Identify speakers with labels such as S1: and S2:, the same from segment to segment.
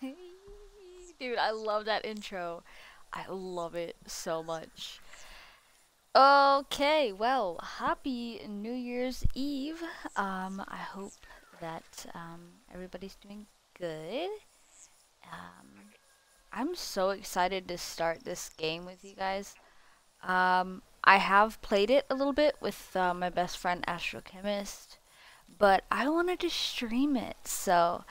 S1: Dude, I love that intro. I love it so much. Okay, well, happy New Year's Eve. Um, I hope that um, everybody's doing good. Um, I'm so excited to start this game with you guys. Um, I have played it a little bit with uh, my best friend Astrochemist, but I wanted to stream it, so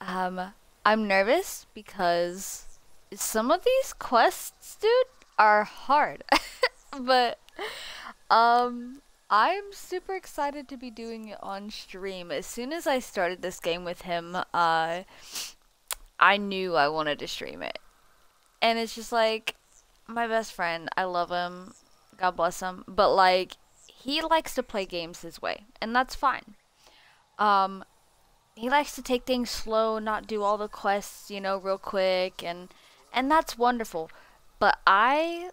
S1: um, I'm nervous because some of these quests, dude, are hard. but um I'm super excited to be doing it on stream. As soon as I started this game with him, uh I knew I wanted to stream it. And it's just like my best friend, I love him. God bless him, but like he likes to play games his way, and that's fine. Um he likes to take things slow, not do all the quests, you know, real quick and and that's wonderful. But I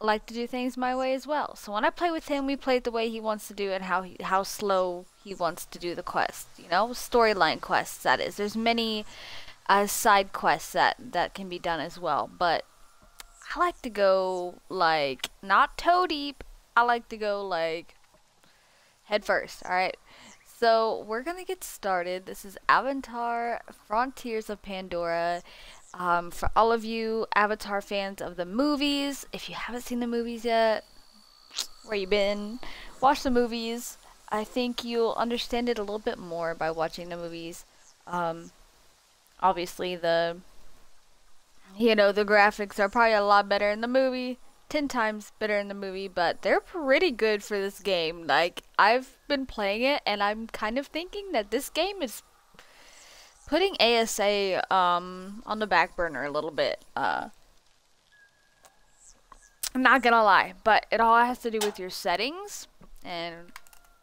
S1: like to do things my way as well. So when I play with him, we play the way he wants to do it, how he, how slow he wants to do the quest. You know, storyline quests. That is. There's many uh, side quests that that can be done as well. But I like to go like not toe deep. I like to go like head first. All right. So we're gonna get started. This is Avatar: Frontiers of Pandora. Um, for all of you Avatar fans of the movies, if you haven't seen the movies yet, where you been? Watch the movies. I think you'll understand it a little bit more by watching the movies. Um, obviously, the you know the graphics are probably a lot better in the movie, ten times better in the movie, but they're pretty good for this game. Like I've been playing it, and I'm kind of thinking that this game is putting ASA um, on the back burner a little bit. Uh, I'm not gonna lie, but it all has to do with your settings. And,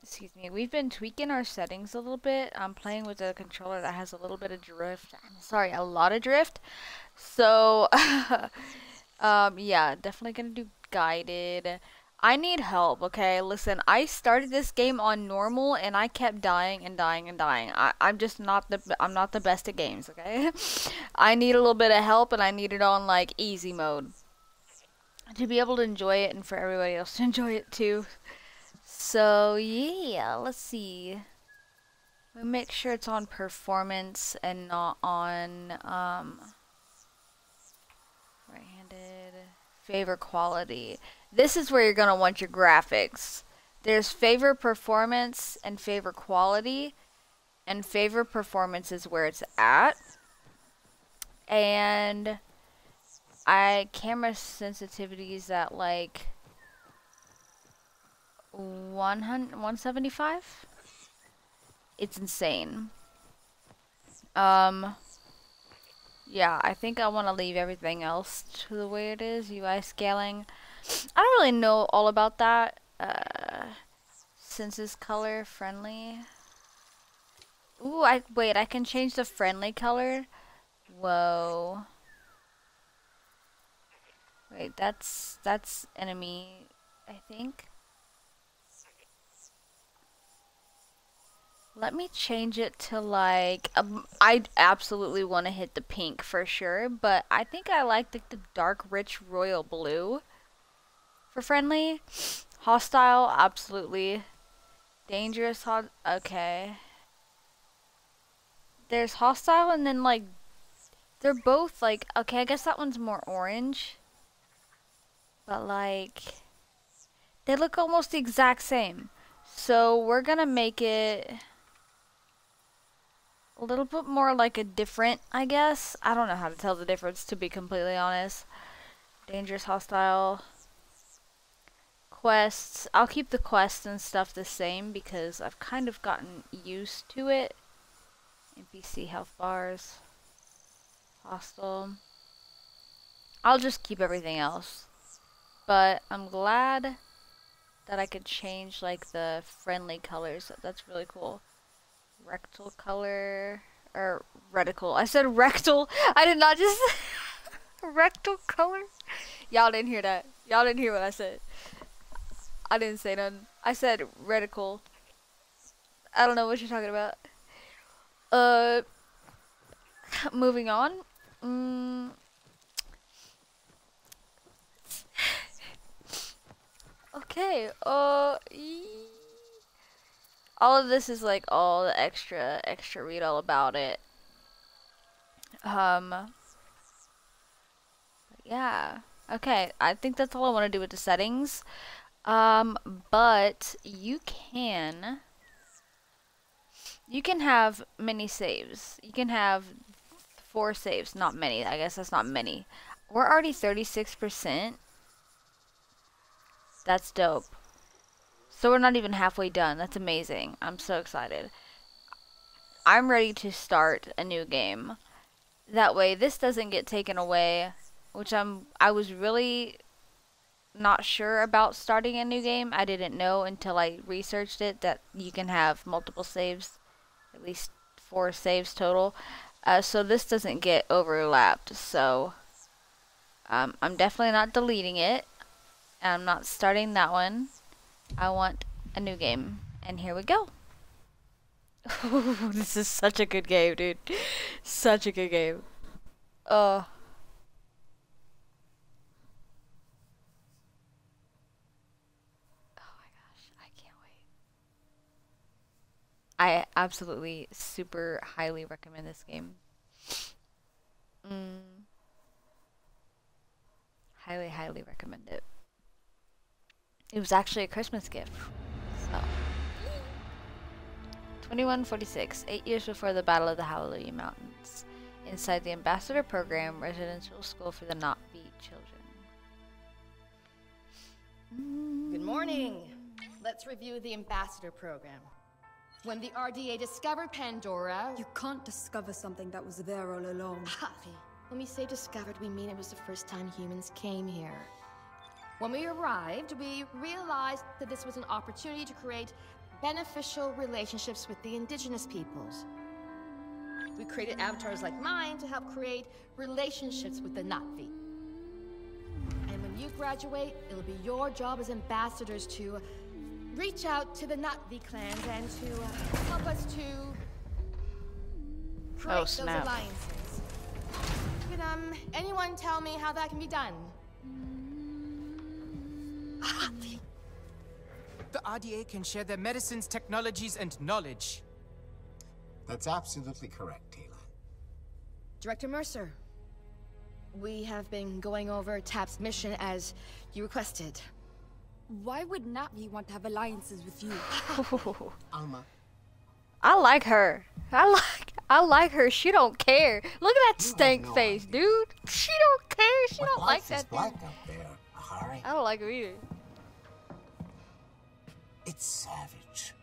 S1: excuse me, we've been tweaking our settings a little bit. I'm playing with a controller that has a little bit of drift. I'm sorry, a lot of drift. So, um, yeah, definitely gonna do guided. I need help, okay? Listen, I started this game on normal and I kept dying and dying and dying. I, I'm just not the I'm not the best at games, okay? I need a little bit of help and I need it on like easy mode. To be able to enjoy it and for everybody else to enjoy it too. So yeah, let's see. We make sure it's on performance and not on um favor quality. This is where you're going to want your graphics. There's favor performance and favor quality. And favor performance is where it's at. And I camera sensitivity is at like 100, 175. It's insane. Um, yeah, I think I want to leave everything else to the way it is. UI scaling. I don't really know all about that. Uh, senses color friendly. Ooh, I wait. I can change the friendly color. Whoa. Wait, that's that's enemy. I think. Let me change it to like, um, I absolutely want to hit the pink for sure, but I think I like the, the dark rich royal blue for friendly. Hostile, absolutely. Dangerous, ho okay. There's hostile and then like, they're both like, okay, I guess that one's more orange. But like, they look almost the exact same. So we're gonna make it a little bit more like a different, I guess. I don't know how to tell the difference, to be completely honest. Dangerous, hostile quests. I'll keep the quests and stuff the same because I've kind of gotten used to it. NPC health bars. Hostile. I'll just keep everything else. But I'm glad that I could change like the friendly colors. That's really cool. Rectal color. Or reticle. I said rectal. I did not just rectal color. Y'all didn't hear that. Y'all didn't hear what I said. I didn't say none. I said reticle. I don't know what you're talking about. Uh, moving on. Mm. okay. Uh. All of this is like all the extra, extra read all about it. Um. Yeah. Okay. I think that's all I want to do with the settings. Um, but you can you can have many saves. You can have four saves, not many. I guess that's not many. We're already 36%. That's dope. So we're not even halfway done. That's amazing. I'm so excited. I'm ready to start a new game. That way this doesn't get taken away, which I'm I was really not sure about starting a new game. I didn't know until I researched it that you can have multiple saves, at least four saves total. Uh, so this doesn't get overlapped. So um, I'm definitely not deleting it. I'm not starting that one. I want a new game. And here we go. this is such a good game, dude. Such a good game. Oh. Oh my gosh, I can't wait. I absolutely super highly recommend this game. Mm. Highly, highly recommend it. It was actually a Christmas gift. So. 2146, eight years before the Battle of the Hallelujah Mountains. Inside the Ambassador Program, residential school for the not beat children.
S2: Good morning. Let's review the Ambassador Program. When the RDA discovered Pandora...
S3: You can't discover something that was there all along.
S2: Happy. When we say discovered, we mean it was the first time humans came here. When we arrived, we realized that this was an opportunity to create beneficial relationships with the indigenous peoples. We created avatars like mine to help create relationships with the Na'vi. And when you graduate, it'll be your job as ambassadors to reach out to the Na'vi clans and to uh, help us to create
S1: oh,
S2: those alliances. Can um anyone tell me how that can be done?
S4: The RDA can share their medicines, technologies, and knowledge.
S5: That's absolutely correct, Taylor.
S2: Director Mercer, we have been going over TAP's mission as you requested.
S3: Why would Na'vi want to have alliances with you?
S5: Alma,
S1: I like her. I like I like her. She don't care. Look at that
S5: You have
S1: stank
S5: no
S1: face,
S5: idea.
S1: dude. She don't care. She
S5: what
S1: don't like
S5: life is
S1: that dude.
S5: like out?
S1: I don't like her either.
S5: It's savage.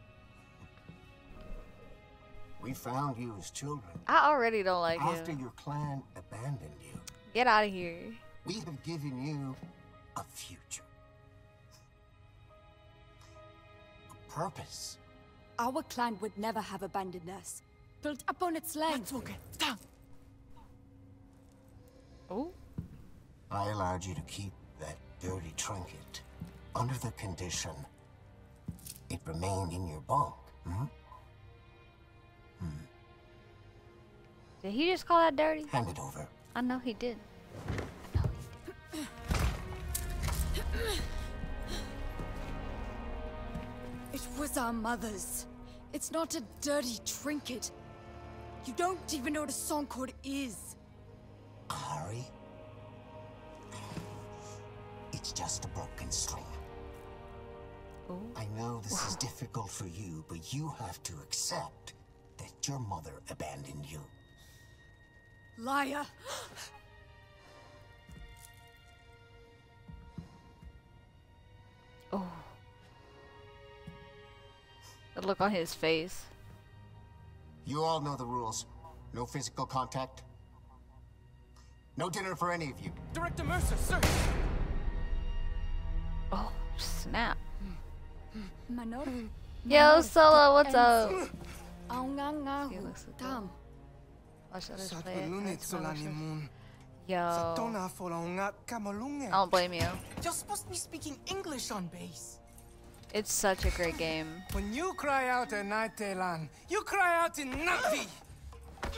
S5: We found you as children
S1: I already don't like
S5: after
S1: him.
S5: your clan abandoned you.
S1: Get out of here.
S5: We have given you a future. A purpose.
S3: Our clan would never have abandoned us. Built up on its land.
S1: Oh,
S5: I allowed you to keep that dirty trinket under the condition it remained in your bunk. Hmm?
S1: did he just call that dirty?
S5: Hand it over.
S1: I know he did.
S3: It was our mother's. It's not a dirty trinket. You don't even know what a song cord is.
S5: Ahari? It's just a broken string.
S1: Oh.
S5: I know this is difficult for you, but you have to accept that your mother abandoned you.
S3: Liar.
S1: Oh. The look on his face.
S5: You all know the rules. No physical contact. No dinner for any of you.
S4: Director Mercer, sir!
S1: Oh, snap. Yo, Solo, what's up?
S3: Ang nga nga
S1: He
S3: hu
S1: looks so
S3: tam.
S1: Watch others play it.
S6: tulunit
S1: That's my
S6: solani
S1: worship.
S6: moon.
S1: Yo. I
S6: tona folongat kamalunge.
S1: don't blame you.
S4: You're supposed to be speaking English on base.
S1: It's such a great game.
S6: When you cry out in Naitelan, you cry out in Navi.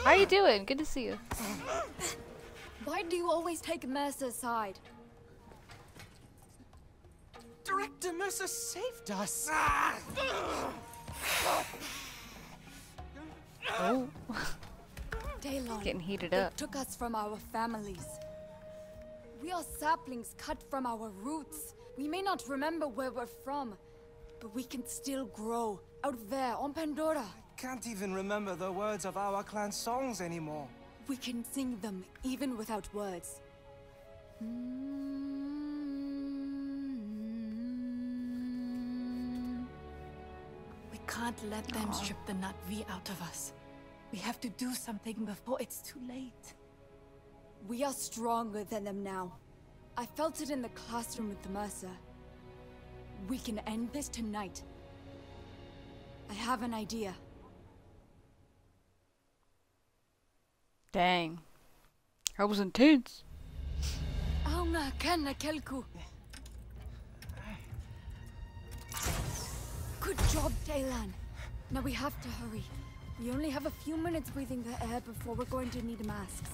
S1: How you doing? Good to see you.
S7: Why do you always take Mercer's side?
S8: Director Mercer saved us.
S1: Oh,
S7: Daylan,
S1: getting heated
S7: they
S1: up.
S7: took us from our families. We are saplings cut from our roots. We may not remember where we're from, but we can still grow out there on Pandora.
S9: I Can't even remember the words of our clan songs anymore.
S7: We can sing them even without words.
S10: We can't let them strip the nut V out of us. We have to do something before it's too late.
S7: We are stronger than them now. I felt it in the classroom with the Mercer. We can end this tonight. I have an idea.
S1: Dang. That was intense.
S7: Good job, Daylan. Now we have to hurry. We only have a few minutes breathing the air before we're going to need masks.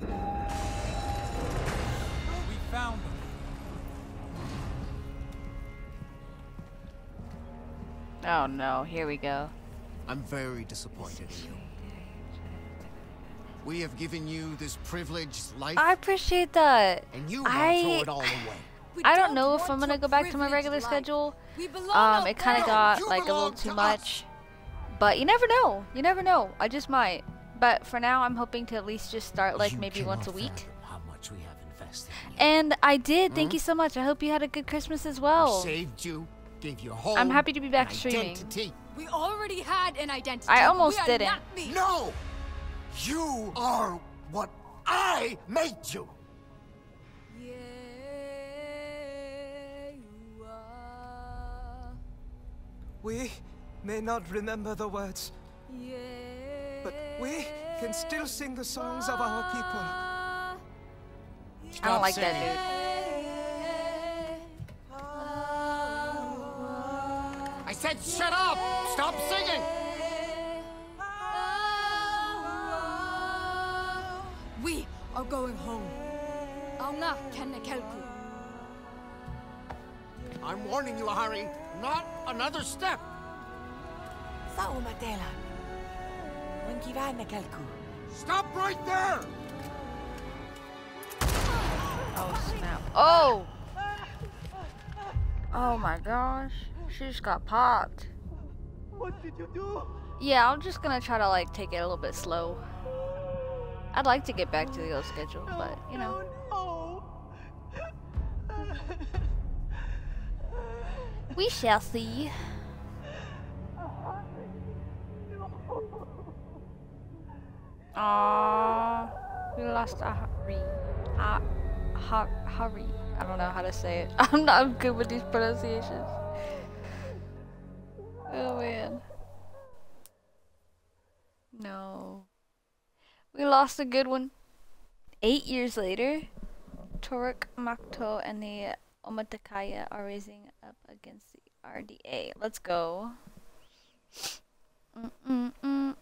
S8: We found them.
S1: Oh no, here we go.
S11: I'm very disappointed in you. We have given you this privileged life,
S1: I appreciate that.
S11: and you want to
S1: I-
S11: throw it all away.
S7: We
S1: I don't know if I'm gonna go back to my regular schedule. Um, it kind of got like a little too much, but you never know. You never know. I just might. But for now, I'm hoping to at least just start like maybe once a week.
S5: fathom How much we have invested in you.
S1: And I did. Thank you so much. I hope you had a good Christmas as
S11: We
S1: well.
S11: saved you, gave you a home.
S1: I'm happy to be back
S11: an
S1: streaming.
S11: Identity.
S7: We already had an identity.
S1: I almost didn't.
S11: No, you are what I made you.
S9: We may not remember the words, but we can still sing the songs of our people.
S1: I don't like that dude.
S11: I said, shut up! Stop singing!
S7: We are going home. Aunga kana kelku.
S11: I'm warning you, Harry. Not another step.
S10: Sa umatela. Wankiva na kalku.
S11: Stop right there!
S1: Oh snap. Oh! Oh my gosh. She just got popped.
S9: What did you do?
S1: Yeah, I'm just gonna try to like take it a little bit slow. I'd like to get back to the old schedule, but you know. We shall see. Aww, we lost a Harry. Ha, ha, Harry. I don't know how to say it. I'm not good with these pronunciations. Oh man. No. We lost a good one. Eight years later, Toruk Makto and the Omatikaya are raising up against the RDA. Let's go. Mm-mm-mm.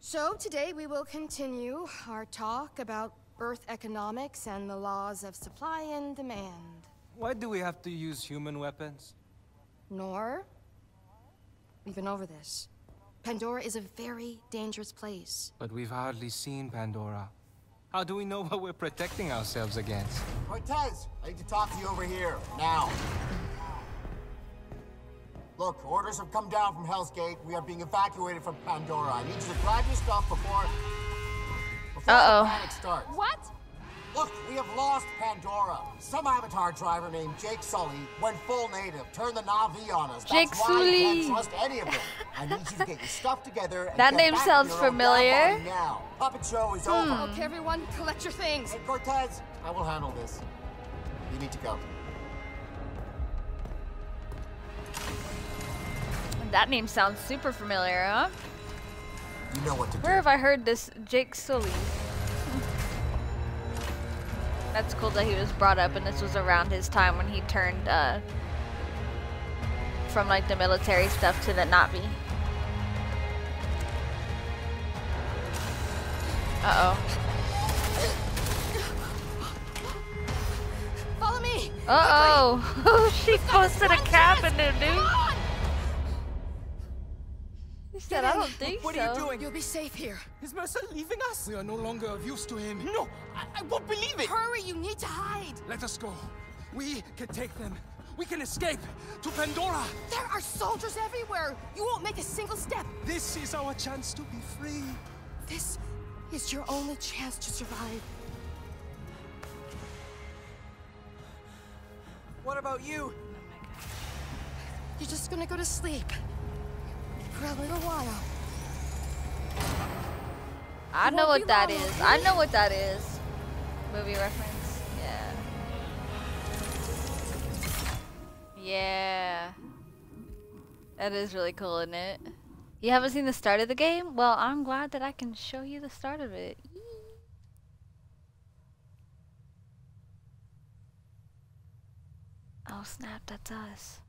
S2: So today we will continue our talk about Earth economics and the laws of supply and demand.
S9: Why do we have to use human weapons?
S2: Nor, we've been over this. Pandora is a very dangerous place.
S9: But we've hardly seen Pandora. How do we know what we're protecting ourselves against?
S5: Cortez, I need to talk to you over here, now. Look, orders have come down from Hell's Gate. We are being evacuated from Pandora. I need you to grab your stuff before... Before
S1: Uh-oh.
S5: the panic starts.
S2: What?
S5: Look, we have lost Pandora. Some Avatar driver named Jake Sully went full native, turned the Navi on us.
S1: Jake
S5: That's why we
S1: Sully.
S5: can't trust any of them. I need you to get your stuff together and
S1: That
S5: get
S1: name
S5: back
S1: sounds
S5: your
S1: familiar.
S5: Now, puppet show is hmm. over.
S2: Okay, everyone, collect your things.
S5: Hey, Cortez, I will handle this. You need to go.
S1: That name sounds super familiar, huh?
S5: You know what to do.
S1: Where have I heard this Jake Sully? That's cool that he was brought up and this was around his time when he turned uh from like the military stuff to the be. Uh oh.
S2: Follow me!
S1: Uh oh. she posted a cap in there, dude. He said, I don't think
S11: What
S1: so.
S11: are you doing?
S2: You'll be safe here.
S11: Is Mercer leaving us?
S6: We are no longer of use to him.
S11: No, I, I won't believe it.
S2: Hurry, you need to hide.
S6: Let us go. We can take them. We can escape to Pandora.
S2: There are soldiers everywhere. You won't make a single step.
S6: This is our chance to be free.
S2: This is your only chance to survive.
S11: What about you?
S2: You're just gonna go to sleep. For a little while.
S1: I know what that
S2: long,
S1: is. I know what that is. Movie reference. Yeah. Yeah. That is really cool, isn't it? You haven't seen the start of the game? Well, I'm glad that I can show you the start of it. Oh snap, that's us.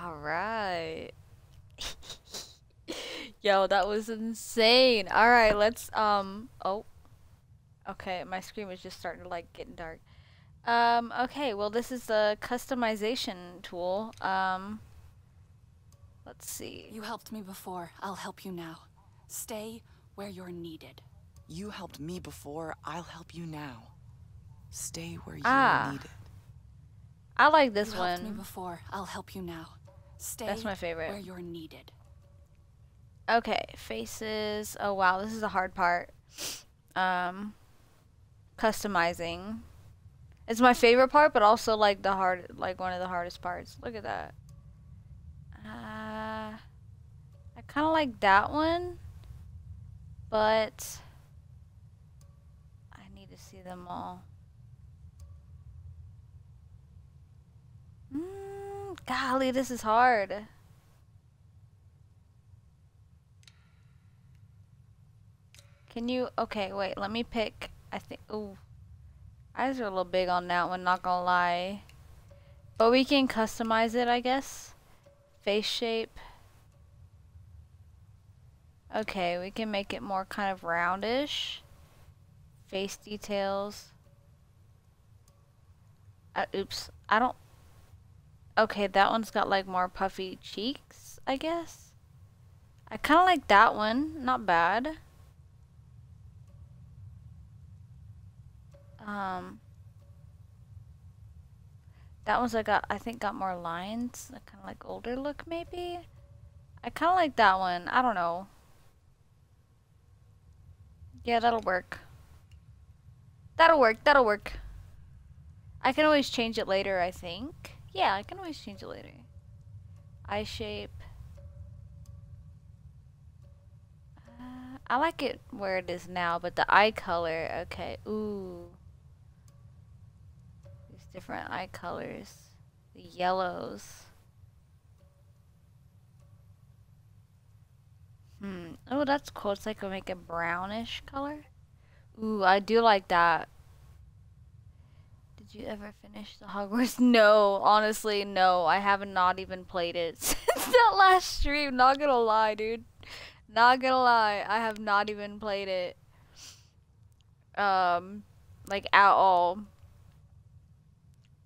S1: Alright. Yo, that was insane. Alright, let's um oh. Okay, my screen was just starting to like getting dark. Um, okay, well this is the customization tool. Um let's see.
S7: You helped me before. I'll help you now. Stay where you're needed.
S10: You helped me before, I'll help you now. Stay where you
S1: Ah.
S10: are needed.
S1: I like this
S7: you helped me before. I'll help you now. Stay
S1: That's my favorite.
S7: where you're needed.
S1: Okay, faces. Oh wow, this is the hard part. Um customizing. It's my favorite part, but also like the hard like one of the hardest parts. Look at that. Uh I kind of like that one, but I need to see them all. Mm, golly, this is hard. Can you? Okay, wait. Let me pick. I think. Ooh, eyes are a little big on that one. Not gonna lie. But we can customize it, I guess. Face shape. Okay, we can make it more kind of roundish. Face details. Uh, oops. I don't. Okay, that one's got like more puffy cheeks, I guess. I kind of like that one. Not bad. Um, that one's I got I think got more lines, kind of like older look maybe. I kind of like that one. I don't know. Yeah, that'll work. That'll work. That'll work. I can always change it later. I think. Yeah, I can always change it later. Eye shape. Uh, I like it where it is now, but the eye color. Okay. Ooh these different eye colors. The yellows. Hmm. Oh, that's cool. It's like a make a brownish color. Ooh, I do like that. You ever finish the Hogwarts? No, honestly, no. I have not even played it since that last stream. Not gonna lie, dude. Not gonna lie. I have not even played it. Um, like at all.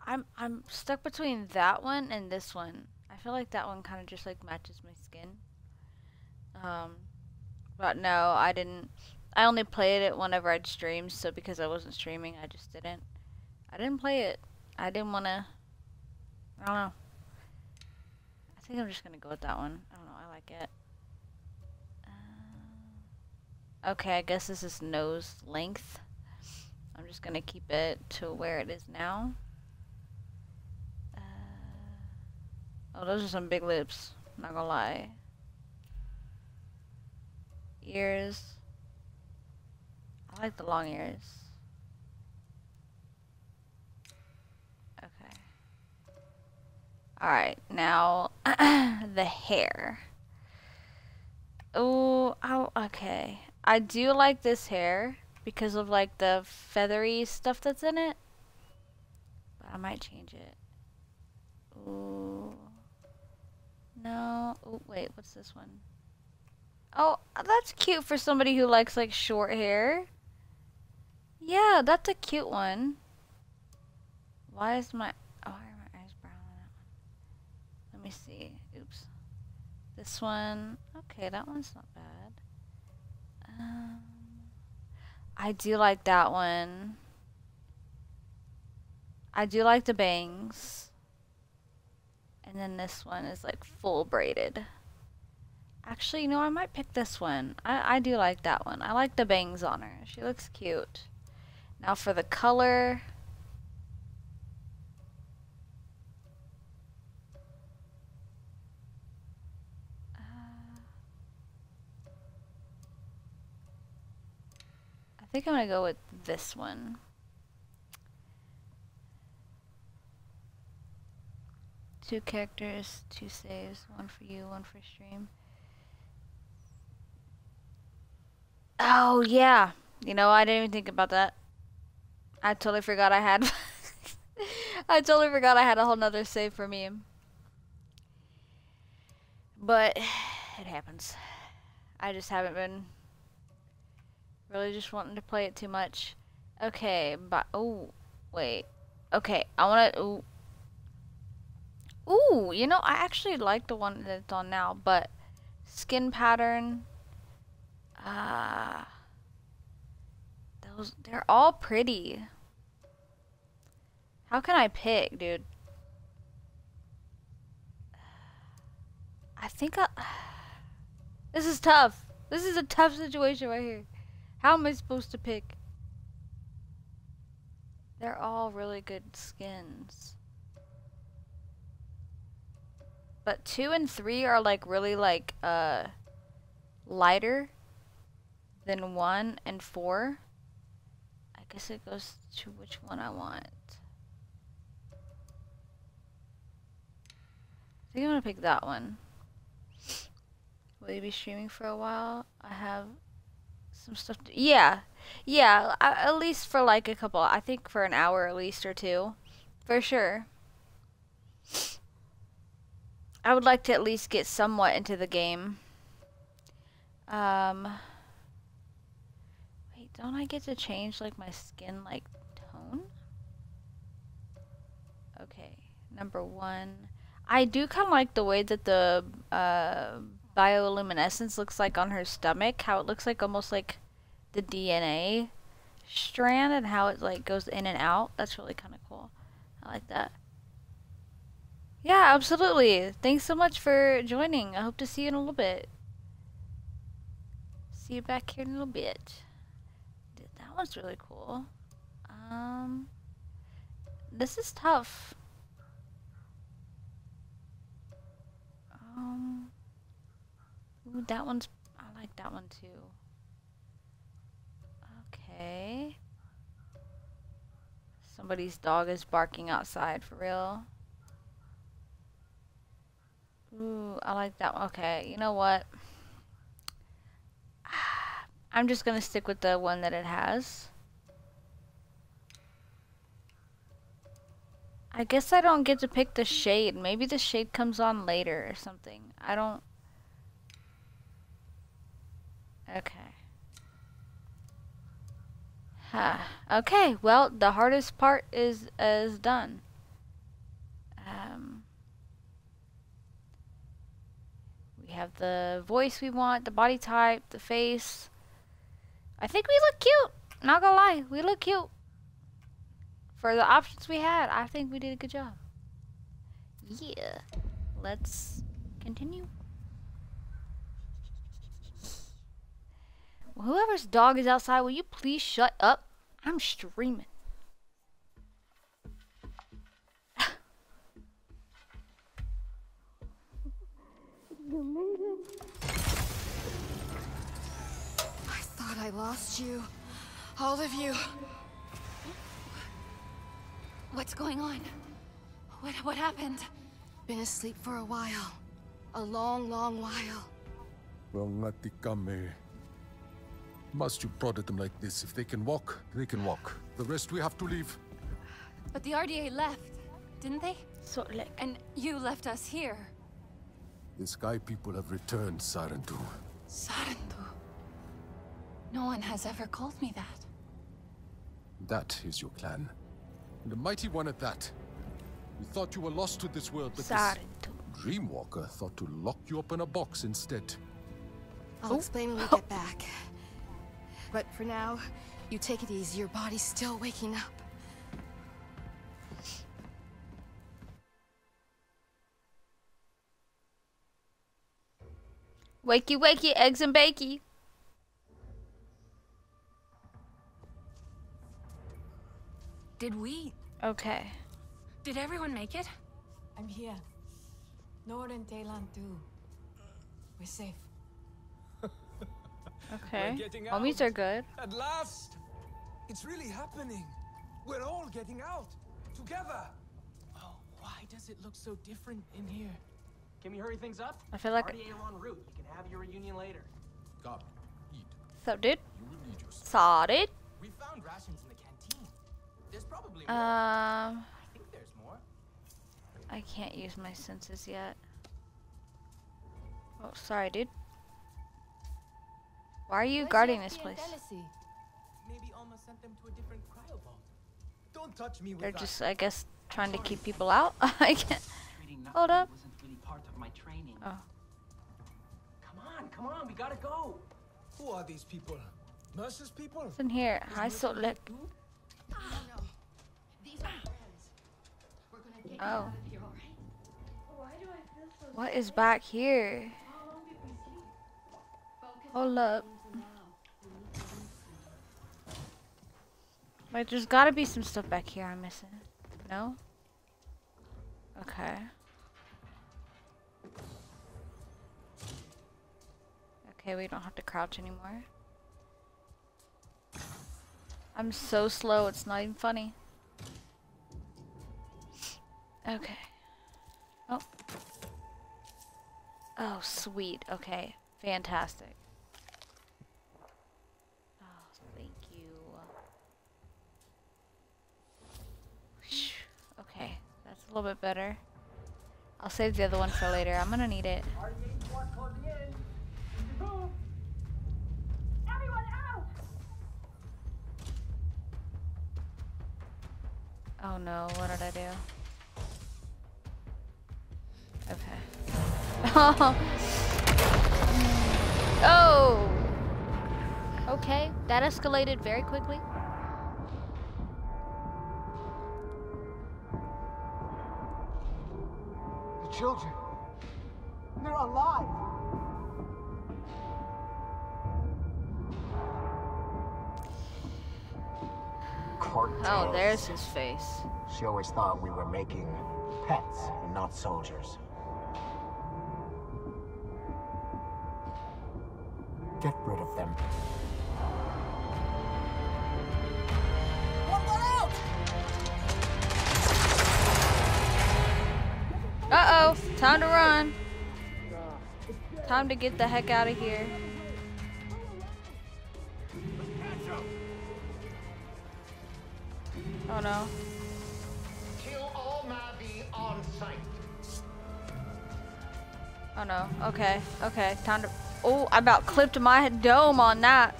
S1: I'm I'm stuck between that one and this one. I feel like that one kind of just like matches my skin. Um, but no, I didn't. I only played it whenever I'd stream, so because I wasn't streaming, I just didn't. I didn't play it. I didn't want to. I don't know. I think I'm just gonna go with that one. I don't know. I like it. Uh, okay, I guess this is nose length. I'm just gonna keep it to where it is now. Uh, oh, those are some big lips. Not gonna lie. Ears. I like the long ears. Alright, now the hair. Oh, okay. I do like this hair because of like the feathery stuff that's in it. But I might change it. Ooh. No. Oh, wait, what's this one? Oh, that's cute for somebody who likes like short hair. Yeah, that's a cute one. Why is my oh, why are my eyes brown on that one? Let me see. Oops. This one. Okay, that one's not bad. Um, I do like that one. I do like the bangs. And then this one is like full braided. Actually, you know, I might pick this one. I, I do like that one. I like the bangs on her. She looks cute. Now for the color. Think I'm going to go with this one. Two characters, two saves, one for you, one for stream. Oh, yeah. You know, I didn't even think about that. I totally forgot I had... I totally forgot I had a whole nother save for me. But, it happens. I just haven't been... Really just wanting to play it too much. Okay, but... Oh, wait. Okay, I want to... Ooh, you know, I actually like the one that's on now, but skin pattern, ah, uh, those, they're all pretty. How can I pick, dude? I think I, this is tough. This is a tough situation right here. How am I supposed to pick? They're all really good skins. But two and three are like really like uh lighter than one and four. I guess it goes to which one I want. I think I'm gonna pick that one. Will you be streaming for a while? I have some stuff to yeah yeah at least for like a couple I think for an hour at least or two for sure I would like to at least get somewhat into the game. Um, wait, don't I get to change like my skin like tone? Okay, number one. I do kind of like the way that the uh, bioluminescence looks like on her stomach. How it looks like almost like the DNA strand and how it like goes in and out. That's really kind of cool. I like that. Yeah, absolutely. Thanks so much for joining. I hope to see you in a little bit. See you back here in a little bit. That was really cool. Um, this is tough. Um, ooh, that one's, I like that one too. Okay. Somebody's dog is barking outside for real. Ooh, I like that one. Okay, you know what? I'm just gonna stick with the one that it has. I guess I don't get to pick the shade. Maybe the shade comes on later or something. I don't... Okay. Huh. Okay, well, the hardest part is, is done. Um... We have the voice we want, the body type, the face. I think we look cute. Not gonna lie, we look cute. For the options we had, I think we did a good job. Yeah. Let's continue. Whoever's dog is outside, will you please shut up? I'm streaming.
S2: You made it. I thought I lost you. All of you. What's going on? What, what happened? Been asleep for a while. A long, long while.
S12: Rongatikame. Must you prodded them like this? If they can walk, they can walk. The rest we have to leave.
S2: But the RDA left, didn't they?
S1: So like
S7: And you left us here.
S12: The Sky People have returned, Sarentu.
S7: Sarentu. No one has ever called me that.
S12: That is your clan. And a mighty one at that. We thought you were lost to this world, but
S1: Sarentu.
S12: this Dreamwalker thought to lock you up in a box instead.
S2: I'll oh. explain when we get back. But for now, you take it easy. Your body's still waking up.
S1: Wakey wakey, eggs and bakey.
S7: Did we?
S1: Okay.
S7: Did everyone make it?
S3: I'm here. Nord and Daylan too. We're safe.
S1: Okay.
S6: getting
S1: Homies are good.
S6: At last! It's really happening. We're all getting out. Together. Oh, why does it look so different in here?
S13: Can we hurry things up?
S1: I feel like-
S13: Already en route. You can have your reunion later.
S12: Come, eat.
S1: So dude.
S12: You will need your
S1: Sorted.
S13: We found rations in the canteen. There's probably more.
S1: Um
S13: I think there's more.
S1: I can't use my senses yet. Oh, sorry, dude. Why are you guarding this place?
S6: Maybe Alma sent them to a different cryo vault. Don't touch me with
S1: They're
S6: that.
S1: just, I guess, trying to keep people out. I can't. Hold
S13: nothing
S1: up.
S13: wasn't really part of my training.
S1: Oh.
S13: Come on, come on, we gotta go.
S6: Who are these people? Mercer's people?
S1: It's in here. Hi, so look.
S2: These are friends. We're gonna get
S1: Oh.
S2: out of here, all right?
S1: What is back here? Hold up. Like, there's gotta be some stuff back here I'm missing. No? Okay. Okay, we don't have to crouch anymore. I'm so slow, it's not even funny. Okay. Oh. Oh, sweet. Okay. Fantastic. Oh, thank you. Whew. Okay, that's a little bit better. I'll save the other one for later. I'm gonna need it. Oh no, what did I do? Okay. oh! Okay, that escalated very quickly.
S11: Children. They're alive.
S1: Oh, there's his face.
S5: She always thought we were making pets and not soldiers. Get rid of them.
S1: Uh-oh, time to run. Time to get the heck out of here. Oh no.
S11: Kill all Na'vi on sight.
S1: Oh no. Okay. Okay. Time to. Oh, I about clipped my dome on that.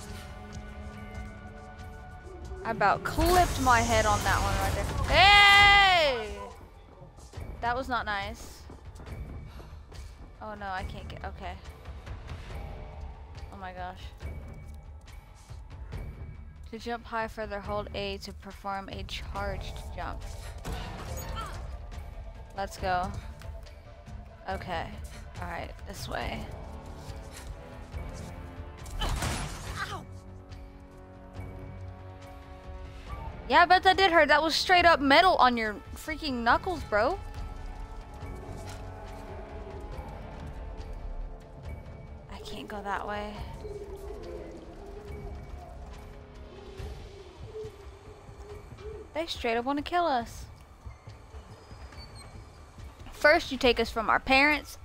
S1: I about clipped my head on that one right there. Hey! That was not nice. Oh no, I can't get. Okay. Oh my gosh. To jump high further, hold A to perform a charged jump. Let's go. Okay. Alright, this way. Yeah, I bet that did hurt. That was straight up metal on your freaking knuckles, bro. can't go that way. They straight up want to kill us. First, you take us from our parents.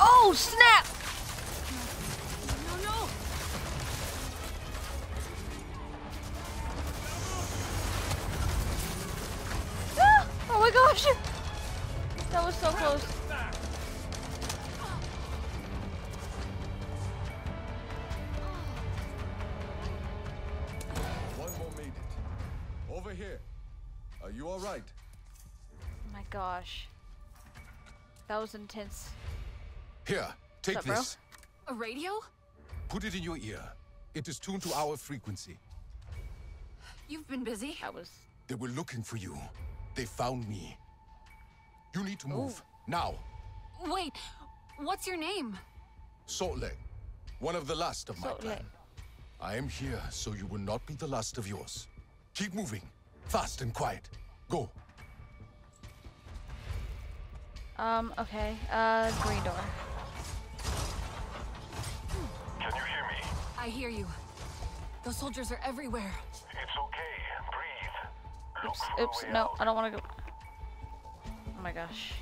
S1: Oh, snap!
S7: Ah, oh my
S1: gosh! That was so close.
S12: One more made it. Over here. Are you all right?
S1: Oh my gosh. That was intense.
S12: Here, take
S1: up, bro?
S12: this.
S7: A radio?
S12: Put it in your ear. It is tuned to our frequency.
S7: You've been busy.
S1: That was.
S12: They were looking for you. They found me. You need to move. Now.
S7: Wait, what's your name?
S12: Sotlek. One of the last of my
S1: Salt
S12: clan. I am here so you will not be the last of yours. Keep moving. Fast and quiet. Go.
S1: Um, okay. Uh, green door.
S14: Can you hear me?
S7: I hear you. Those soldiers are everywhere.
S14: It's okay. Breathe. Look
S1: Oops,
S14: for
S1: oops, no,
S14: out.
S1: I don't want to go. Oh my gosh.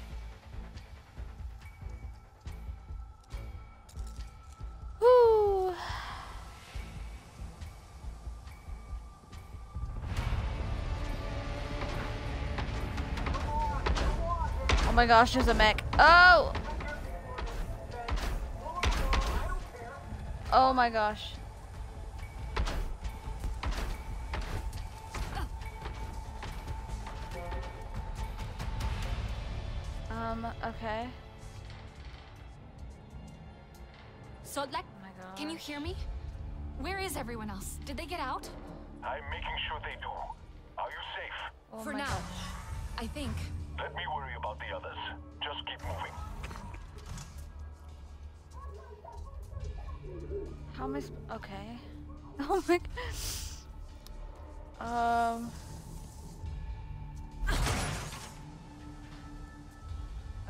S1: Woo! Oh my gosh, there's a mech. Oh! Oh my gosh. Um, okay.
S7: Sotlek,
S1: Oh my
S7: can you hear me? Where is everyone else? Did they get out?
S14: I'm making sure they do. Are you safe?
S1: Oh
S7: For now.
S1: gosh.
S7: I think.
S14: Let me worry about the others. Just keep moving.
S1: How am I sp- okay. Oh my g- Um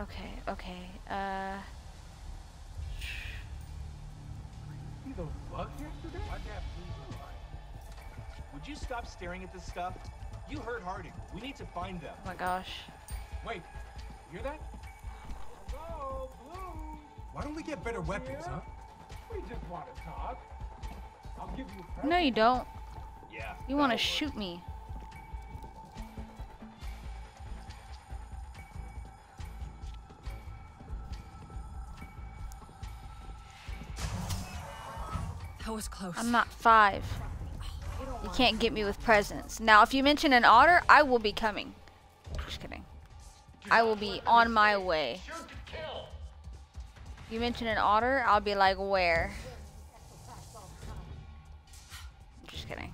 S1: Okay, okay. Uh
S13: You the fuck yesterday? Why'd you have blue Would you stop staring at this stuff? You heard Harding. We need to find them.
S1: oh my gosh.
S13: Wait, you hear that? Hello, Blue. Why don't we get better weapons, huh? We just want to talk. I'll give you a
S1: No you don't.
S13: Yeah.
S1: You want to shoot me.
S7: That was close.
S1: I'm not 5. You can't get me with presents. Now, if you mention an otter, I will be coming. Just kidding. I will be on my way. You mention an otter, I'll be like, where? Just kidding.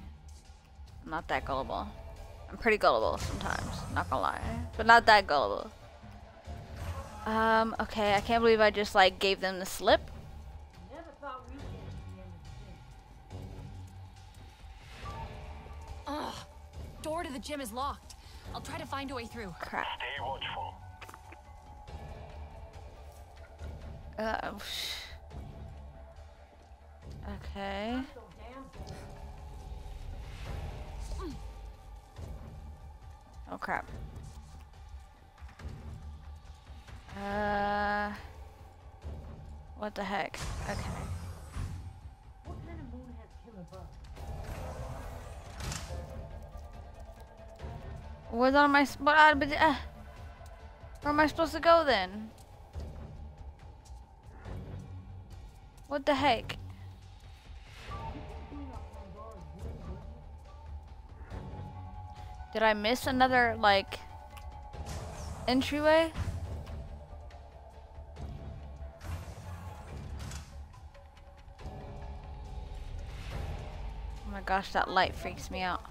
S1: I'm not that gullible. I'm pretty gullible sometimes, not gonna lie. But not that gullible. Um, okay, I can't believe I just like gave them the slip.
S7: Ugh. Door to the gym is locked. I'll try to find a way through.
S1: Crap.
S14: Stay watchful.
S1: Uh, okay. Oh crap. Uh, what the heck? Okay. Where's on my what? Uh, but, uh, Uh, uh, where am I supposed to go then? What the heck? Did I miss another, like, entryway? Oh my gosh, that light freaks me out.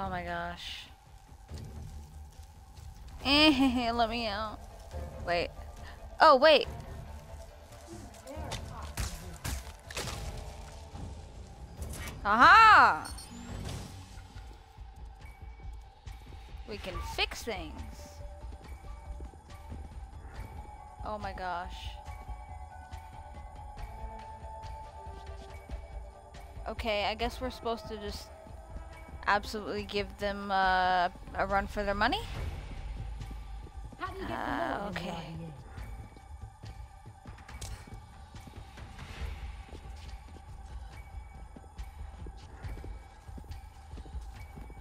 S1: Oh my gosh. Eh, let me out. Wait. Oh, wait. Aha! We can fix things. Oh my gosh. Okay, I guess we're supposed to just absolutely give them uh, a run for their money. Uh, okay.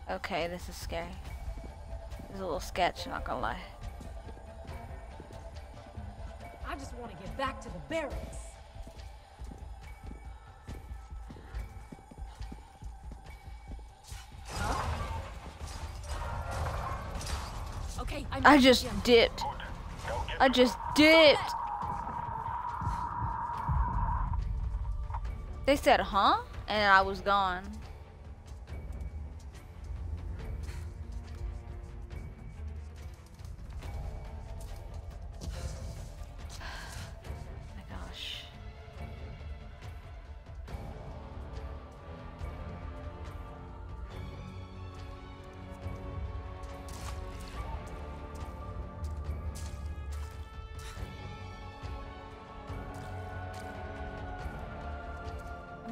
S1: Okay, this is scary. This is a little sketch, not gonna lie.
S15: I just want to get back to the barracks. Okay, I'm
S1: I just
S15: again.
S1: dipped. I just dipped. They said, huh? And I was gone.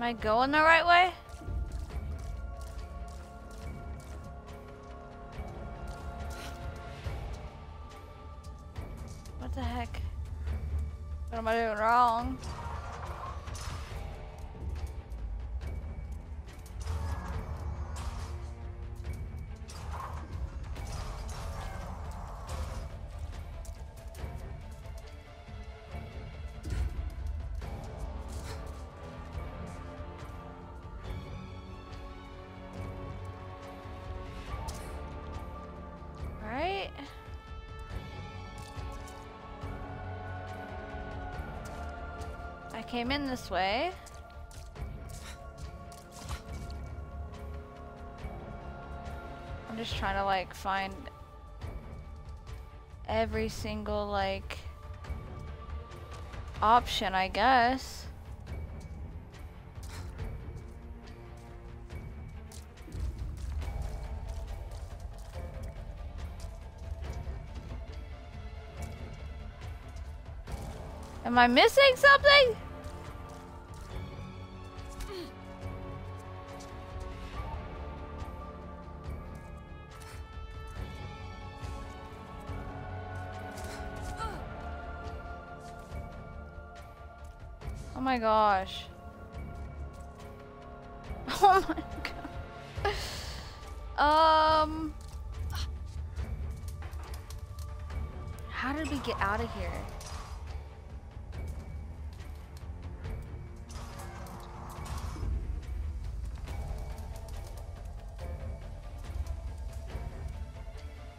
S1: I going the right way? What the heck? What am I doing wrong? Came in this way. I'm just trying to like find every single like option, I guess. Am I missing something? My gosh. Oh my god. Um. How did we get out of here?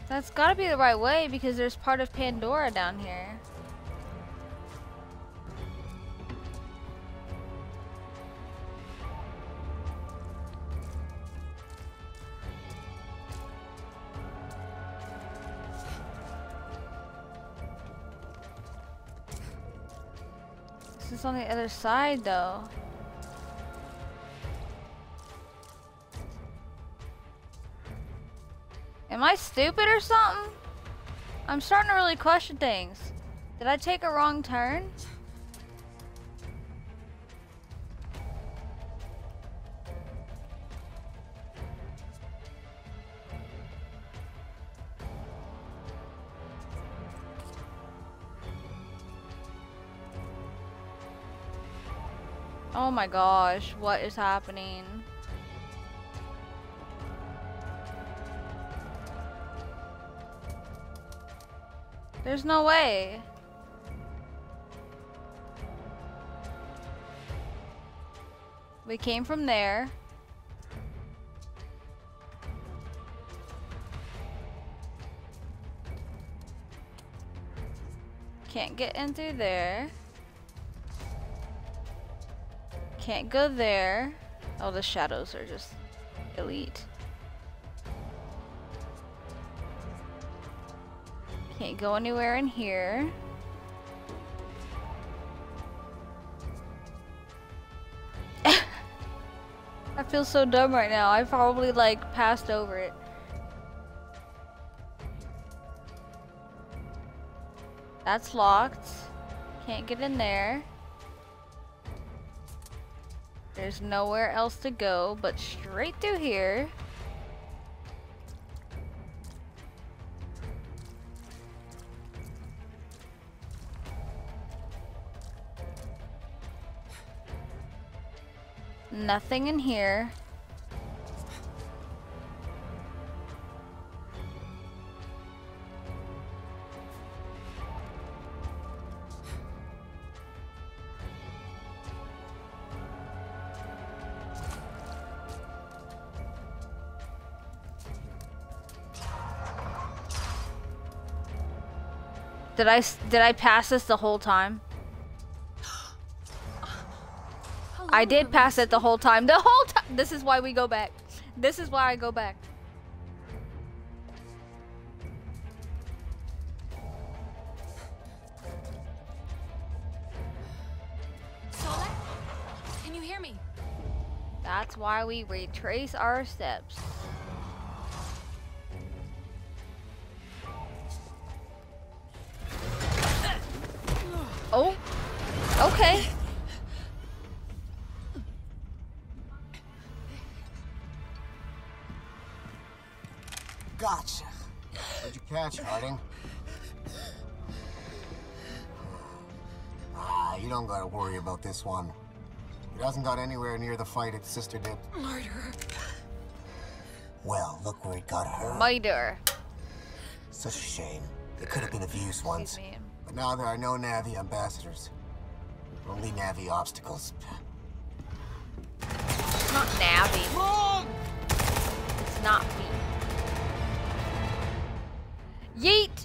S1: That's gotta be the right way because there's part of Pandora down here. Is on the other side though. Am I stupid or something? I'm starting to really question things. Did I take a wrong turn? My gosh, what is happening? There's no way. We came from there. Can't get in through there. Can't go there. Oh, the shadows are just elite. Can't go anywhere in here. I feel so dumb right now. I probably like passed over it. That's locked. Can't get in there. There's nowhere else to go but straight through here. Nothing in here. Did I did I pass this the whole time? I did pass it the whole time. The whole time. This is why we go back. This is why I go back.
S15: Sola? Can you hear me?
S1: That's why we retrace our steps.
S5: This one. It hasn't got anywhere near the fight its sister did.
S15: Murder.
S5: Well, look where it got her.
S1: Murder.
S5: Such a shame. It could have been of use once. But now there are no Na'vi ambassadors. Only Na'vi obstacles.
S1: It's not Na'vi. It's not me. Yeet!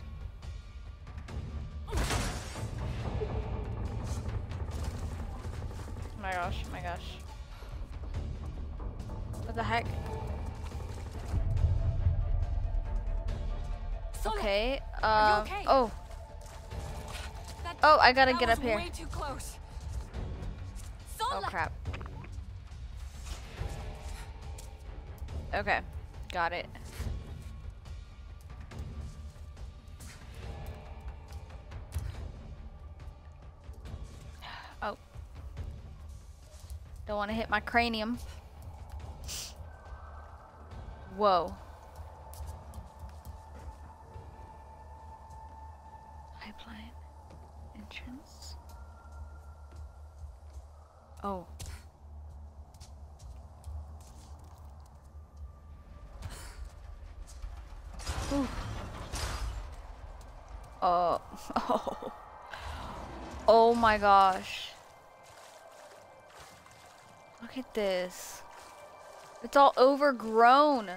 S1: I gotta
S15: that
S1: get up here.
S15: Too close.
S1: Oh crap. Okay, got it. Oh. Don't want to hit my cranium. Whoa. Pipeline. Entrance. Oh. Ooh. Oh. Oh. Oh my gosh. Look at this. It's all overgrown.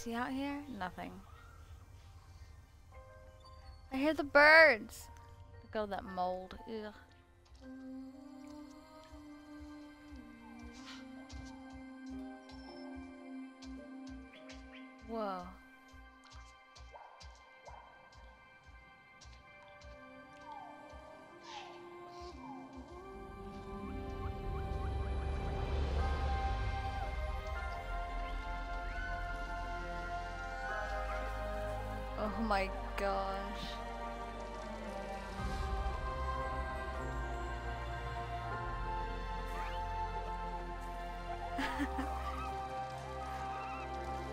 S1: See out here? Nothing. I hear the birds. Look at that mold. Ugh. Whoa. My gosh.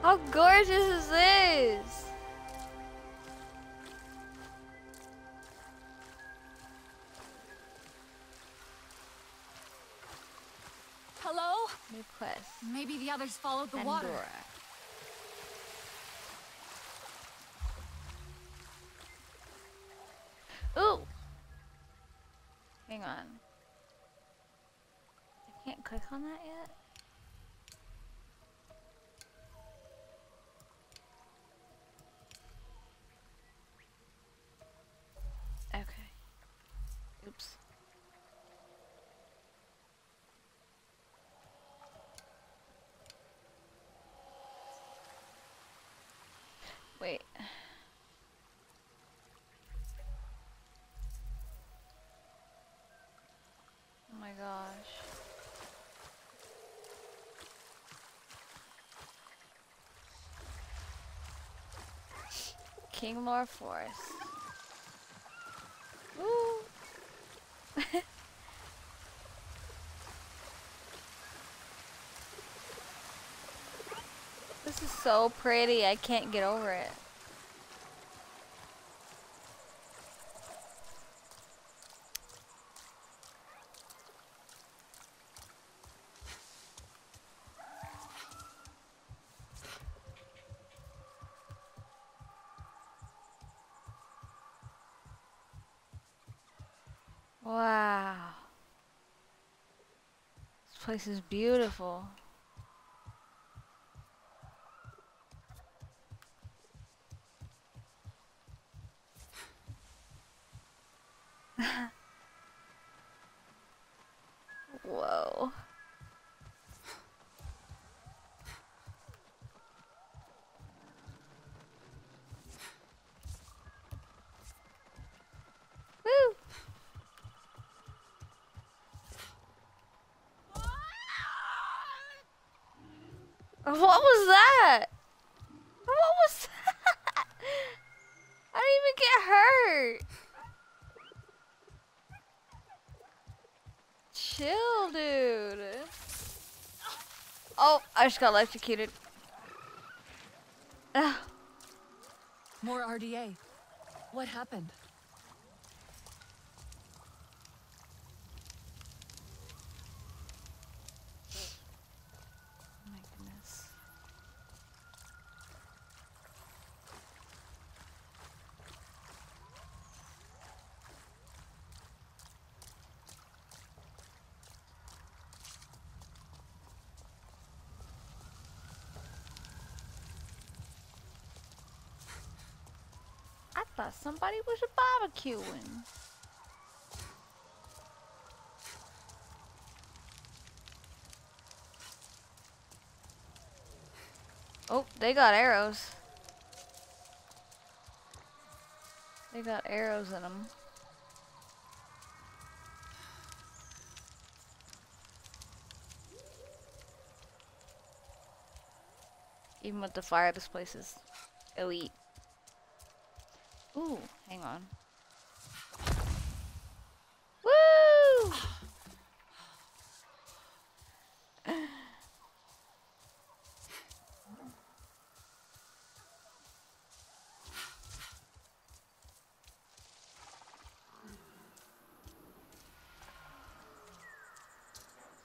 S1: How gorgeous is this?
S15: Hello?
S1: New quest.
S15: Maybe the others followed the water.
S1: Pandora. Ooh! Hang on. I can't click on that yet? Okay. Oops. Wait. Oh my gosh. Kinglor Forest. Woo! this is so pretty. I can't get over it. Wow. This place is beautiful. Whoa. Woo! What was that? What was that? I didn't even get hurt. Chill, dude. Oh, I just got electrocuted.
S7: More RDA. What happened?
S1: Oh my goodness. I thought somebody was barbecuing. Oh, they got arrows. They got arrows in them. Even with the fire, this place is elite. Ooh, hang on. Woo!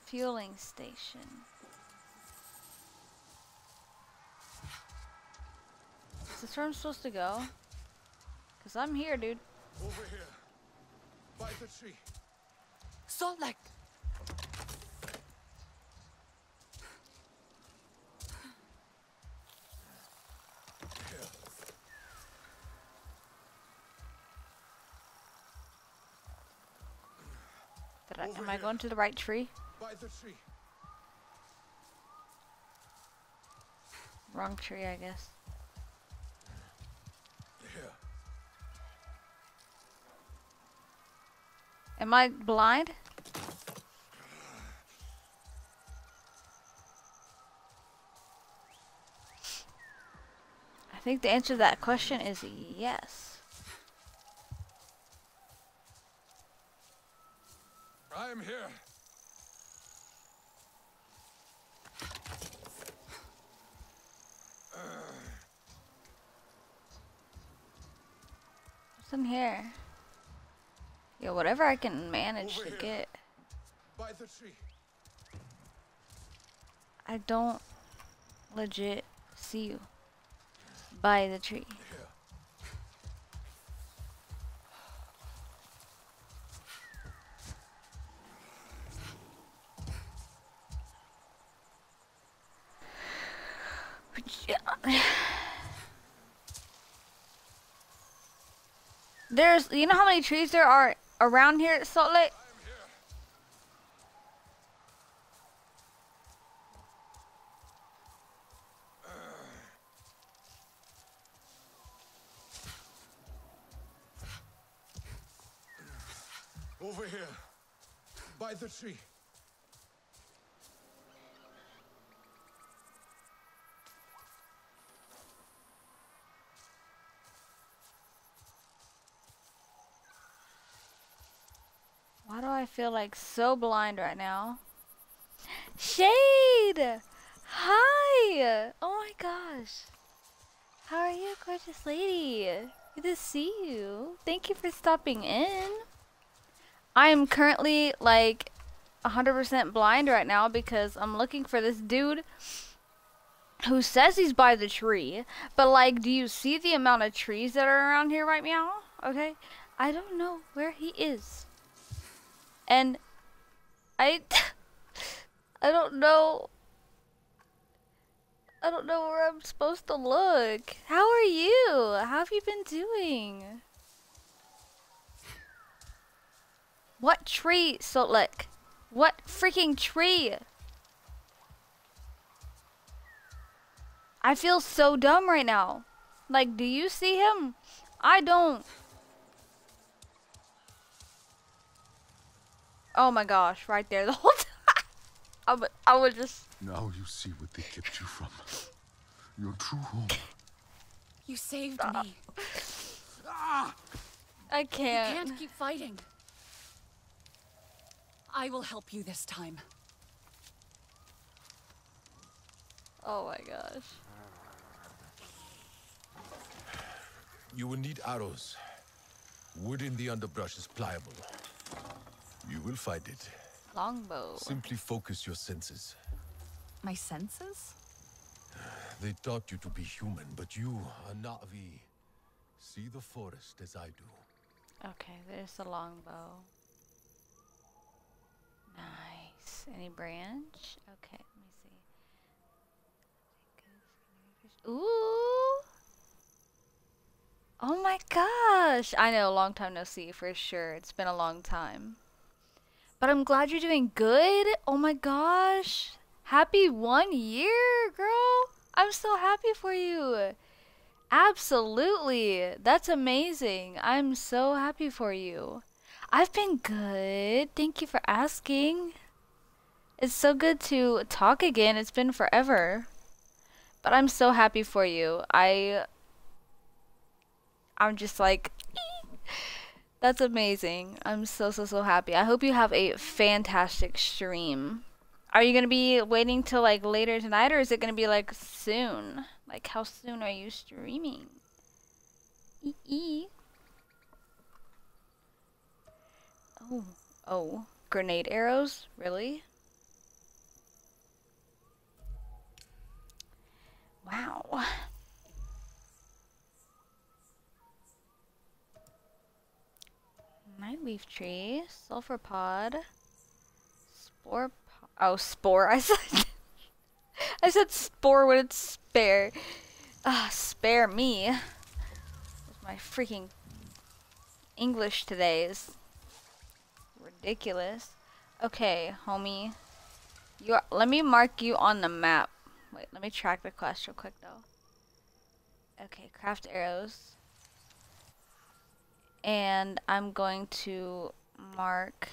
S1: Fueling station. Is this where I'm supposed to go? Cause I'm here, dude.
S11: Over here. By the tree.
S7: Sotlek!
S1: Did I, am I going to the right tree?
S11: By the tree.
S1: Wrong tree, I guess. Am I blind? I think the answer to that question is yes.
S11: I am here.
S1: What's in here? Yeah, whatever I can manage
S11: Over
S1: to
S11: here.
S1: get.
S11: By the tree.
S1: I don't legit see you by the tree.
S11: Here.
S1: There's, you know how many trees there are around here at Sotlek?
S11: Over here. By the tree.
S1: Why do I feel like so blind right now? Shade! Hi! Oh my gosh. How are you, gorgeous lady? Good to see you. Thank you for stopping in. I am currently like 100% blind right now because I'm looking for this dude who says he's by the tree. But like, do you see the amount of trees that are around here right now? Okay. I don't know where he is. And I I don't know I don't know where I'm supposed to look. How are you? How have you been doing? What tree, Sotlek? What freaking tree? I feel so dumb right now. Like, do you see him? I don't. Oh my gosh, right there the whole time. I would, I would just.
S12: Now you see what they kept you from. Your true home.
S15: You saved
S1: Stop.
S15: me. Ah!
S1: I can't.
S15: You can't keep fighting. I will help you this time.
S1: Oh my gosh.
S16: You will need arrows. Wood in the underbrush is pliable. You will find it.
S1: Longbow.
S16: Simply focus your senses.
S15: My senses?
S16: They taught you to be human, but you are not Na'vi. See the forest as I do.
S1: Okay, there's the longbow. Nice. Any branch? Okay, let me see. Ooh. Oh my gosh. I know, long time no see for sure. It's been a long time. But I'm glad you're doing good. Oh my gosh. Happy one year, girl. I'm so happy for you. Absolutely. That's amazing. I'm so happy for you. I've been good. Thank you for asking. It's so good to talk again. It's been forever. But I'm so happy for you. I I'm just like That's amazing. I'm so so so happy. I hope you have a fantastic stream. Are you going to be waiting till like later tonight or is it going to be like soon? Like how soon are you streaming? E -e. Oh, oh, grenade arrows? Really? Wow. Nightleaf tree, sulfur pod, spore. Po oh, spore. I said. I said spore when it's spare. Ah, spare me. My freaking English today is ridiculous. Okay, homie. You are, let me mark you on the map. Wait, let me track the quest real quick though. Okay, craft arrows. And I'm going to mark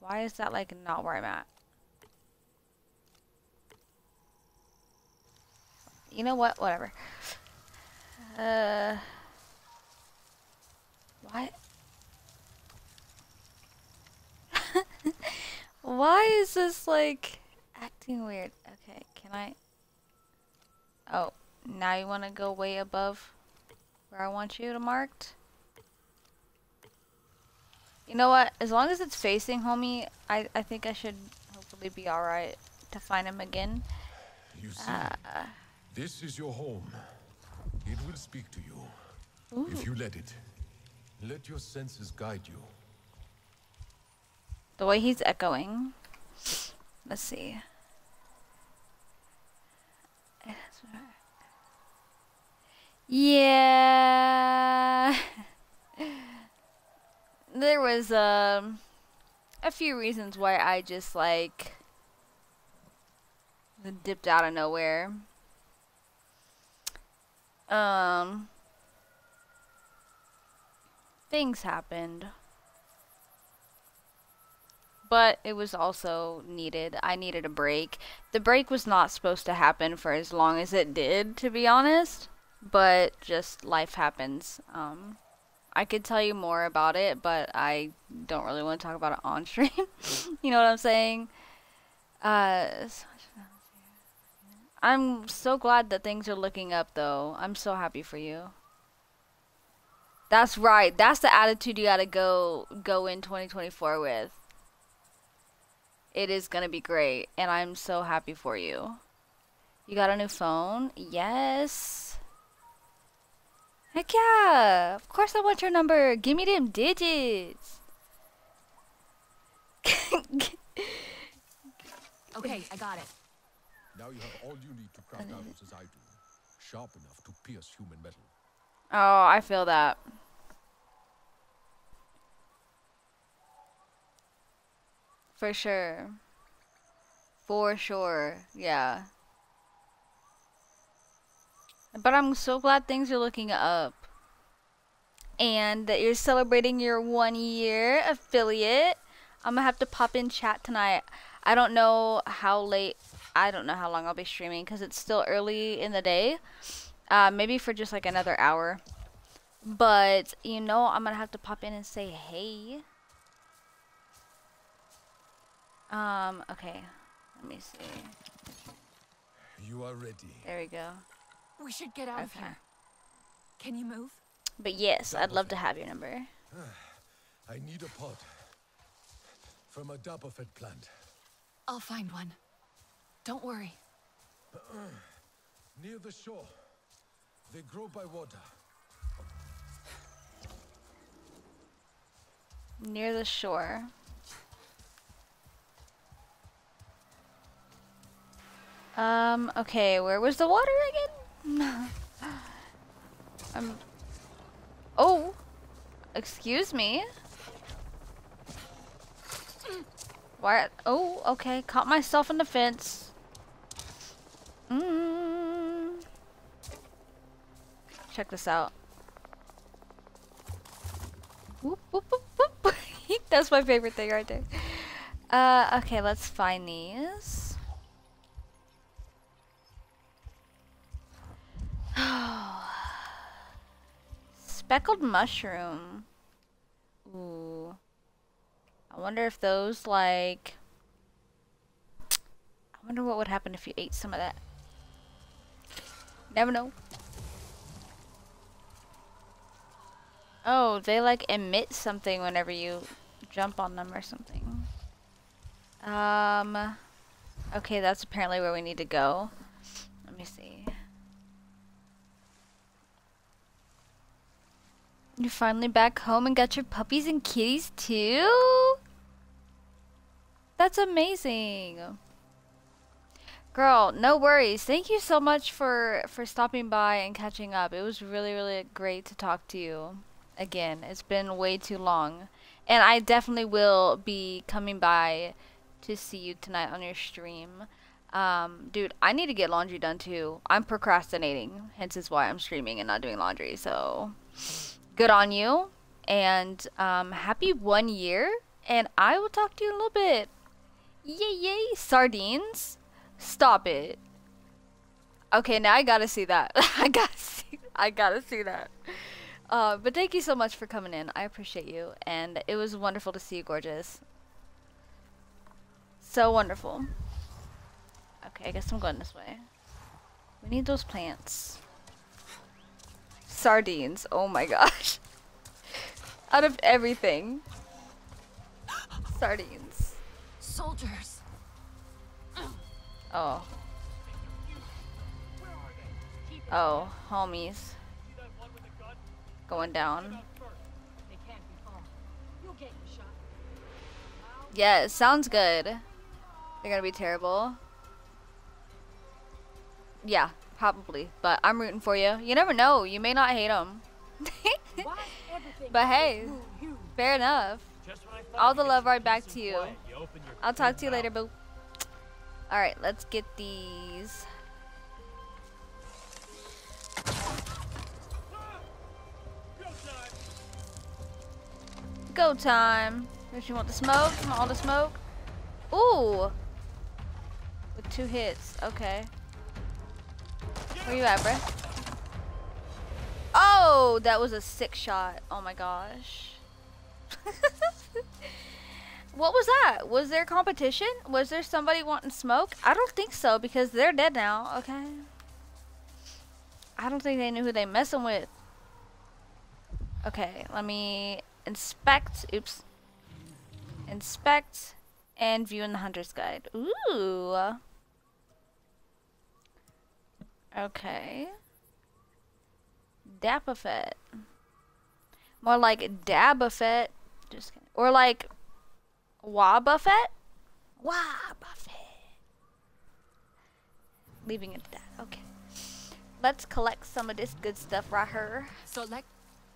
S1: why is that like not where I'm at? You know what? Whatever. Uh What? Why is this like acting weird? Okay, can I? Oh, now you want to go way above where I want you to marked? You know what? As long as it's facing homie, I, I think I should hopefully be alright to find him again.
S16: You see,
S1: Uh,
S16: this is your home. It will speak to you.
S1: Ooh.
S16: If you let it. Let your senses guide you.
S1: the way he's echoing. Let's see. Yeah. there was um a few reasons why I just like dipped out of nowhere. Um things happened. But it was also needed. I needed a break. The break was not supposed to happen for as long as it did, to be honest. But just life happens. Um I could tell you more about it, but I don't really want to talk about it on stream. you know what I'm saying? Uh, I'm so glad that things are looking up, though. I'm so happy for you. That's right. That's the attitude you gotta go go in 2024 with. It is gonna be great, and I'm so happy for you. You got a new phone? Yes. Heck yeah! Of course I want your number. Give me them digits.
S15: okay, I got it.
S16: Now you have all you need to craft arrows as I do. Sharp enough to pierce human metal.
S1: Oh, I feel that. For sure. For sure. Yeah. But I'm so glad things are looking up. And that you're celebrating your one year affiliate. I'm gonna have to pop in chat tonight. I don't know how late, I don't know how long I'll be streaming because it's still early in the day. Uh, maybe for just like another hour. But, you know, I'm gonna have to pop in and say hey. Um, okay. Let me see.
S16: You are ready.
S1: There we go.
S15: We should get out of here. Can you move?
S1: But yes, I'd love to have your number.
S16: I need a pod. From a Dapophet plant.
S15: I'll find one. Don't worry.
S16: Near the shore. They grow by water.
S1: Near the shore. Um, okay, where was the water again? um, oh, excuse me. Why? Oh, okay, caught myself in the fence. Mm. Check this out. Whoop, whoop, whoop. That's my favorite thing right there. Uh, okay, let's find these. Speckled mushroom. Ooh. I wonder if those, like... I wonder what would happen if you ate some of that. Never know. Oh, they like emit something whenever you jump on them or something. Um, okay, that's apparently where we need to go. Let me see. You're finally back home and got your puppies and kitties too? That's amazing. Girl, no worries. Thank you so much for for stopping by and catching up. It was really really great to talk to you again. It's been way too long. And I definitely will be coming by to see you tonight on your stream. Um, dude, I need to get laundry done too. I'm procrastinating, hence is why I'm streaming and not doing laundry. So, good on you. And um, happy one year. And I will talk to you in a little bit. Yay, yay, sardines. Stop it. Okay, now I gotta see that. I gotta see. I gotta see that. Uh, but thank you so much for coming in. I appreciate you, and it was wonderful to see you, gorgeous. So wonderful. Okay, I guess I'm going this way. We need those plants. Sardines. Oh my gosh. Out of everything. Sardines.
S15: Soldiers.
S1: Oh. Oh, homies. Going down. Yeah, it sounds good. They're gonna be terrible. Yeah, probably. But I'm rooting for you. You never know. You may not hate them. but hey, fair enough. All the love right back to you. I'll talk to you later, boo. Alright, let's get these. Go time. If you want the smoke, you want all the smoke. Ooh! With two hits, okay. Where you at, bruh? Oh, that was a sick shot. Oh my gosh. what was that? Was there competition? Was there somebody wanting smoke? I don't think so because they're dead now, okay? I don't think they knew who they messing with. Okay, let me inspect. Oops. Inspect and view in the hunter's guide. Ooh. Okay. Dapophet. More like Dabafet. Just kidding. Or like? Wah Buffett. Leaving it at that. Okay. Let's collect some of this good stuff right here.
S15: So, like,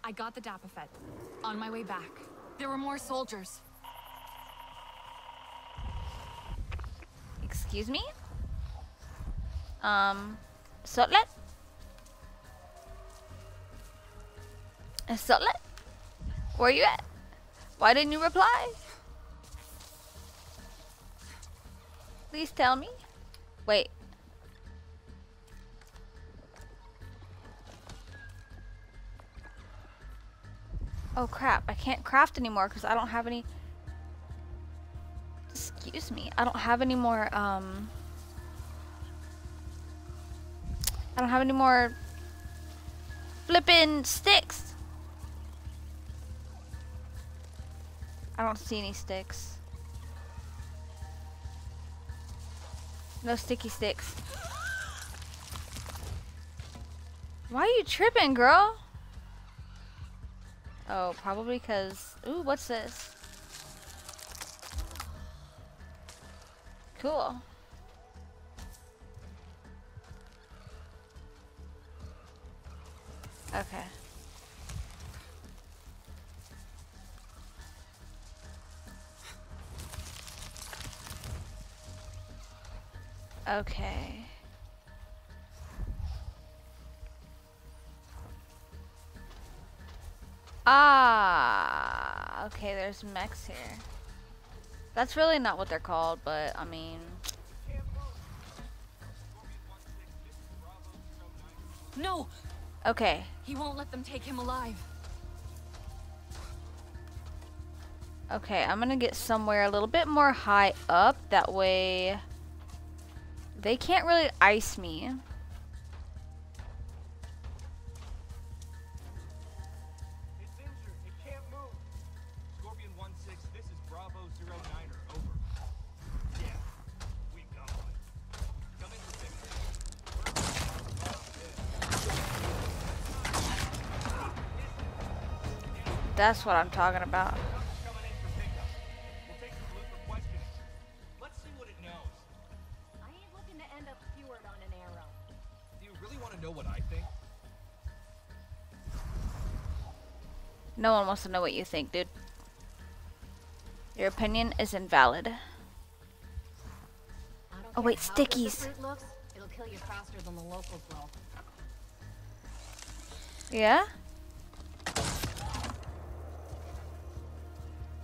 S15: I got the Dapophet. On my way back, there were more soldiers.
S1: Excuse me? Um, Sotlek? Sotlek? Where are you at? Why didn't you reply? Please tell me. Wait. Oh crap, I can't craft anymore because I don't have any... Excuse me, I don't have any more, um... I don't have any more flipping sticks. I don't see any sticks. No sticky sticks. Why are you tripping, girl? Oh, probably because... Ooh, what's this? Cool. Okay. Okay. Ah, okay, there's mechs here. That's really not what they're called, but I mean...
S15: No!
S1: Okay.
S15: He won't let them take him alive.
S1: Okay, I'm gonna get somewhere a little bit more high up. That way... They can't really ice me. That's what I'm talking about.
S17: know what I think?
S1: No one wants to know what you think, dude. Your opinion is invalid. Oh wait, stickies.
S2: Looks, it'll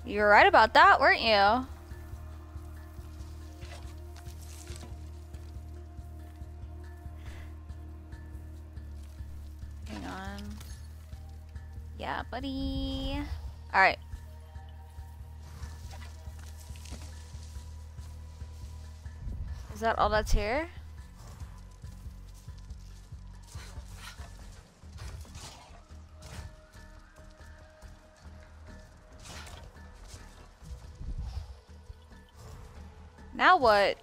S2: You
S1: were right about that, weren't you? Hang on. Yeah, buddy. Alright. Is that all that's here? Now what?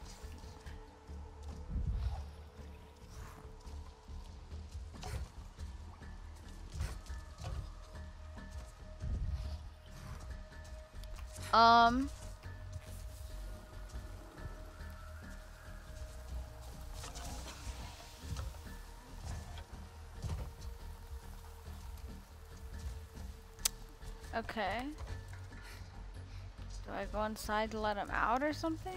S1: Um. Okay. Do I go inside to let him out or something?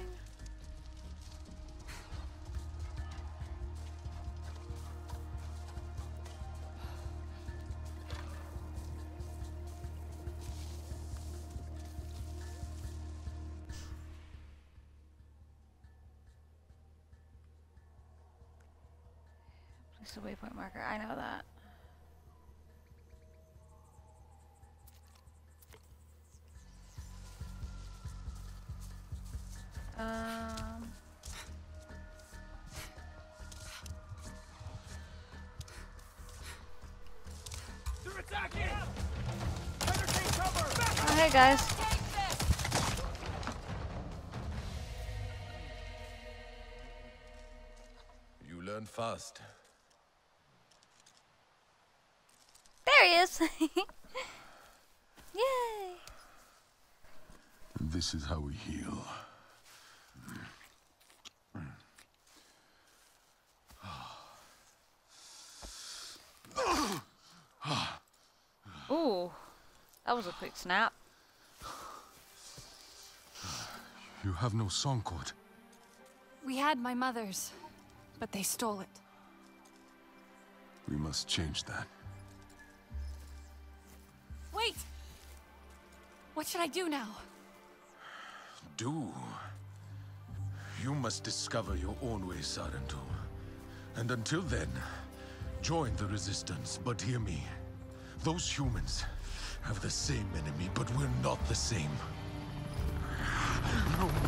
S1: Guys.
S16: You learn fast.
S1: There he is. Yay.
S12: This is how we heal.
S1: Ooh, that was a quick snap.
S12: You have no song cord.
S7: We had my mother's, but they stole it.
S12: We must change that.
S7: Wait! What should I do now?
S16: Do? You must discover your own way, Sarentu. And until then, join the Resistance. But hear me. Those humans have the same enemy, but we're not the same. No.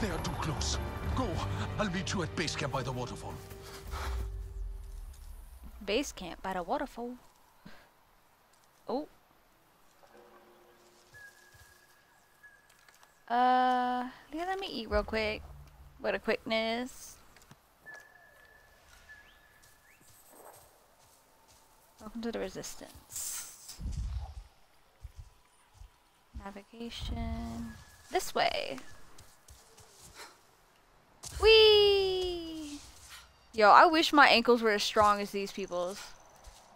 S16: They are too close. Go. I'll meet you at base camp by the waterfall.
S1: Base camp by the waterfall. Oh. Uh, yeah, let me eat real quick. What a quickness. Welcome to the resistance. Navigation. This way. Whee! Yo, I wish my ankles were as strong as these people's.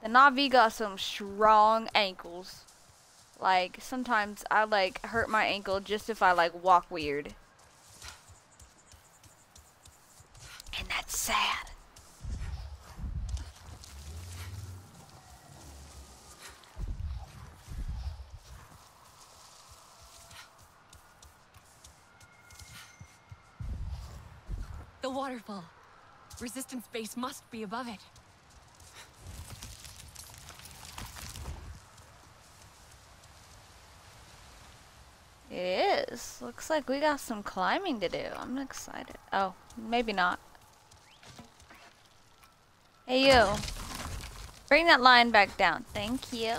S1: The Na'vi got some strong ankles. Like, sometimes I, like, hurt my ankle just if I, like, walk weird. And that's sad.
S15: The waterfall. Resistance base must be above it.
S1: It is. Looks like we got some climbing to do. I'm excited. Oh, maybe not. Hey you. Bring that line back down. Thank you.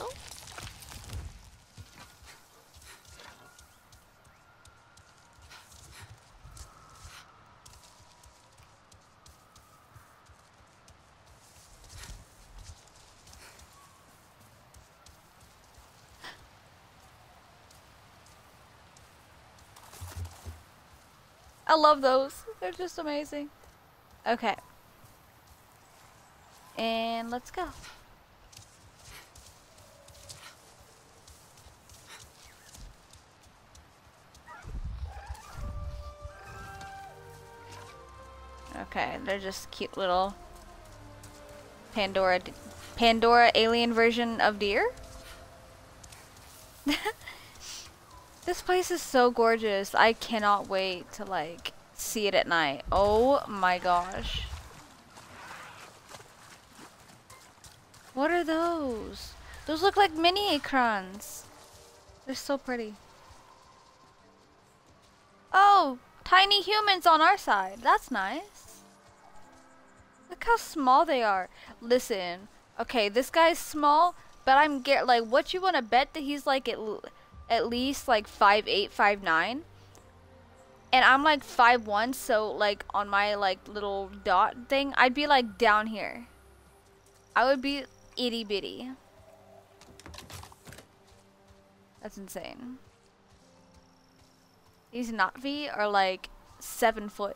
S1: I love those. They're just amazing. Okay. And let's go. Okay, they're just cute little Pandora Pandora alien version of deer. This place is so gorgeous. I cannot wait to like see it at night. Oh my gosh. What are those? Those look like mini ikrans. They're so pretty. Oh, tiny humans on our side. That's nice. Look how small they are. Listen, okay, this guy's small, but I'm get like, what you want to bet that he's like at at least like five eight, five nine, and I'm like five one. So like on my like little dot thing, I'd be like down here. I would be itty bitty. That's insane. These Na'vi are like seven foot.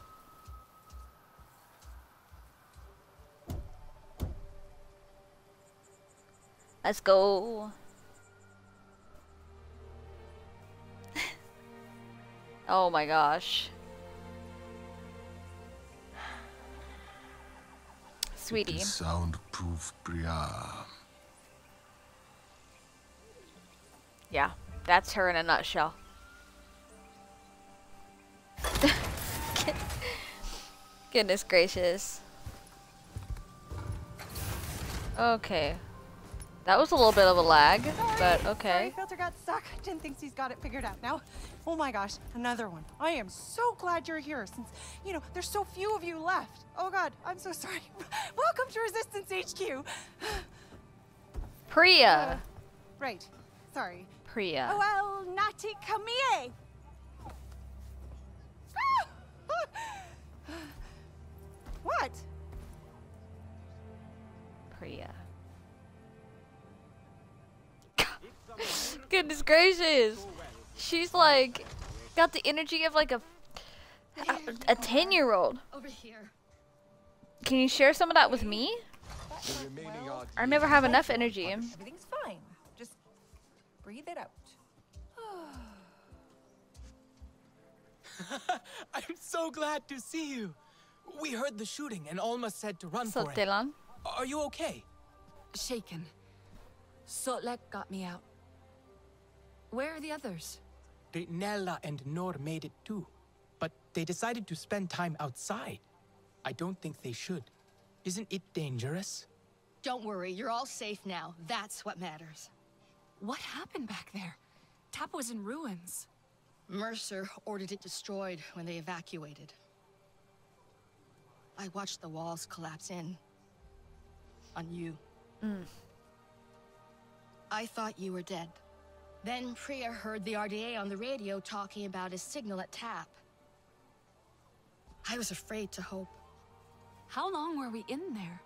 S1: Let's go. Oh my gosh. Sweetie.
S12: Soundproof Briar.
S1: Yeah, that's her in a nutshell. Goodness gracious. Okay. That was a little bit of a lag, but okay.
S18: Sorry, filter got stuck. Jin thinks he's got it figured out now. Oh my gosh, another one. I am so glad you're here since, you know, there's so few of you left. Oh god, I'm so sorry. Welcome to Resistance HQ.
S1: Priya.
S18: Uh, right. Sorry.
S1: Priya.
S18: Oh, well, Nati Kamie. what?
S1: Priya. Goodness gracious. She's like got the energy of like a a 10 year old.
S2: Over here.
S1: Can you share some of that with me? I never have enough energy.
S19: Everything's fine. Just breathe it out.
S6: I'm so glad to see you. We heard the shooting and Alma said to run
S1: So,
S6: for it.
S1: Daylan?
S6: Are you okay?
S15: Shaken. Sotlek got me out. Where are the others?
S6: The Nella and Nor made it too. But they decided to spend time outside. I don't think they should. Isn't it dangerous?
S2: Don't worry, you're all safe now. That's what matters.
S15: What happened back there? Tap was in ruins.
S2: Mercer ordered it destroyed when they evacuated. I watched the walls collapse in. On you.
S1: Mm.
S2: I thought you were dead. Then Priya heard the RDA on the radio talking about his signal at TAP. I was afraid to hope.
S15: How long were we in there?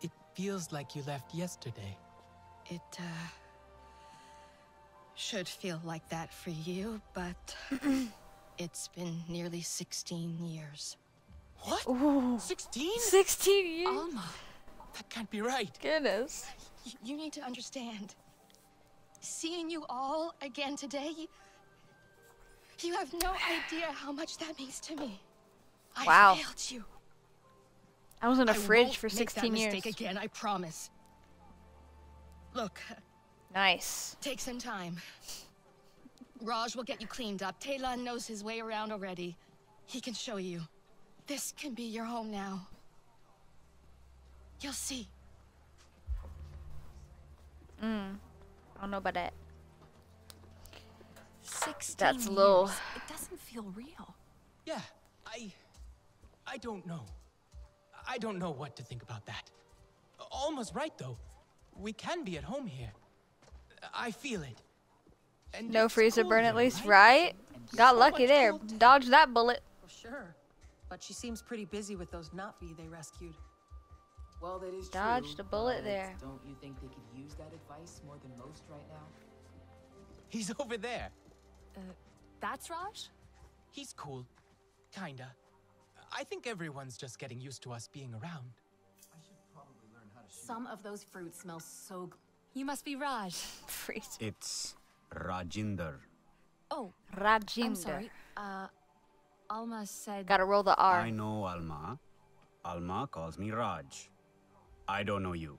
S6: It feels like you left yesterday.
S2: It, uh... Should feel like that for you, but... it's been nearly 16 years.
S6: What?
S1: Ooh.
S6: 16?
S1: 16 years?
S2: Alma.
S6: That can't be right.
S1: Goodness.
S2: Y- you need to understand. Seeing you all again today, you, have no idea how much that means to me. I
S1: Wow.
S2: failed you.
S1: I was in a
S2: I
S1: fridge for 16
S2: that
S1: years.
S2: again, I promise. Look,
S1: Nice.
S2: take some time. Raj will get you cleaned up. Talon knows his way around already. He can show you. This can be your home now. You'll see.
S1: Mm. I don't know about that.
S15: 16
S1: That's a little-
S15: years. It doesn't feel real.
S6: Yeah, I... I don't know. I don't know what to think about that. Almost right, though. We can be at home here. I feel it. And
S1: No freezer
S6: cool
S1: burn at least,
S6: right?
S1: right? Got lucky there. Dodged that bullet.
S19: For sure. But she seems pretty busy with those Na'vi they rescued.
S20: Well, that is
S1: Dodged
S20: true.
S1: a bullet there.
S20: Don't you think they could use that advice more than most right now?
S6: He's over there.
S15: Uh, that's Raj?
S6: He's cool. Kinda. I think everyone's just getting used to us being around. I should probably learn how to shoot.
S19: Some of those fruits smell so good.
S15: You must be Raj.
S1: Freeze.
S21: It's Rajinder.
S15: Oh,
S1: Rajinder.
S15: I'm sorry. Uh, Alma said...
S1: Gotta roll the R.
S21: I know Alma. Alma calls me Raj. I don't know you.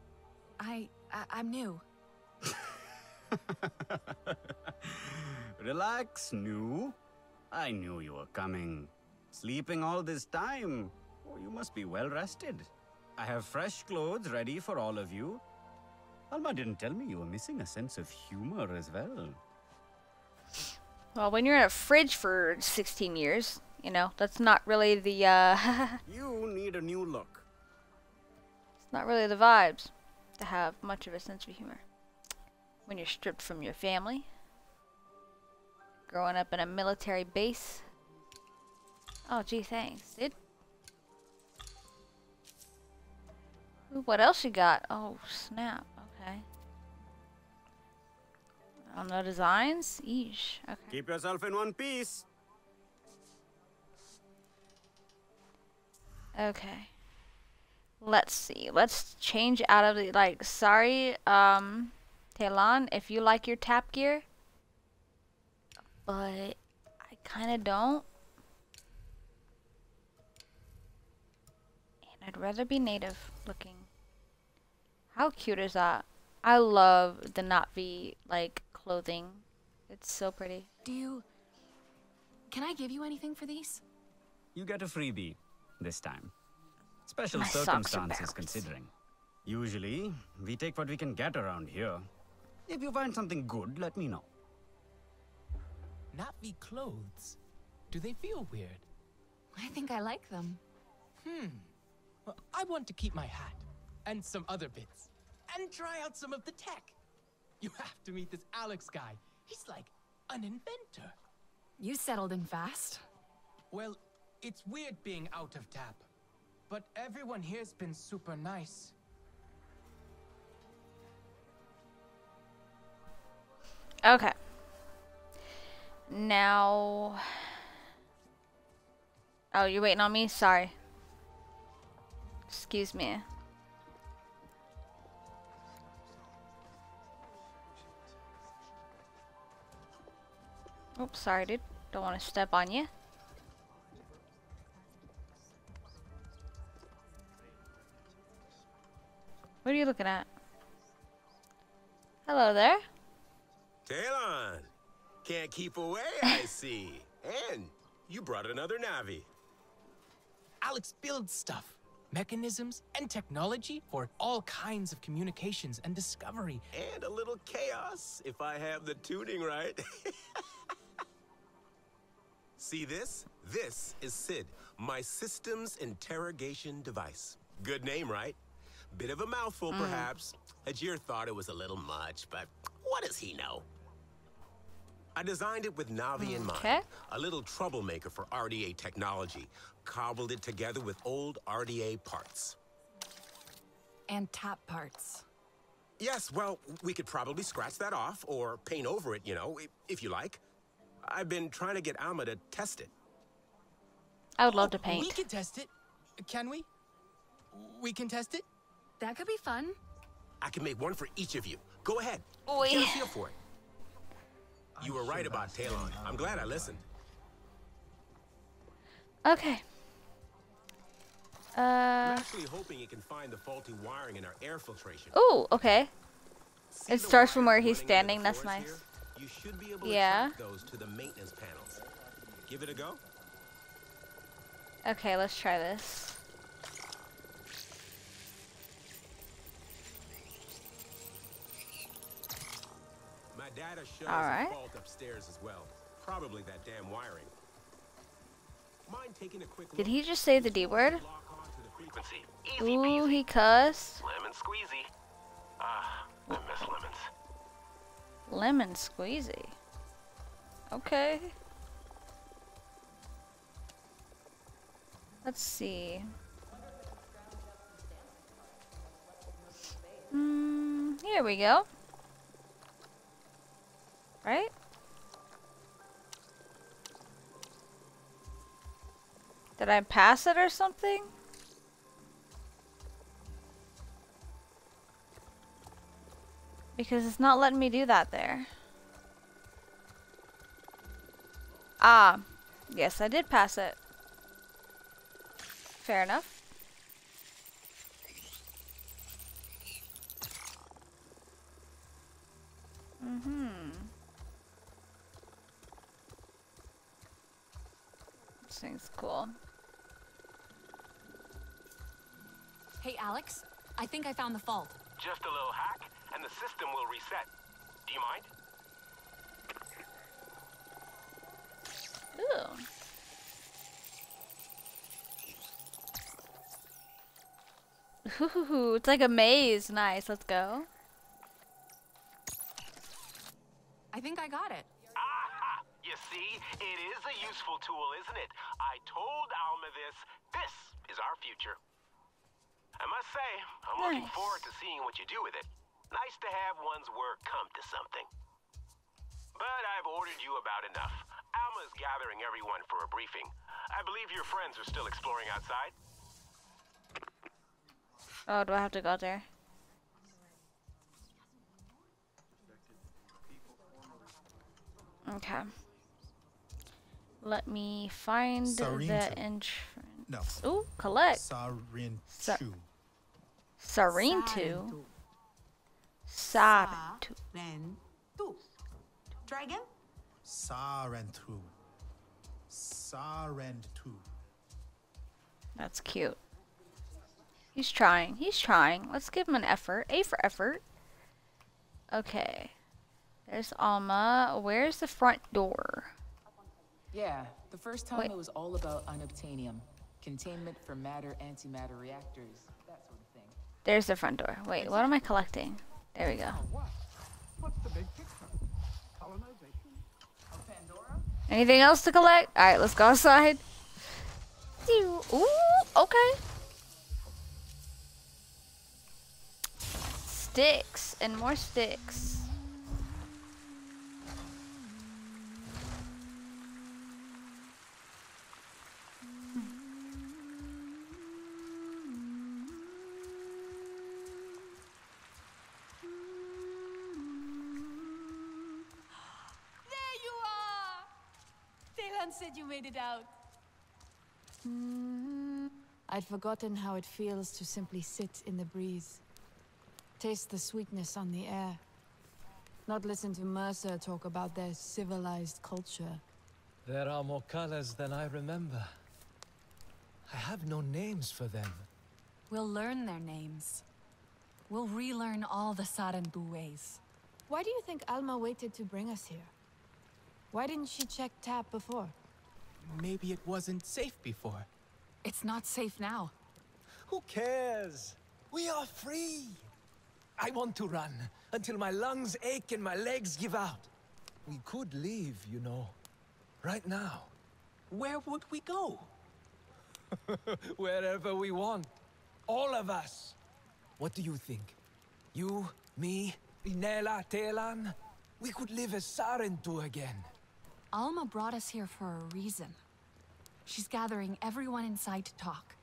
S15: I, I I'm new.
S21: Relax, new. I knew you were coming. Sleeping all this time. Oh, you must be well rested. I have fresh clothes ready for all of you. Alma didn't tell me you were missing a sense of humor as well.
S1: Well, when you're in a fridge for 16 years, you know, that's not really the, uh,
S21: You need a new look.
S1: Not really the vibes to have much of a sense of humor. When you're stripped from your family, growing up in a military base. Oh, gee, thanks, dude. Ooh, what else you got? Oh, snap. Okay. On the designs? Eesh. Okay.
S21: Keep yourself in one piece.
S1: Okay. Let's see. Let's change out of the like sorry, um Talon, if you like your tap gear. But I kinda don't. And I'd rather be native looking. How cute is that? I love the Na'vi like clothing. It's so pretty.
S15: Do you... Can I give you anything for these?
S21: You get a freebie this time. Special
S1: My
S21: circumstances considering. Usually, we take what we can get around here. If you find something good, let me know.
S6: Not the clothes. Do they feel weird?
S15: I think I like them.
S6: Hmm. Well, I want to keep my hat. And some other bits. And try out some of the tech. You have to meet this Alex guy. He's like an inventor.
S15: You settled in fast.
S6: Well, it's weird being out of tap. But everyone here's been super nice.
S1: Okay. Now... Oh, you're waiting on me? Sorry. Excuse me. Oops, sorry dude. Don't want to step on you. What are you looking at? Hello there.
S22: Talon! Can't keep away, I see. And you brought another Na'vi.
S6: Alex builds stuff, mechanisms, and technology for all kinds of communications and discovery.
S22: And a little chaos, if I have the tuning right. See this? This is SID, my systems interrogation device. Good name, right? Bit of a mouthful,
S1: Mm.
S22: perhaps. Ajir thought it was a little much, but what does he know? I designed it with Na'vi in
S1: Okay.
S22: mind. A little troublemaker for RDA technology. Cobbled it together with old RDA parts.
S15: And top parts.
S22: Yes, well, we could probably scratch that off or paint over it, you know, if you like. I've been trying to get Alma to test it.
S1: I would love to paint.
S6: We can test it. Can we? We can test it?
S15: That could be fun.
S22: I can make one for each of you. Go ahead.
S1: Oi.
S22: Get a feel for it. You were right about Talon. I'm glad I listened.
S1: Okay. Uh.
S22: I'm actually hoping it can find the faulty wiring in our air filtration.
S1: Oh, okay.
S22: See
S1: It starts from where he's
S22: running into the
S1: standing. That's nice.
S22: here? You should be able to
S1: Yeah.
S22: track those to the maintenance panels. Give it a go.
S1: Okay, let's try this.
S22: Data shows
S1: All right.
S22: a fault upstairs as well. Probably that damn wiring. Mind taking a quick
S1: Did he just say the D word?
S22: frequency.
S1: Ooh, he cussed.
S22: Lemon squeezy. Ah, I miss lemons.
S1: Lemon squeezy. Okay. Let's see. Hmm, here we go. Right? Did I pass it or something? Because it's not letting me do that there. Ah, yes, I did pass it. Fair enough. Mm-hmm. Thing's cool.
S15: Hey, Alex. I think I found the fault.
S22: Just a little hack, and the system will reset. Do you mind?
S1: Ooh. Ooh, it's like a maze. Nice, let's go.
S15: I think I got it.
S22: You see, it is a useful tool, isn't it? I told Alma this. This is our future. I must say, I'm looking forward to seeing what you do with it. Nice to have one's work come to something. But I've ordered you about enough. Alma's gathering everyone for a briefing. I believe your friends are still exploring outside.
S1: Oh, do I have to go there? Okay. Let me find the
S23: Sarintu.
S1: entrance.
S23: No.
S1: Ooh, collect.
S23: Sarin
S1: Sa-
S23: Chu.
S1: Sarintu. Sarintu.
S24: Sarentu. Try again?
S23: Sarentu. Sarentu.
S1: That's cute. He's trying. He's trying. Let's give him an effort. A for effort. Okay. There's Alma. Where's the front door?
S20: Yeah, the first time
S1: Wait.
S20: it was all about unobtainium. Containment for matter antimatter reactors, that sort of thing.
S1: There's the front door. Wait, what am I collecting? There we go.
S13: Oh, What's the big picture? Colonization?
S20: Of Pandora?
S1: Anything else to collect? Alright, let's go outside. Ooh, okay. Sticks and more sticks.
S7: Everyone said you made it out. Mm-hmm.
S25: I'd forgotten how it feels to simply sit in the breeze. Taste the sweetness on the air. Not listen to Mercer talk about their civilized culture.
S9: There are more colors than I remember. I have no names for them.
S7: We'll learn their names. We'll relearn all the Sarentu ways.
S25: Why do you think Alma waited to bring us here? Why didn't she check Tap before?
S6: Maybe it wasn't safe before.
S7: It's not safe now.
S9: Who cares? We are free. I want to run until my lungs ache and my legs give out. We could leave, you know. Right now.
S6: Where would we go?
S9: Wherever we want. All of us. What do you think? You, me, Inela, Telan? We could live as Sarentu again.
S7: Alma brought us here for a reason. She's gathering everyone inside to talk.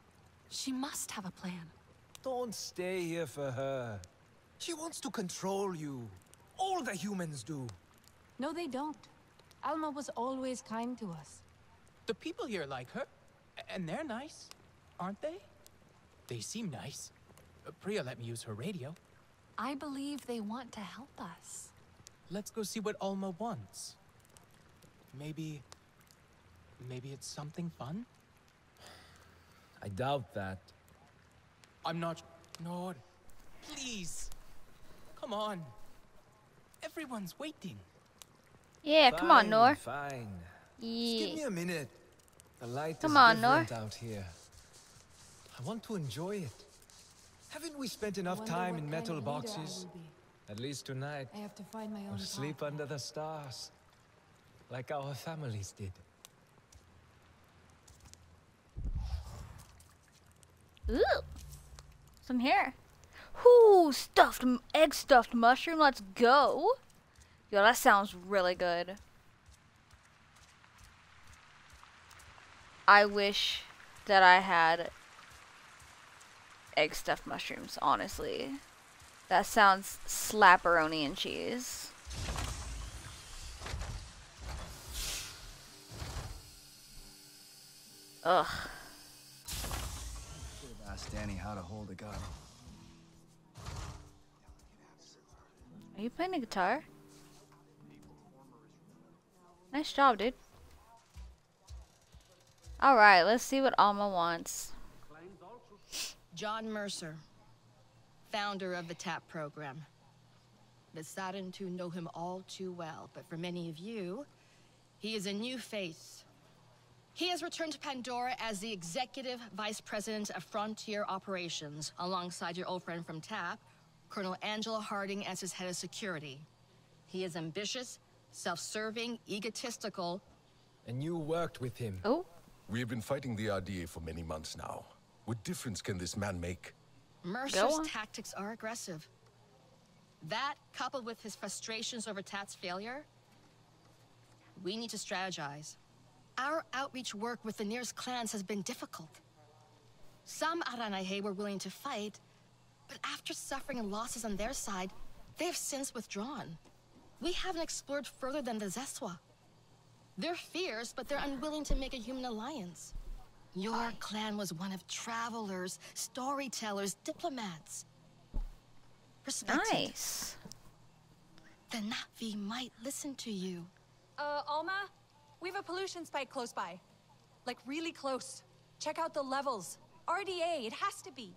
S7: She must have a plan.
S9: Don't stay here for her. She wants to control you. All the humans do.
S25: No, they don't. Alma was always kind to us.
S6: The people here like her, and they're nice, aren't they? They seem nice. Uh, Priya let me use her radio.
S7: I believe they want to help us.
S6: Let's go see what Alma wants. Maybe... Maybe it's something fun?
S9: I doubt that.
S6: I'm not... Nor... Please! Come on. Everyone's waiting.
S1: Yeah, come on,
S9: Fine,
S1: Nor.
S9: Fine.
S1: Yeah.
S9: Just give me a minute. The light
S1: Come
S9: is
S1: on, Nor.
S9: different out here. I want to enjoy it. Haven't we spent enough time in metal
S25: of leader I
S9: boxes? At least tonight.
S25: I have to find my own
S9: Or sleep under the stars. Like our families did.
S1: Ooh, some hair. Ooh, stuffed egg stuffed mushroom. Let's go. Yo, that sounds really good. I wish that I had egg stuffed mushrooms. Honestly, that sounds slapperoni and cheese. Ugh.
S26: Should have asked Danny how to hold a gun.
S1: Are you playing the guitar? Nice job, dude. Alright, let's see what Alma wants.
S2: John Mercer, founder of the TAP program. The Sarentu know him all too well, but for many of you, he is a new face. He has returned to Pandora as the executive vice president of Frontier Operations, alongside your old friend from TAP, Colonel Angela Harding, as his head of security. He is ambitious, self-serving, egotistical.
S9: And you worked with him.
S1: Oh.
S16: We have been fighting the RDA for many months now. What difference can this man make?
S2: Mercer's tactics are aggressive. That, coupled with his frustrations over TAP's failure, we need to strategize. Our outreach work with the nearest clans has been difficult. Some Aranahe were willing to fight, but after suffering losses on their side, they have since withdrawn. We haven't explored further than the Zeswa. They're fierce, but they're unwilling to make a human alliance. Your clan was one of travelers, storytellers, diplomats. Respected.
S1: Nice.
S2: The Na'vi might listen to you.
S27: Uh, Alma? We have a pollution spike close by. Like, really close. Check out the levels. RDA, it has to be.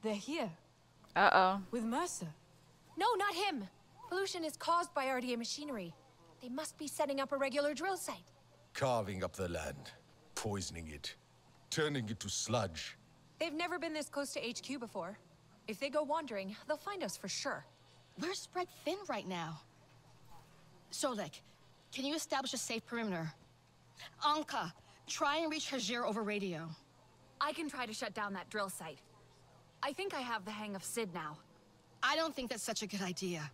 S25: They're here.
S1: Uh-oh.
S25: With Mercer.
S27: No, not him. Pollution is caused by RDA machinery. They must be setting up a regular drill site.
S16: Carving up the land, poisoning it, turning it to sludge.
S27: They've never been this close to HQ before. If they go wandering, they'll find us for sure.
S2: We're spread thin right now. Sotlek, can you establish a safe perimeter? Anka, try and reach Hajir over radio.
S27: I can try to shut down that drill site. I think I have the hang of Sid now.
S2: I don't think that's such a good idea.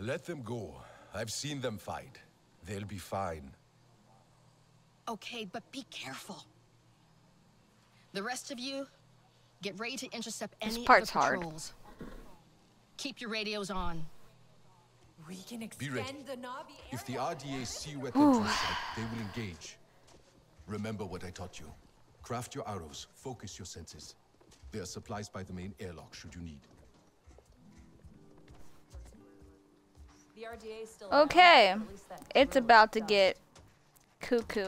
S16: Let them go. I've seen them fight. They'll be fine.
S2: Okay, but be careful. The rest of you, get ready to intercept
S1: This
S2: any
S1: part's
S2: of the
S1: hard.
S2: patrols. Keep your radios on.
S27: We can
S16: Be ready.
S27: extend the Na'vi
S16: If the RDA see you at
S1: Whew.
S16: the drill they will engage.
S12: Remember what I taught you. Craft your arrows, focus your senses. There are supplies by the main airlock should you need.
S20: The RDA still
S1: Okay, it's about to get cuckoo.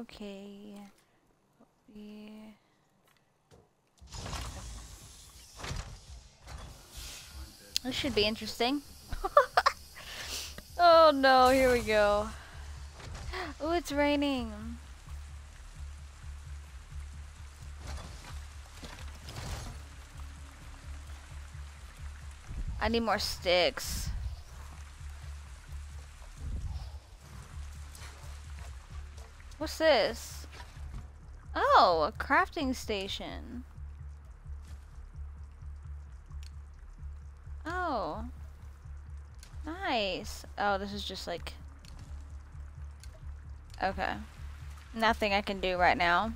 S1: Okay. Yeah. This should be interesting. oh no, here we go. Oh, it's raining. I need more sticks. What's this? Oh, a crafting station. Oh. Nice. Oh, this is just like... Okay. Nothing I can do right now.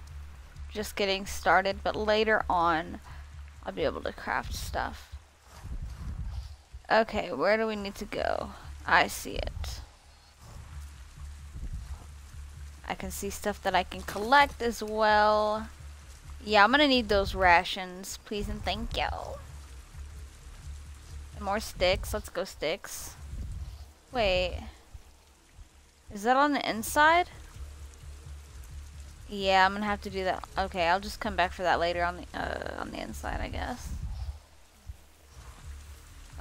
S1: Just getting started, but later on, I'll be able to craft stuff. Okay, where do we need to go? I see it. I can see stuff that I can collect as well. Yeah, I'm gonna need those rations, please and thank you. More sticks. Let's go sticks. Wait. Is that on the inside? Yeah, I'm gonna have to do that. Okay, I'll just come back for that later on the uh, on the inside, I guess.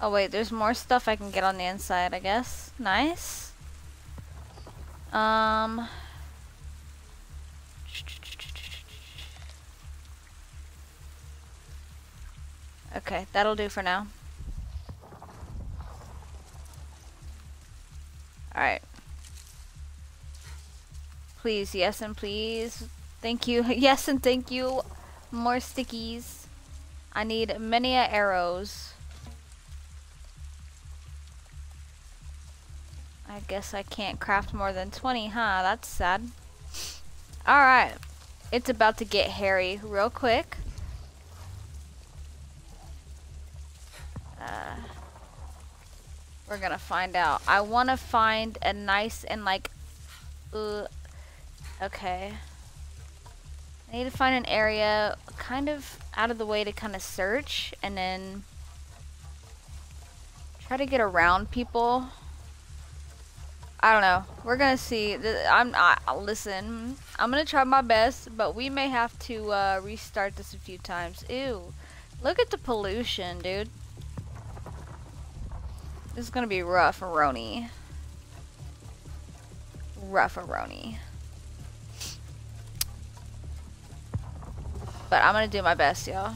S1: Oh wait, there's more stuff I can get on the inside, I guess. Nice. Um. Okay, that'll do for now. Alright. Please, yes and please. Thank you. Yes and thank you. More stickies. I need many arrows. I guess I can't craft more than 20, huh? That's sad. Alright. It's about to get hairy real quick. Uh, we're gonna find out. I want to find a nice and like... Uh, okay. I need to find an area kind of out of the way to kind of search and then try to get around people. I don't know. We're gonna see. I'm not. Listen, I'm gonna try my best, but we may have to uh, restart this a few times. Ew, look at the pollution, dude. This is gonna be rough, Roni. Rough, Roni. But I'm gonna do my best, y'all.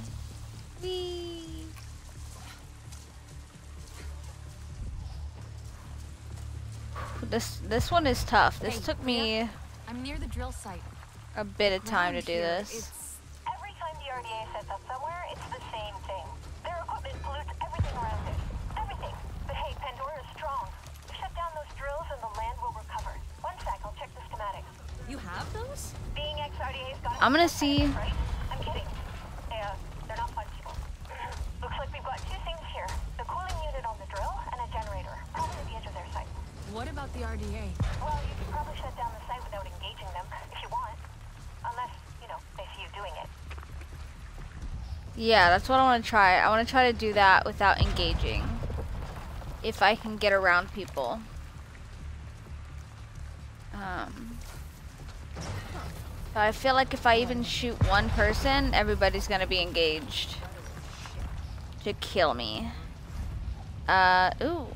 S1: This this one is tough. This
S27: hey,
S1: took me
S27: I'm near the drill site.
S1: a bit of time to do
S27: here,
S1: this.
S27: It's
S28: Every time the RDA sets up somewhere, it's the same thing. Their equipment pollutes everything around it. Everything. But hey, Pandora is strong. Shut down those drills and the land will recover. One sec, I'll check the schematics.
S27: You have those?
S28: Being ex-RDA's got
S1: I'm gonna see.
S28: right? I'm kidding. They, uh, they're not fungible. Looks like we've got two things here. The cooling unit on the drill and a generator. Probably at the edge of their site.
S27: What about the RDA?
S28: Well, you could probably shut down the site without engaging them, if you want. Unless, you know, they see you doing it.
S1: Yeah, that's what I want to try. I want to try to do that without engaging. If I can get around people. Um, but I feel like if I even shoot one person, everybody's gonna be engaged to kill me. Uh, ooh.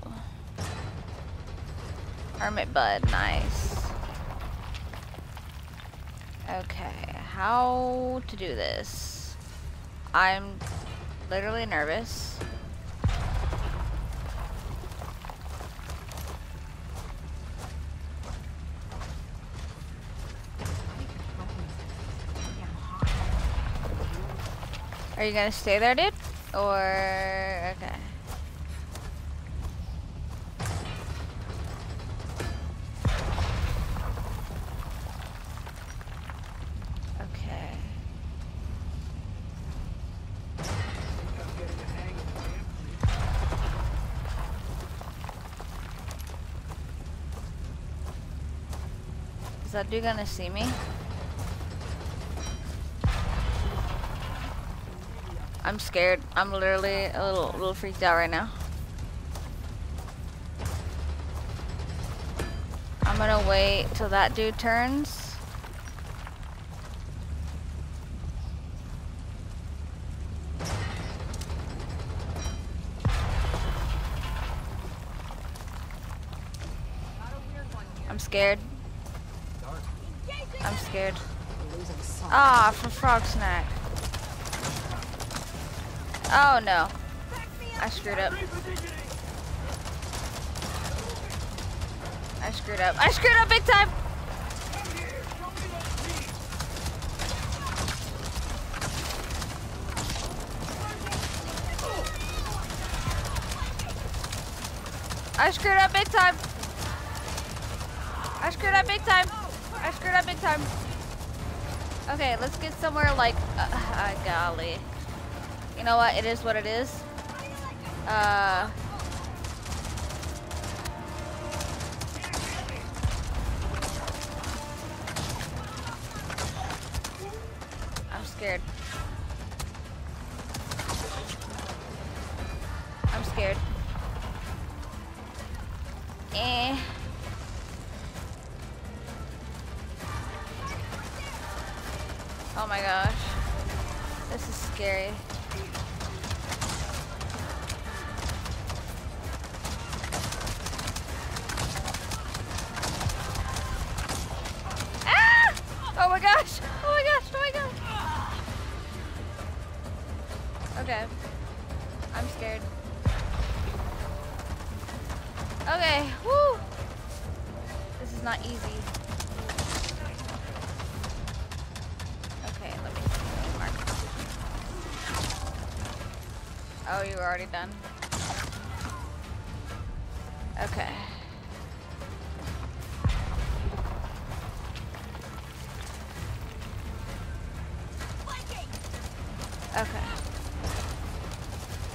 S1: Hermit bud, nice. Okay, how to do this? I'm literally nervous. Are you gonna stay there, dude? Or okay. Is that dude gonna see me? I'm scared. I'm literally a little, little freaked out right now. I'm gonna wait till that dude turns. I'm scared. I'm scared. Ah, for frog snack. Oh no. I screwed up. I screwed up. I screwed up big time! I screwed up big time! I screwed up big time! I screwed up big time! Okay, let's get somewhere like... Uh, uh, golly. You know what? It is what it is. Uh... I'm scared. Already done? Okay. Okay.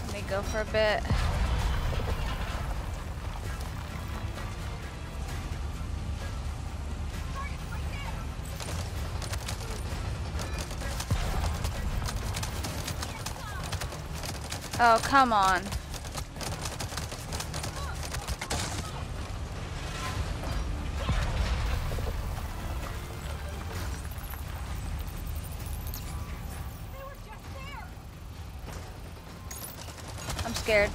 S1: Let me go for a bit. Oh, come on. I'm scared.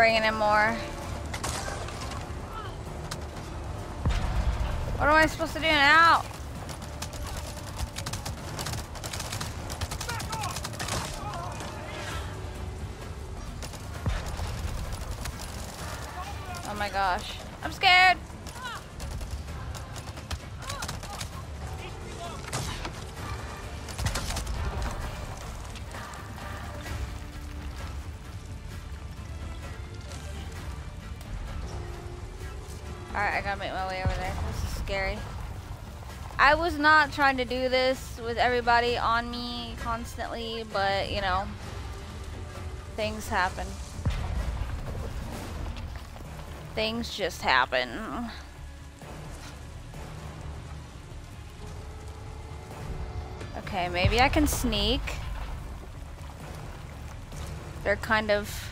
S1: Bringing in more. What am I supposed to do now? Not trying to do this with everybody on me constantly, but you know, things happen. Things just happen. Okay, maybe I can sneak. They're kind of...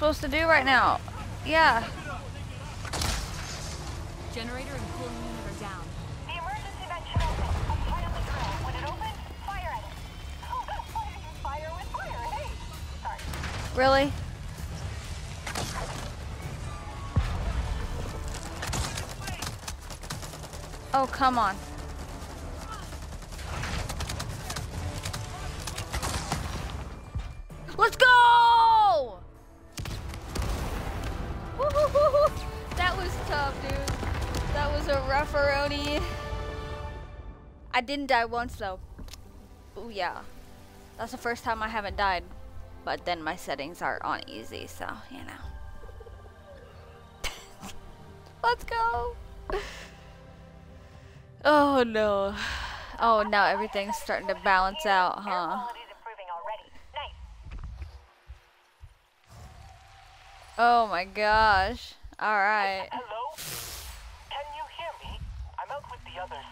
S1: supposed to do right now? Yeah.
S27: Generator and cooling unit are down.
S28: The emergency vent should open. Apply on the drill. When it opens, fire at it. Oh, why do you fire with fire? Hey! Sorry.
S1: Really? Oh, come on. Was a. I didn't die once though. Oh yeah. That's the first time I haven't died. But then my settings are on easy, so you know. Let's go! Oh no. Oh now everything's starting to balance out, huh? Oh my gosh. Alright.
S22: Hello? Can you hear me? I'm out with the others.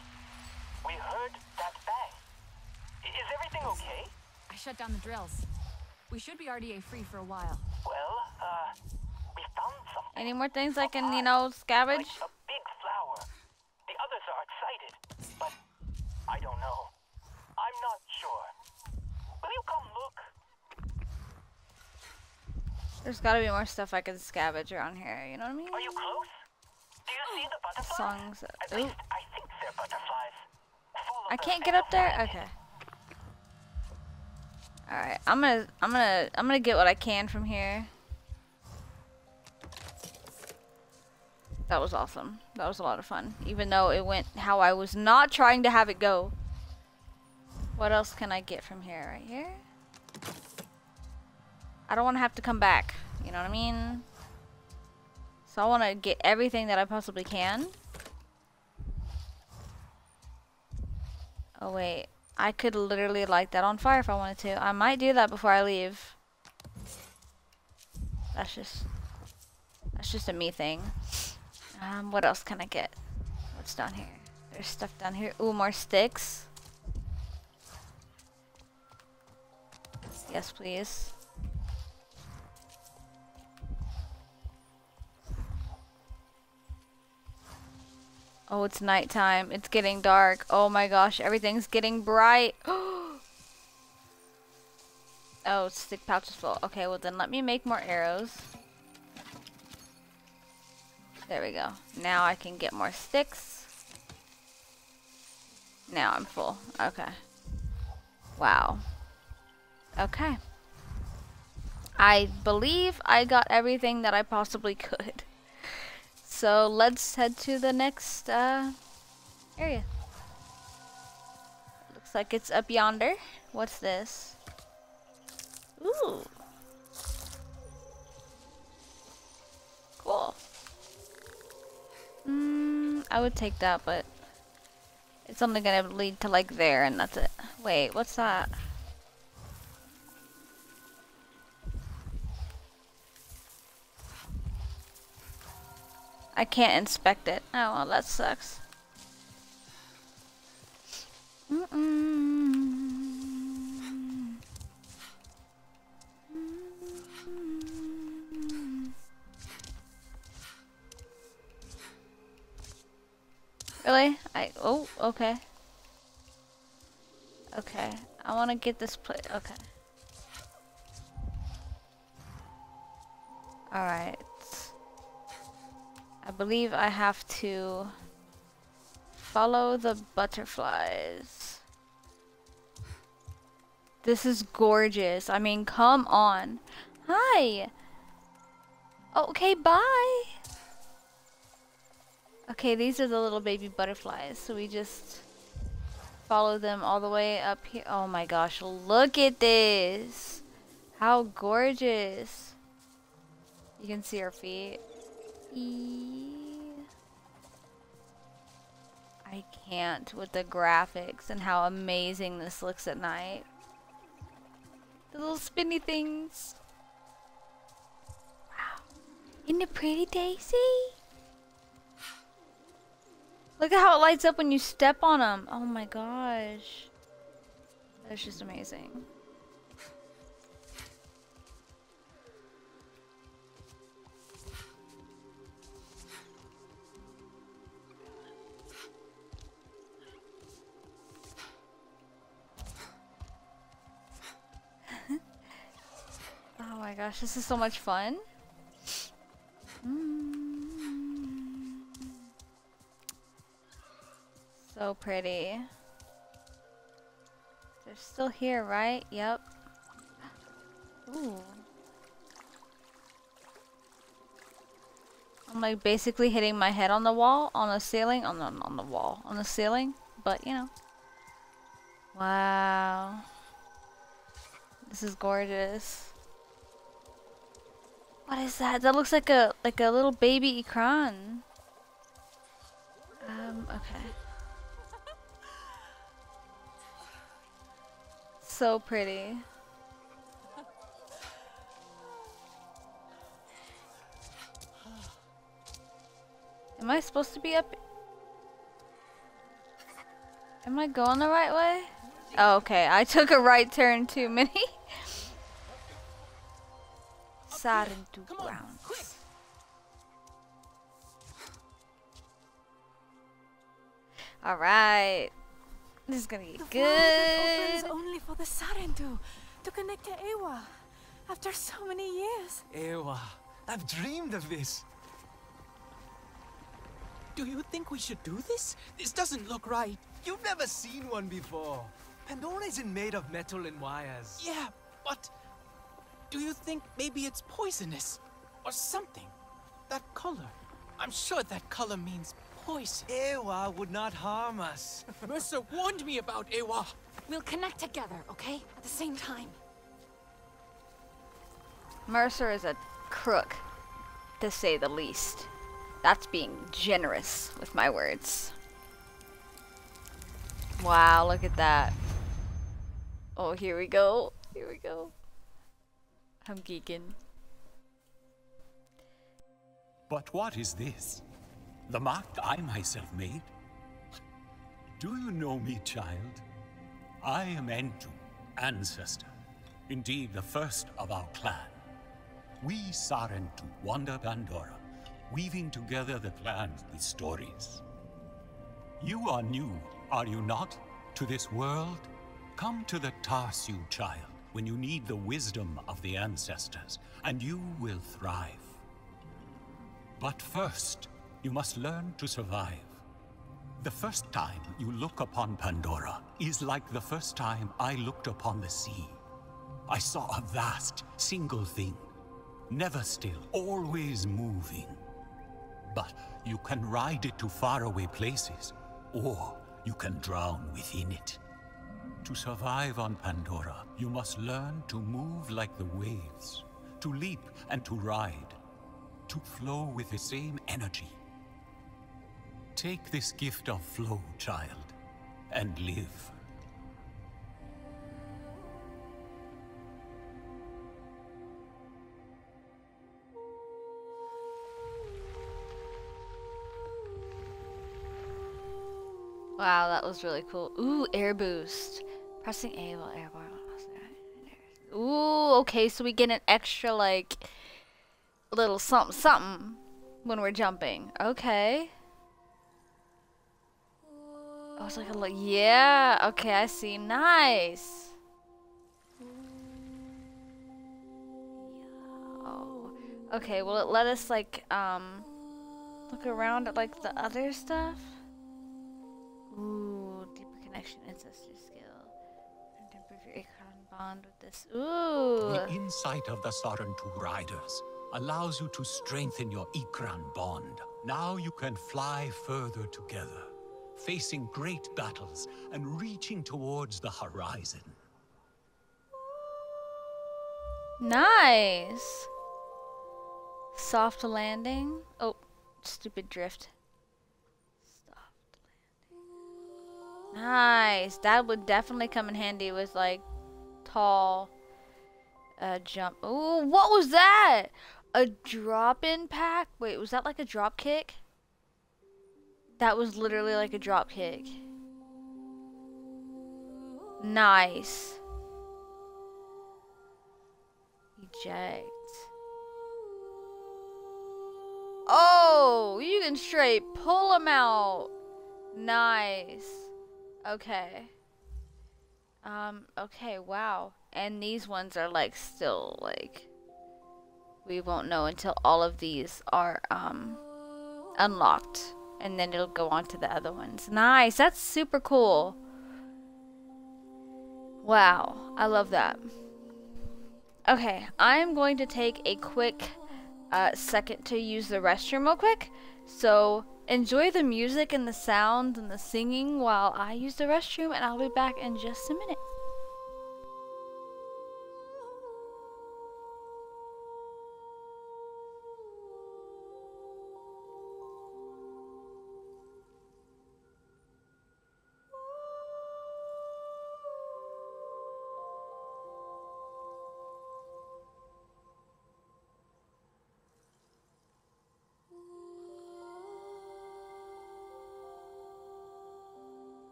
S22: We heard that bang. Is everything okay?
S27: I shut down the drills. We should be RDA free for a while.
S22: Well, uh, we found something.
S1: Any more things I can, you know, scavenge?
S22: Like A big flower. The others are excited, but I don't know. I'm not sure. Will you come look?
S1: There's gotta be more stuff I can scavenge around here, you know what I mean?
S22: Are you close? Do you see the butterflies?
S1: Songs.
S22: At
S1: Ooh.
S22: least I think they're butterflies.
S1: I can't get up there? Okay. Alright, I'm gonna I'm gonna I'm gonna get what I can from here. That was awesome. That was a lot of fun. Even though it went how I was not trying to have it go. What else can I get from here? Right here? I don't want to have to come back. You know what I mean? So I want to get everything that I possibly can. Oh wait, I could literally light that on fire if I wanted to. I might do that before I leave. That's just, that's just a me thing. Um, what else can I get? What's down here? There's stuff down here. Ooh, more sticks. Yes, please. Oh, it's nighttime. It's getting dark. Oh my gosh, everything's getting bright. oh, stick pouch is full. Okay, well then let me make more arrows. There we go. Now I can get more sticks. Now I'm full. Okay. Wow. Okay. I believe I got everything that I possibly could. So let's head to the next uh, area. Looks like it's up yonder. What's this? Ooh. Cool. Mm, I would take that, but it's only gonna lead to like there and that's it. Wait, what's that? I can't inspect it. Oh, well, that sucks. Really? I oh okay. Okay, I want to get this plate. Okay. All right. I believe I have to follow the butterflies. This is gorgeous. I mean, come on. Hi. Okay, bye. Okay, these are the little baby butterflies. So we just follow them all the way up here. Oh my gosh, look at this. How gorgeous. You can see our feet. I can't with the graphics and how amazing this looks at night. The little spinny things. Wow. Isn't it pretty, Daisy? Look at how it lights up when you step on them. Oh my gosh. That's just amazing. Oh, my gosh, this is so much fun. Mm. So pretty. They're still here, right? Yep. Ooh. I'm like basically hitting my head on the wall, on the ceiling, on the on the wall, on the ceiling, but you know. Wow. This is gorgeous. What is that? That looks like a like a little baby Ikran. Um, okay. So pretty. Am I supposed to be up? Am I going the right way? Oh, okay, I took a right turn too many. Sarentu grounds. Alright. This is gonna get
S7: The
S1: good.
S7: that opens only for the Sarentu to connect to Eywa after so many years.
S9: Eywa, I've dreamed of this.
S6: Do you think we should do this? This doesn't look right.
S9: You've never seen one before. Pandora isn't made of metal and wires.
S6: Yeah, but do you think maybe it's poisonous or something? That color. I'm sure that color means poison.
S9: Eywa would not harm us.
S6: Mercer warned me about Eywa.
S27: We'll connect together, okay? At the same time.
S1: Mercer is a crook, to say the least. That's being generous with my words. Wow, look at that. Oh, here we go. Here we go.
S29: But what is this? The mark I myself made? Do you know me, child? I am Entu, ancestor. Indeed, the first of our clan. We Sarentu wander Pandora, weaving together the clans with stories. You are new, are you not, to this world? Come to the Tarsyu, child, when you need the wisdom of the ancestors, and you will thrive. But first, you must learn to survive. The first time you look upon Pandora is like the first time I looked upon the sea. I saw a vast, single thing, never still, always moving. But you can ride it to faraway places, or you can drown within it. To survive on Pandora, you must learn to move like the waves, to leap and to ride, to flow with the same energy. Take this gift of flow, child, and live.
S1: Wow, that was really cool. Ooh, air boost. Pressing A while airborne. Ooh, okay, so we get an extra, like, little something something when we're jumping. Okay. Oh, it's like a look. Yeah, okay, I see. Nice. Okay, will it let us, like, um, look around at, like, the other stuff? Ooh, deeper connection, ancestor skill. And improve your Ikran bond with this. Ooh.
S29: The insight of the Sarentu riders allows you to strengthen your Ikran bond. Now you can fly further together, facing great battles and reaching towards the horizon.
S1: Nice. Soft landing. Oh, stupid drift. Nice. That would definitely come in handy with like tall uh, jump. Oh, what was that? A drop in pack? Wait, was that like a drop kick? That was literally like a drop kick. Nice. Eject. Oh, you can straight pull them out. Nice. Okay. Um, okay, wow. And these ones are like still like we won't know until all of these are um, unlocked. And then it'll go on to the other ones. Nice. That's super cool. Wow. I love that. Okay. I'm going to take a quick uh, second to use the restroom real quick. So enjoy the music and the sounds and the singing while I use the restroom. And I'll be back in just a minute.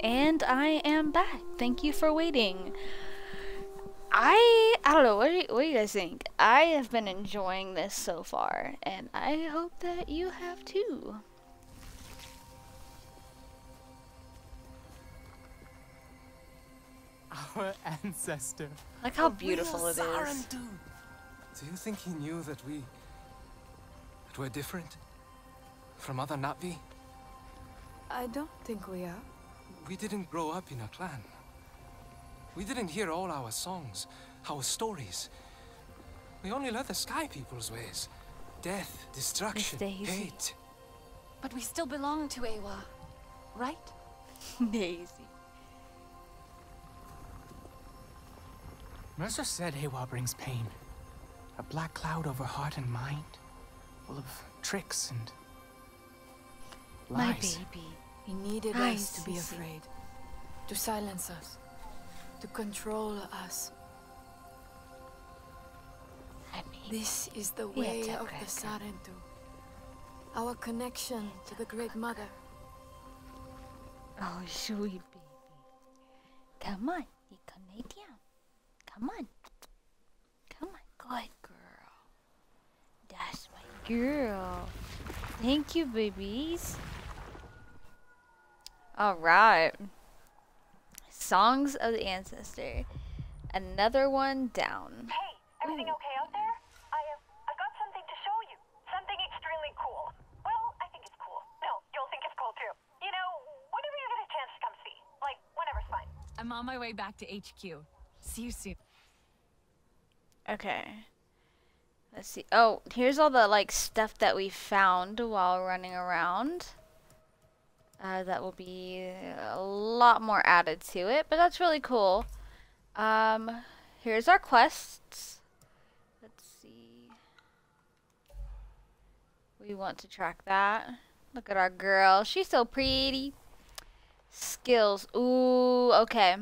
S1: And I am back. Thank you for waiting. I I don't know. What do, you, what do you guys think? I have been enjoying this so far, and I hope that you have too.
S6: Our ancestor.
S1: Look how beautiful it is.
S9: Do you think he knew that we... that we're different? From other Na'vi?
S25: I don't think we are.
S9: We didn't grow up in a clan. We didn't hear all our songs, our stories. We only learned the Sky People's ways. Death, destruction, hate.
S15: But we still belong to Eywa, right?
S1: Daisy.
S6: Mercer said Eywa brings pain. A black cloud over heart and mind, full of tricks and lies.
S25: My
S6: lies.
S25: baby. He needed
S1: Hi,
S25: us to be afraid. To silence us. To control us. This is the way of the. Sarentu. Our connection to the Great Mother.
S1: Oh, sweet baby. Come on, you can lay down. Come on. Come on, good girl. That's my girl. Thank you, babies. Alright. Songs of the Ancestor. Another one down.
S28: Hey, everything okay out there? I have, I got something to show you. Something extremely cool. Well, I think it's cool. No, you'll think it's cool too. You know, whenever you get a chance to come see. Like, whenever's fine.
S27: I'm on my way back to HQ. See you soon.
S1: Okay. Let's see. Oh, here's all the like stuff that we found while running around. Uh, that will be a lot more added to it, but that's really cool. Um, here's our quests. Let's see. We want to track that. Look at our girl. She's so pretty. Skills. Ooh, okay.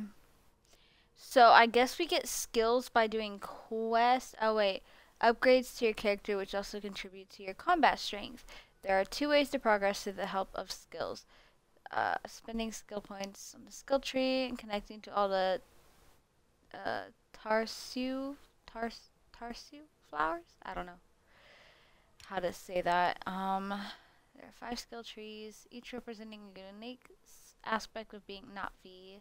S1: So I guess we get skills by doing quests. Oh wait, upgrades to your character, which also contribute to your combat strength. There are two ways to progress through the help of skills. Uh, spending skill points on the skill tree and connecting to all the uh, tarsu, tars, tarsu flowers? I don't know how to say that. Um, there are five skill trees, each representing a unique aspect of being not V.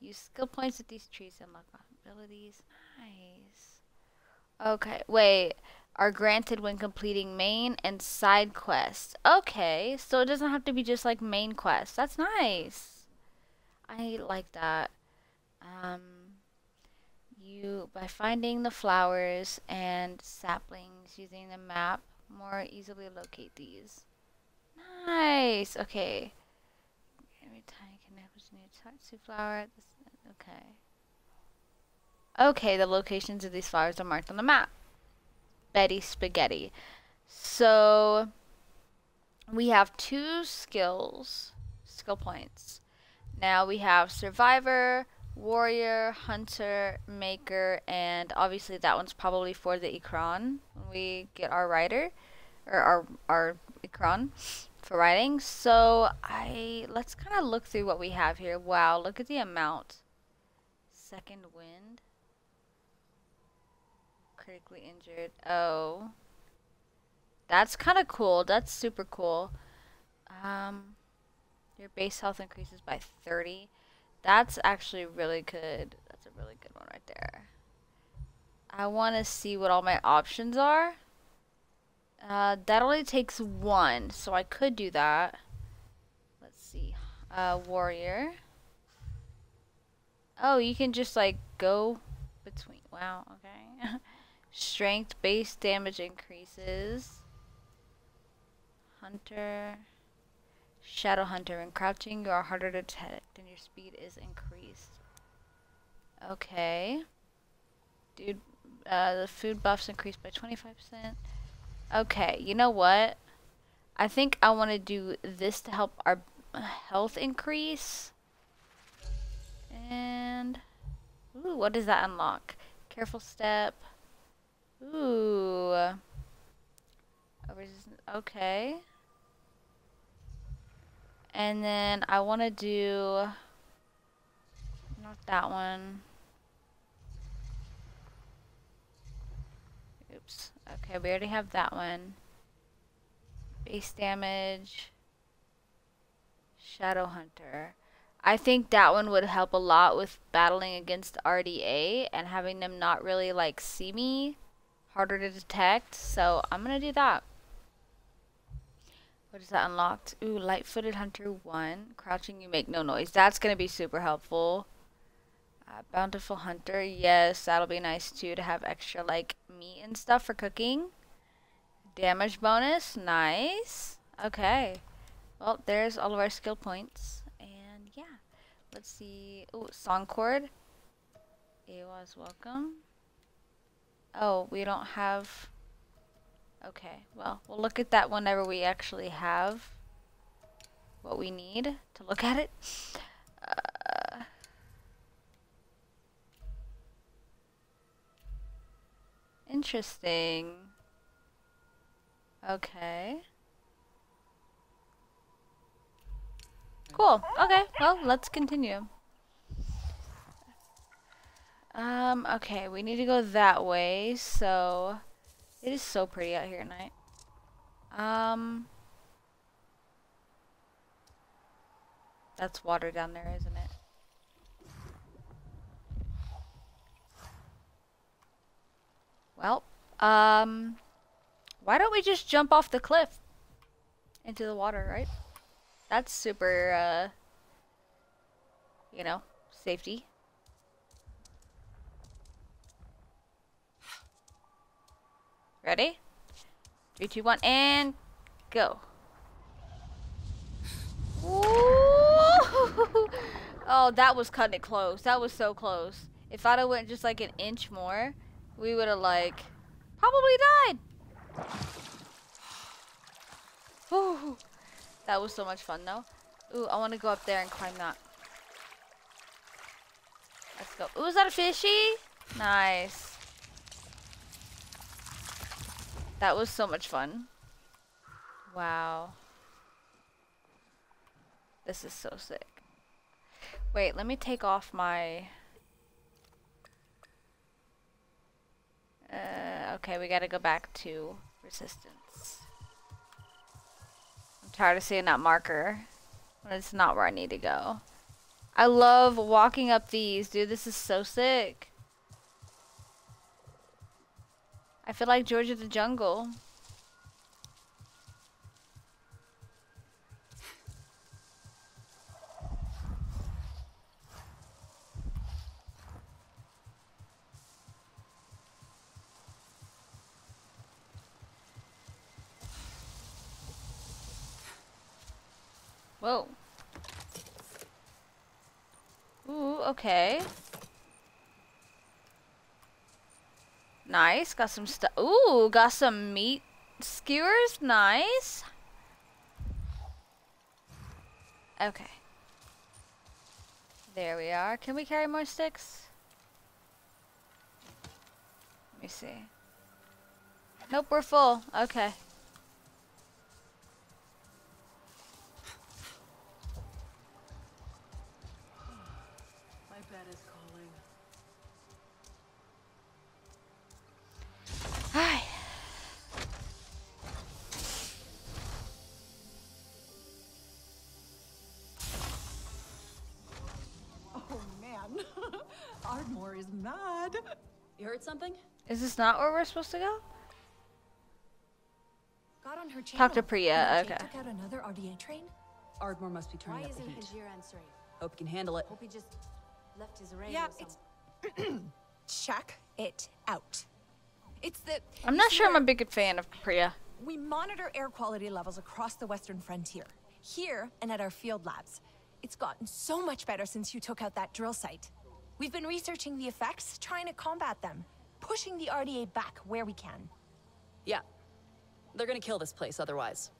S1: Use skill points with these trees and unlock abilities. Nice. Okay, wait. Are granted when completing main and side quests. Okay, so it doesn't have to be just like main quests. That's nice. I like that. Um, you by finding the flowers and saplings using the map more easily locate these. Nice. Okay. Every time you connect with a new tatsu flower. This, okay. Okay, the locations of these flowers are marked on the map. Betty Spaghetti. So we have two skills, skill points. Now we have Survivor, Warrior, Hunter, Maker, and obviously that one's probably for the Ikran when we get our rider, or our, our Ikran for riding. So I let's kind of look through what we have here. Wow, look at the amount. Second wind. Critically injured. Oh. That's kind of cool. That's super cool. Um, your base health increases by 30. That's actually really good. That's a really good one right there. I want to see what all my options are. Uh, that only takes one, so I could do that. Let's see. Uh, warrior. Oh, you can just like go between. Wow, okay. Strength, base damage increases. Hunter. Shadow Hunter. When crouching, you are harder to detect and your speed is increased. Okay. Dude, uh, the food buffs increased by 25%. Okay, you know what? I think I want to do this to help our health increase. And, ooh, what does that unlock? Careful step. Ooh. Okay. And then I want to do, not that one. Oops. Okay, we already have that one. Base damage. Shadow Hunter. I think that one would help a lot with battling against RDA and having them not really like see me. Harder to detect. So I'm to do that. What is that unlocked? Ooh, light-footed hunter 1. Crouching, you make no noise. That's to be super helpful. Uh, bountiful hunter. Yes, that'll be nice too to have extra like meat and stuff for cooking. Damage bonus. Nice. Okay. Well, there's all of our skill points. And yeah. Let's see. Oh, song cord. Eywa's welcome. Oh, we don't have... Okay, well, we'll look at that whenever we actually have what we need to look at it. Uh, interesting. Okay. Cool. Okay, well, let's continue. Um, okay, we need to go that way, so... It is so pretty out here at night. Um... That's water down there, isn't it? Well, um... Why don't we just jump off the cliff? Into the water, right? That's super, uh... You know, safety. Ready? Three, two, one, and go. oh, that was cutting it close. That was so close. If I'd have went just like an inch more, we would have like probably died. Ooh, that was so much fun though. Ooh, I want to go up there and climb that. Let's go. Ooh, is that a fishy? Nice. That was so much fun. Wow. This is so sick. Wait, let me take off my... Uh, okay, we gotta go back to resistance. I'm tired of seeing that marker it's not where I need to go. I love walking up these, dude. This is so sick. I feel like George of the Jungle. Whoa. Ooh, okay. Nice. Got some stuff. Ooh, got some meat skewers. Nice. Okay. There we are. Can we carry more sticks? Let me see. Nope, we're full. Okay.
S30: You heard something?
S1: Is this not where we're supposed to go?
S30: Got on her channel.
S1: Talk to Priya,
S30: And
S1: okay.
S30: Took out another RDA train.
S19: Ardmore must be turning
S30: Why
S19: up the heat.
S30: Why isn't
S19: heat.
S30: Hajir answering?
S19: Hope he can handle it.
S30: Hope he just left his radio.
S31: Yeah,
S30: or
S31: it's check it out. It's the
S1: I'm not sure I'm a big fan of Priya.
S31: We monitor air quality levels across the western frontier, here and at our field labs. It's gotten so much better since you took out that drill site. We've been researching the effects, trying to combat them, pushing the RDA back where we can.
S19: Yeah. They're gonna kill this place otherwise.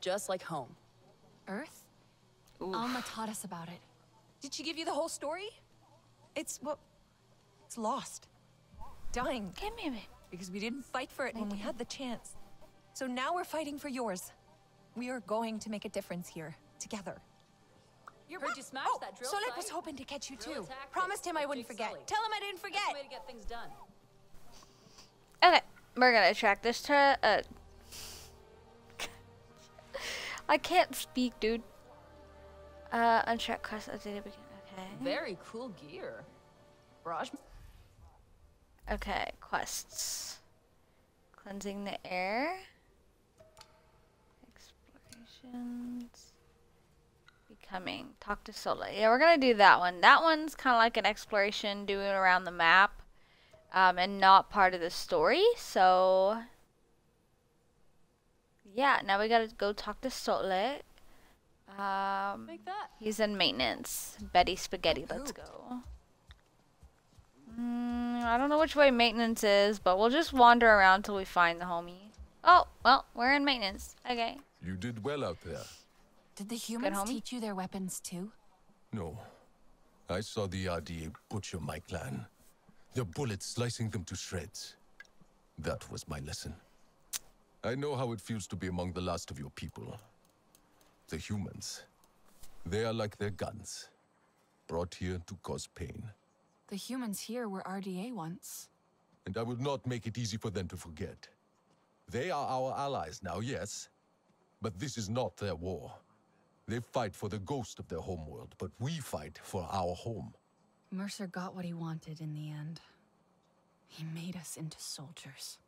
S19: Just like home.
S31: Earth? Alma taught us about it. Did she give you the whole story? It's well, it's lost, dying.
S1: Give me a minute.
S31: Because we didn't fight for it when we had the chance. So now we're fighting for yours. We are going to make a difference here, together.
S30: You're Heard you smash
S31: oh,
S30: that drill
S31: Sotlek
S30: site?
S31: was hoping to catch you
S30: Drill
S31: too.
S30: tactics,
S31: Promised him I wouldn't
S30: Jake
S31: forget.
S30: Sully.
S31: Tell him I didn't forget.
S30: That's the way to get things done.
S1: Okay, we're gonna track this to. Uh, I can't speak, dude. Uh, untrack quest updated. begin- Okay.
S19: Very cool gear. Raj?
S1: Okay, quests. Cleansing the air. Explorations. Becoming. Talk to Sola. Yeah, we're gonna do that one. That one's kind of like an exploration, doing around the map, um, and not part of the story. So, yeah. Now we gotta go talk to Sola. Um,
S30: Make that.
S1: he's in maintenance. Betty Spaghetti. Let's go. Mm, I don't know which way maintenance is, but we'll just wander around till we find the homie. Oh, well, we're in maintenance. Okay.
S12: You did well out there.
S31: Did the humans teach you their weapons too?
S12: No. I saw the RDA butcher my clan. Their bullets slicing them to shreds. That was my lesson. I know how it feels to be among the last of your people. The humans. They are like their guns. Brought here to cause pain.
S31: The humans here were RDA once.
S12: And I will not make it easy for them to forget. They are our allies now, yes. But this is not their war. They fight for the ghost of their homeworld, but we fight for our home.
S31: Mercer got what he wanted in the end. He made us into soldiers.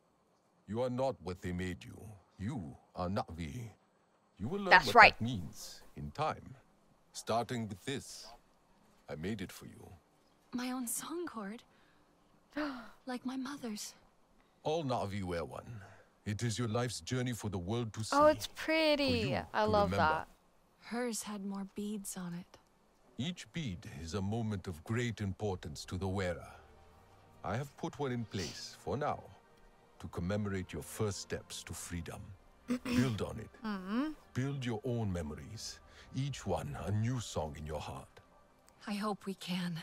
S12: You are not what they made you. You are Na'vi. You will learn
S1: That's
S12: what
S1: right.
S12: that means in time. Starting with this. I made it for you.
S31: My own song cord. like my mother's.
S12: All Na'vi wear one. It is your life's journey for the world to oh, see.
S1: Oh, it's pretty. I love
S12: remember.
S1: that.
S31: Hers had more beads on it.
S12: Each bead is a moment of great importance to the wearer. I have put one in place, for now, to commemorate your first steps to freedom. Build on it.
S1: Mm-hmm.
S12: Build your own memories, each one a new song in your heart.
S31: I hope we can.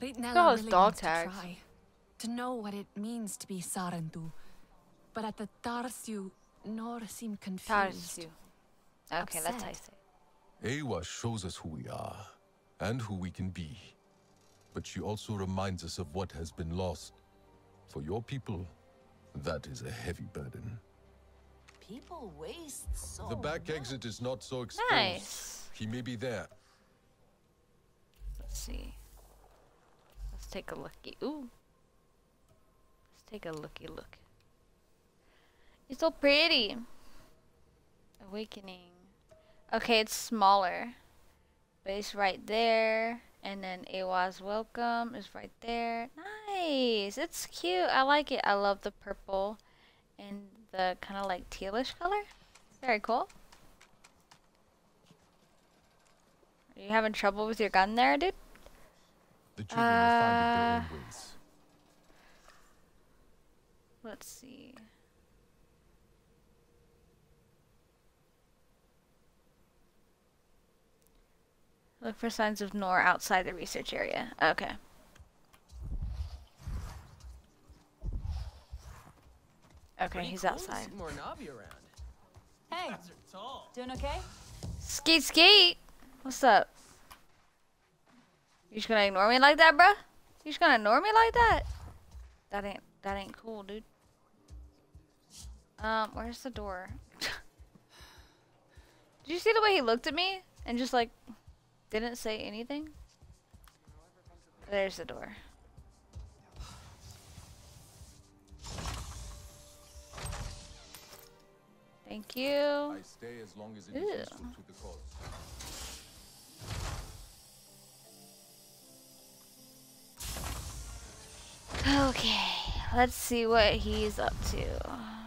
S1: all
S7: Leitnella
S1: his
S7: really
S1: dog
S7: wants
S1: tags.
S7: to try. To know what it means to be Sarentu. But at the Tarsyu, Nor seemed confused.
S1: Tarsyu. Okay, that's how you
S7: Upset.
S1: say it.
S12: Eywa shows us who we are and who we can be. But she also reminds us of what has been lost. For your people, that is a heavy burden.
S30: People waste so
S12: the back exit is not so exposed.
S1: Nice.
S12: He may be there.
S1: Let's see. Let's take a looky. Ooh. Let's take a looky look. It's so pretty. Awakening. Okay, it's smaller. But it's right there. And then Eywa's welcome is right there. Nice. It's cute. I like it. I love the purple and the kind of like tealish color. Very cool. Are you having trouble with your gun there, dude?
S12: The children will find it their
S1: Uh,
S12: own ways.
S1: Let's see. Look for signs of Nor outside the research area. Okay. Okay,
S6: Pretty
S1: he's
S6: cool
S1: outside.
S6: more Na'vi around.
S30: Hey,
S6: Guys are tall.
S30: doing okay?
S1: Skeet skeet! What's up? You just gonna ignore me like that, bruh? You just gonna ignore me like that? That ain't that ain't cool, dude. Um, where's the door? Did you see the way he looked at me and just like didn't say anything? There's the door. Thank you.
S12: I stay as long as it is useful to the cause.
S1: Okay, let's see what he's up to.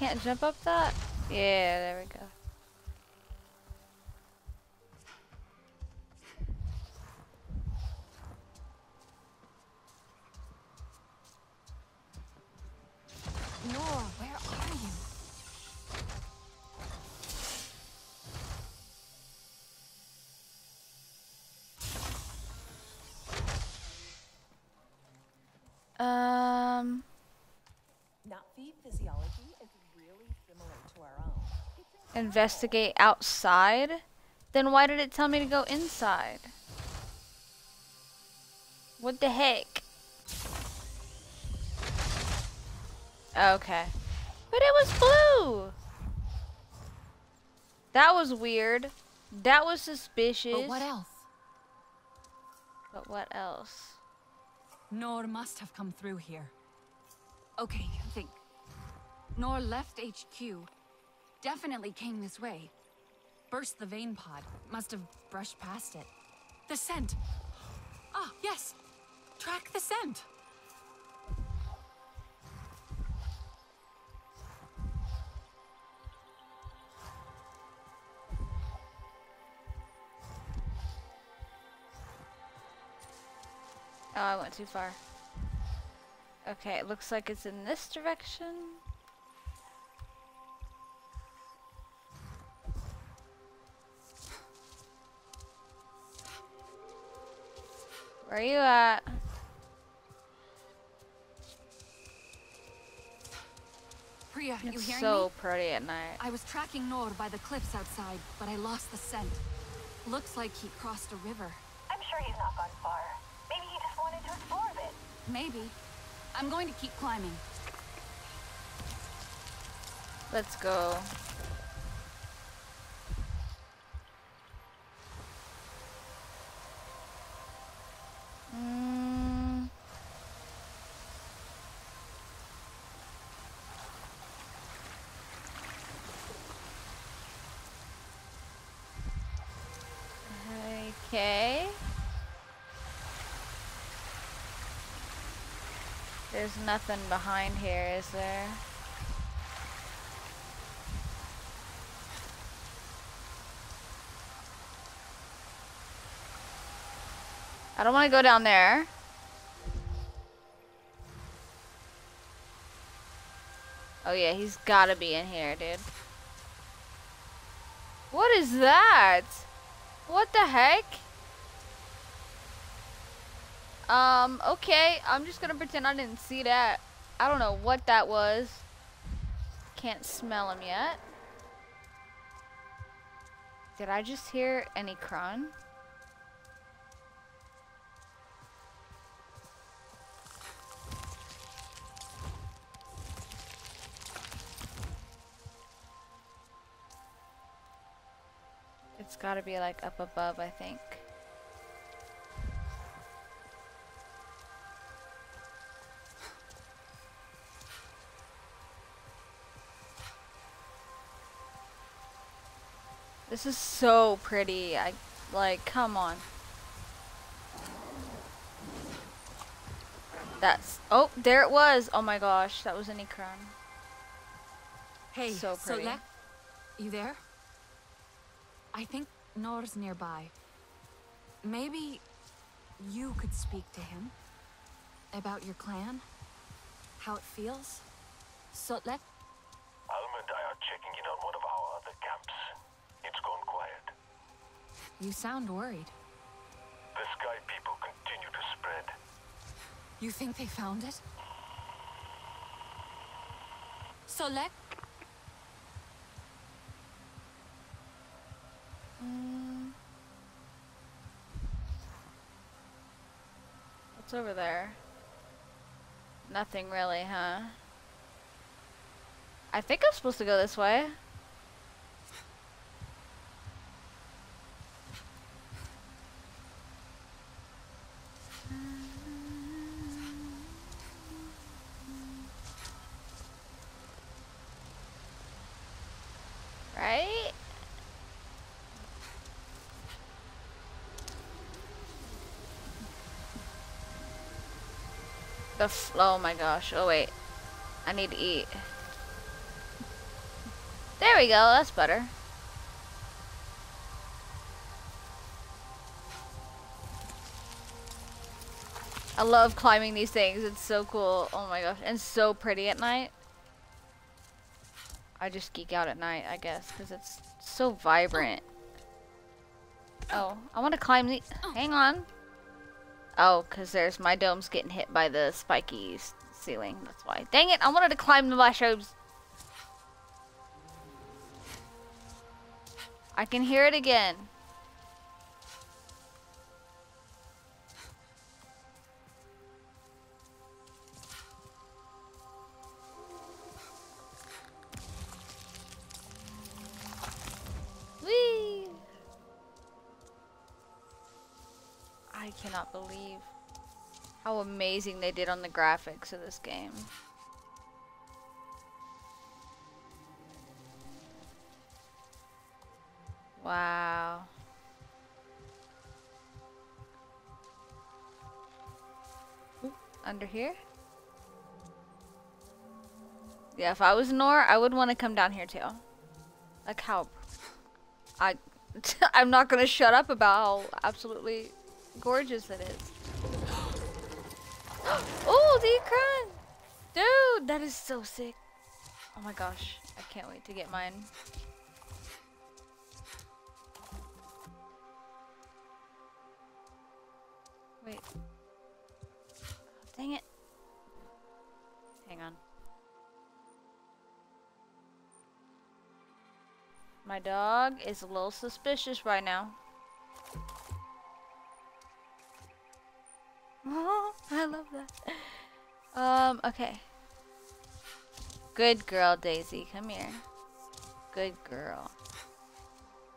S1: Can't jump up that? Yeah, there we go. Investigate outside? Then why did it tell me to go inside? What the heck? Okay. But it was blue! That was weird. That was suspicious.
S7: But what else?
S1: But what else?
S7: Nor must have come through here. Okay, think. Nor left HQ. Definitely came this way. Burst the vein pod. Must have brushed past it. The scent! Ah, yes! Track the scent!
S1: Oh, I went too far. Okay, it looks like it's in this direction. Where are you at?
S7: Priya, you
S1: It's
S7: hearing
S1: so
S7: me?
S1: pretty at night.
S7: I was tracking Nor by the cliffs outside, but I lost the scent. Looks like he crossed a river.
S28: I'm sure he's not gone far. Maybe he just wanted to explore a bit.
S7: Maybe. I'm going to keep climbing.
S1: Let's go. Okay. There's nothing behind here, is there? I don't want to go down there. Oh yeah, he's gotta be in here, dude. What is that? What the heck? Um, okay, I'm just gonna pretend I didn't see that. I don't know what that was. Can't smell him yet. Did I just hear any crun? It's gotta be like up above, I think. This is so pretty. I like, come on. That's oh, there it was. Oh my gosh, that was an Ikran.
S7: Hey,
S1: so pretty.
S7: Sotlek, you there? I think Nor's nearby. Maybe you could speak to him about your clan, how it feels. Sotlek,
S22: Alma and I are checking in on one of our other camps. It's gone quiet.
S7: you sound worried.
S22: The Sky people continue to spread.
S7: You think they found it?
S1: Sotlek? What's over there? Nothing really, huh? I think I'm supposed to go this way. Right? The oh my gosh. Oh wait. I need to eat. There we go. That's better. I love climbing these things. It's so cool. Oh my gosh. And so pretty at night. I just geek out at night, I guess, because it's so vibrant. Oh, I want to climb the... Hang on. Oh, because there's my dome's getting hit by the spiky ceiling. That's why. Dang it, I wanted to climb the mushrooms. I can hear it again. How amazing they did on the graphics of this game. Wow. Oop, Under here? Yeah, if I was Nor, I would want to come down here too. Like how I I'm not gonna shut up about how absolutely gorgeous it is. oh, the Ikran! Dude, that is so sick. Oh my gosh, I can't wait to get mine. Wait. Dang it. Hang on. My dog is a little suspicious right now. Oh, I love that. Um, okay. Good girl, Daisy. Come here. Good girl.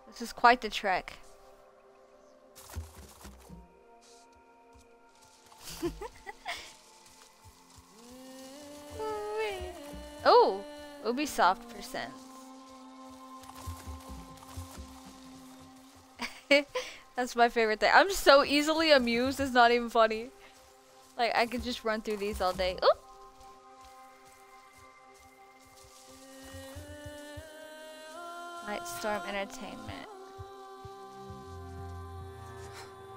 S1: This is quite the trek. oh, Ubisoft percent. That's my favorite thing. I'm so easily amused. It's not even funny. Like, I could just run through these all day. Oop! Nightstorm Entertainment.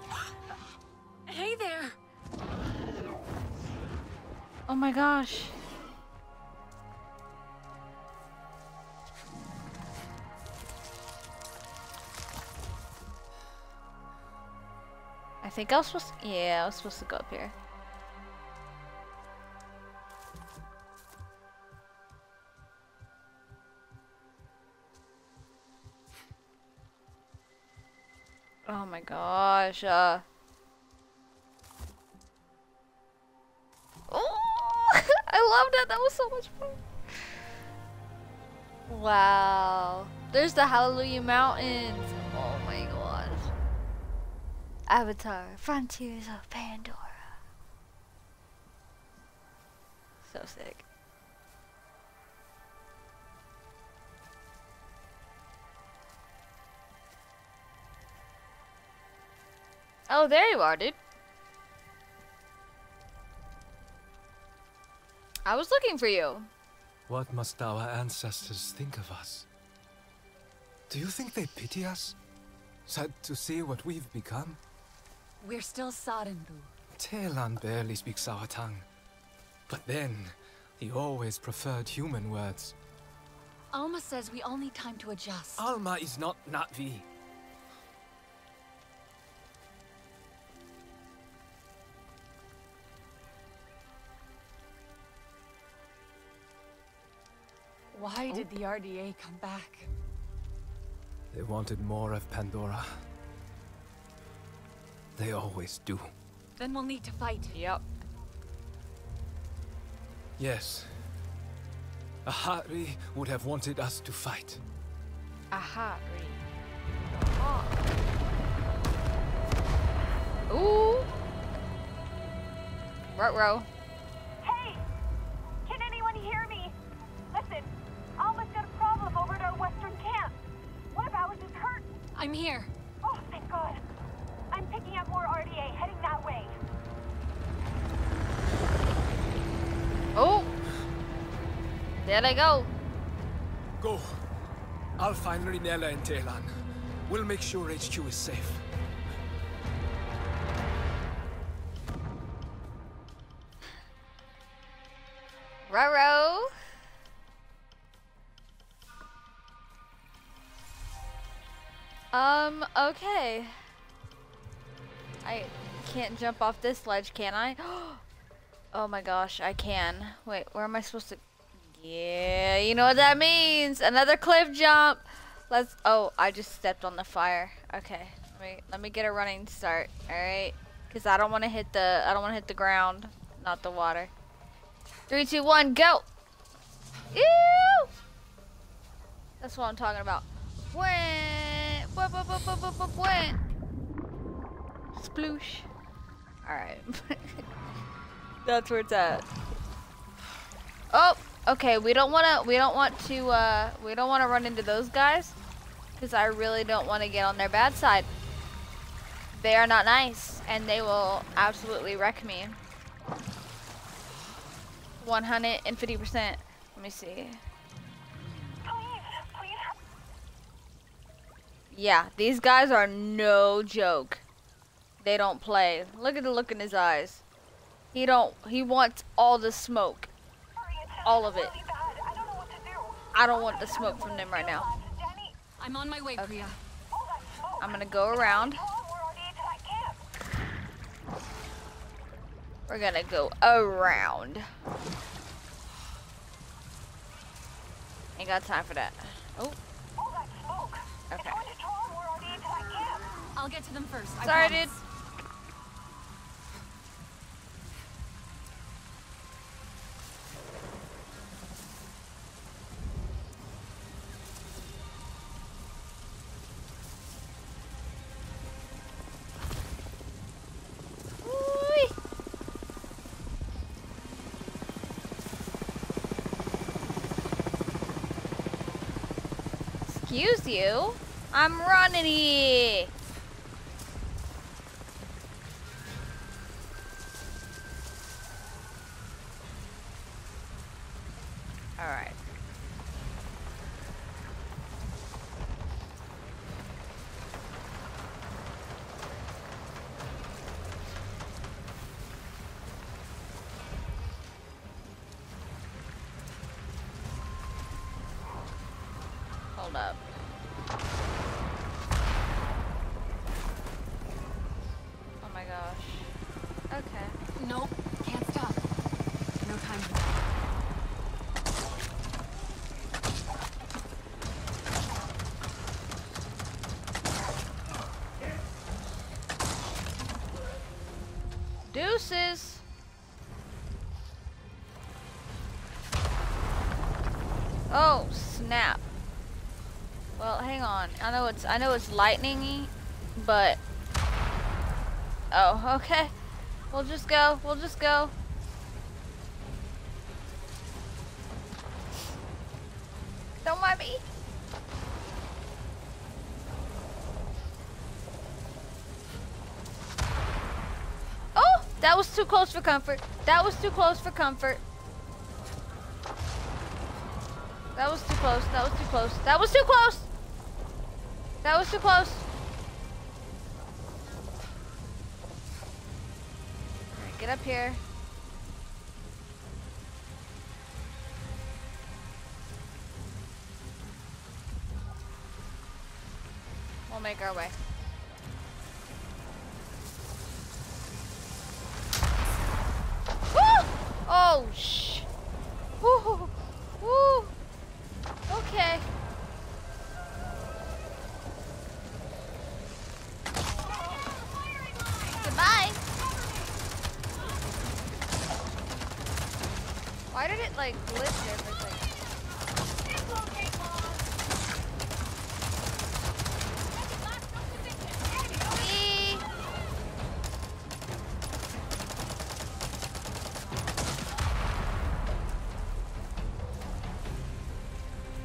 S7: Hey there!
S1: Oh my gosh. I think I was supposed to, yeah, I was supposed to go up here. Oh, I loved it. That was so much fun. Wow. There's the Hallelujah Mountains. Oh my gosh. Avatar, Frontiers of Pandora. So sick. Oh, there you are, dude. I was looking for you.
S9: What must our ancestors think of us? Do you think they pity us? Sad to see what we've become?
S7: We're still Sarentu.
S9: Telan barely speaks our tongue. But then, he always preferred human words.
S7: Alma says we all need time to adjust.
S9: Alma is not Na'vi.
S7: Why oh. did the RDA come back?
S9: They wanted more of Pandora. They always do.
S7: Then we'll need to fight.
S1: Yep.
S9: Yes. Ahari would have wanted us to fight.
S1: Aha, Ooh. Ruh-roh.
S7: I'm here.
S28: Oh, thank God. I'm picking up more RDA heading that way.
S1: Oh. There they go.
S9: Go. I'll find Rinella and Telan. We'll make sure HQ is safe.
S1: Ruh-roh. Um, okay. I can't jump off this ledge, can I? oh my gosh, I can. Wait, where am I supposed to... Yeah, you know what that means. Another cliff jump. Let's... Oh, I just stepped on the fire. Okay, let me, let me get a running start, alright? Because I don't want to hit the... I don't want to hit the ground, not the water. Three, two, one, go! Ew! That's what I'm talking about. When, when. Sploosh. Alright. That's where it's at. Oh, okay. We don't wanna we don't want to uh we don't wanna run into those guys. Because I really don't want to get on their bad side. They are not nice and they will absolutely wreck me. 150%. Let me see. Yeah, these guys are no joke. They don't play. Look at the look in his eyes. He don't, he wants all the smoke. All of it. I don't want the smoke from them right now.
S7: I'm on my way,
S1: Okay.
S7: Priya.
S1: I'm gonna go around. We're gonna go around. Ain't got time for that. Oh. Okay.
S7: I'll get to them first.
S1: Sorry, dude. Excuse you? I'm running here. Hold up. Oh my gosh. Okay. Nope, can't stop. No time Deuces! I know it's lightningy, but Oh, okay. We'll just go. We'll just go. Don't mind me. Oh, that was too close for comfort. That was too close for comfort. That was too close. That was too close. That was too close. That was too close. Get up here. It like glitch everything?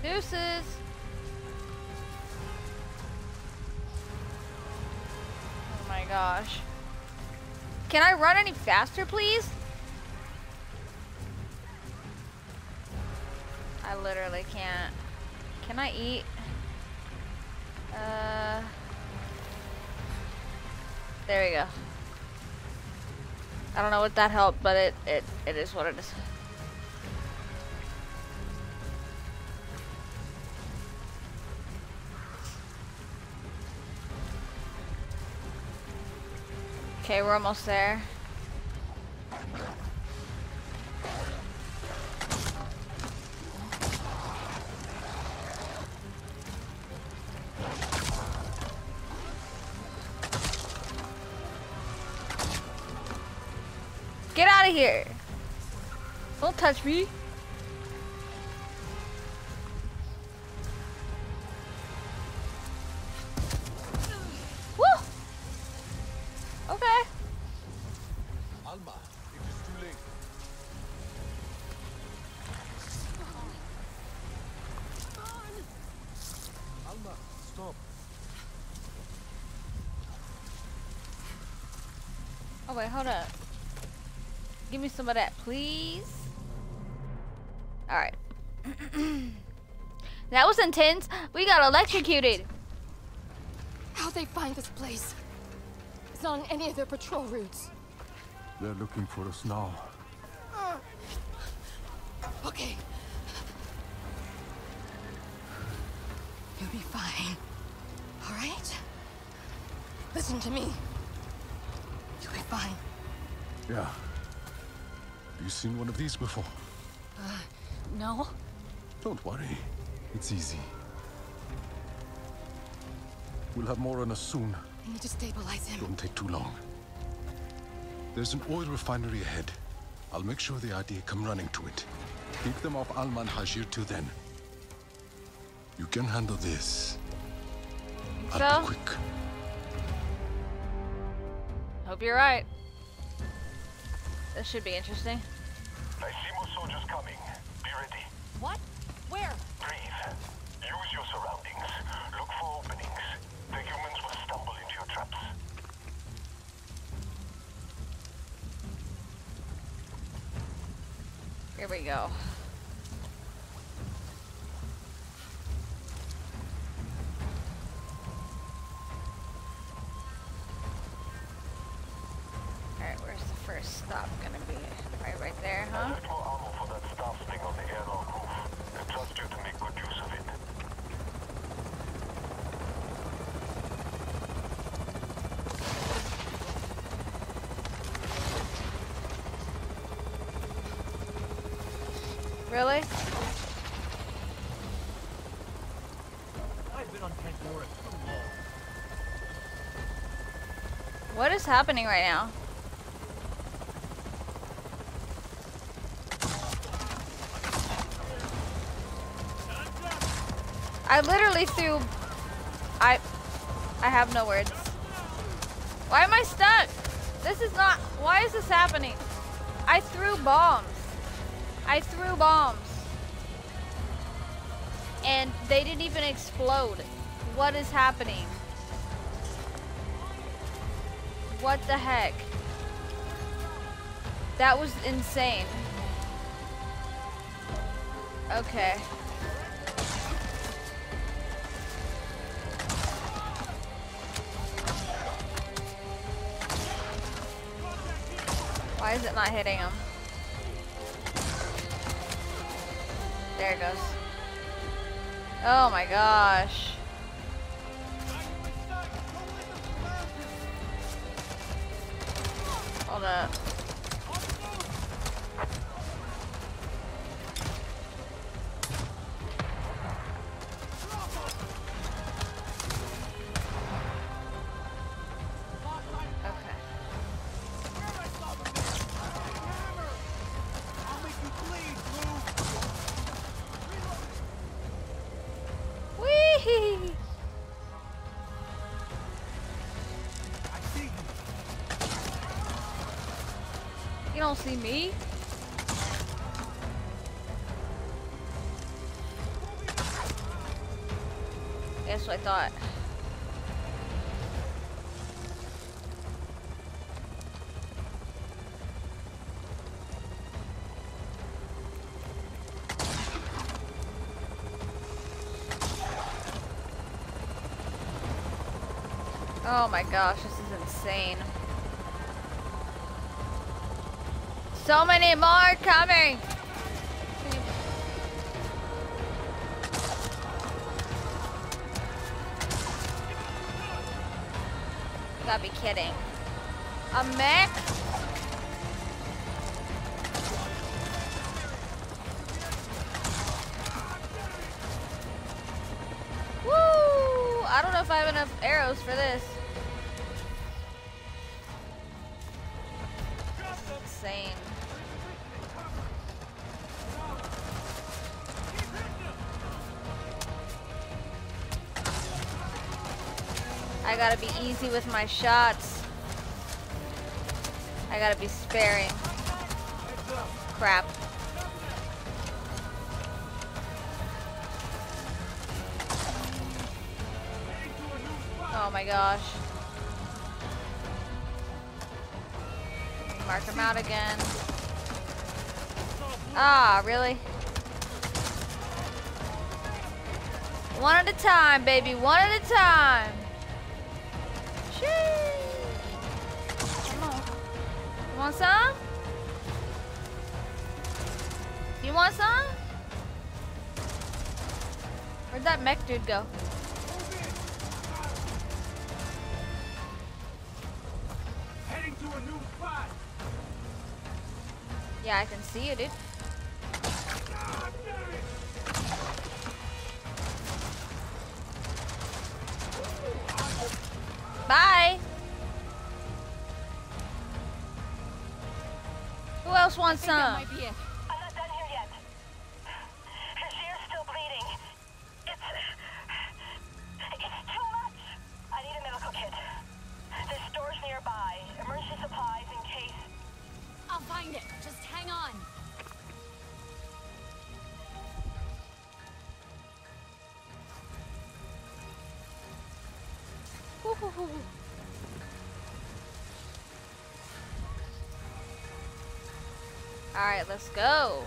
S1: Deuces. Oh my gosh. Can I run any faster, please? I don't know what that helped, but it, it, it is what it is. Okay, we're almost there. Touch me! Woo! Okay.
S32: Alma, it is too late. Alma, stop.
S1: Oh wait, hold up. Give me some of that, please. Alright. that was intense. We got electrocuted.
S2: How'd they find this place? It's not on any of their patrol routes.
S12: They're looking for us now.
S2: Uh, okay. You'll be fine. All right? Listen to me. You'll be fine.
S12: Yeah. Have you seen one of these before? Don't worry. It's easy. We'll have more on us soon.
S2: I need to stabilize him.
S12: Don't take too long. There's an oil refinery ahead. I'll make sure the idea come running to it. Keep them off Alman Hajir till then. You can handle this. I'll
S1: So?
S12: be quick.
S1: Hope you're right. This should be interesting.
S33: I see more soldiers coming. Be ready.
S2: What? Where?
S33: Breathe. Use your surroundings. Look for openings. The humans will stumble into your traps.
S1: Here we go. is happening right now? I literally threw... I... I have no words. Why am I stuck? This is not... Why is this happening? I threw bombs. I threw bombs. And they didn't even explode. What is happening? What the heck? That was insane. Okay. Why is it not hitting him? There it goes. Oh my gosh. Don't see me? That's what I thought. Oh my gosh, this is insane. So many more coming! You gotta be kidding. A mech? Woo! I don't know if I have enough arrows for this. This with my shots. I gotta be sparing. Crap. Oh my gosh. Mark him out again. Ah, really? One at a time, baby. One at a time. Dude go?
S13: Heading to a new spot.
S1: Yeah, I can see you, dude. Bye. Who else wants some? Let's go.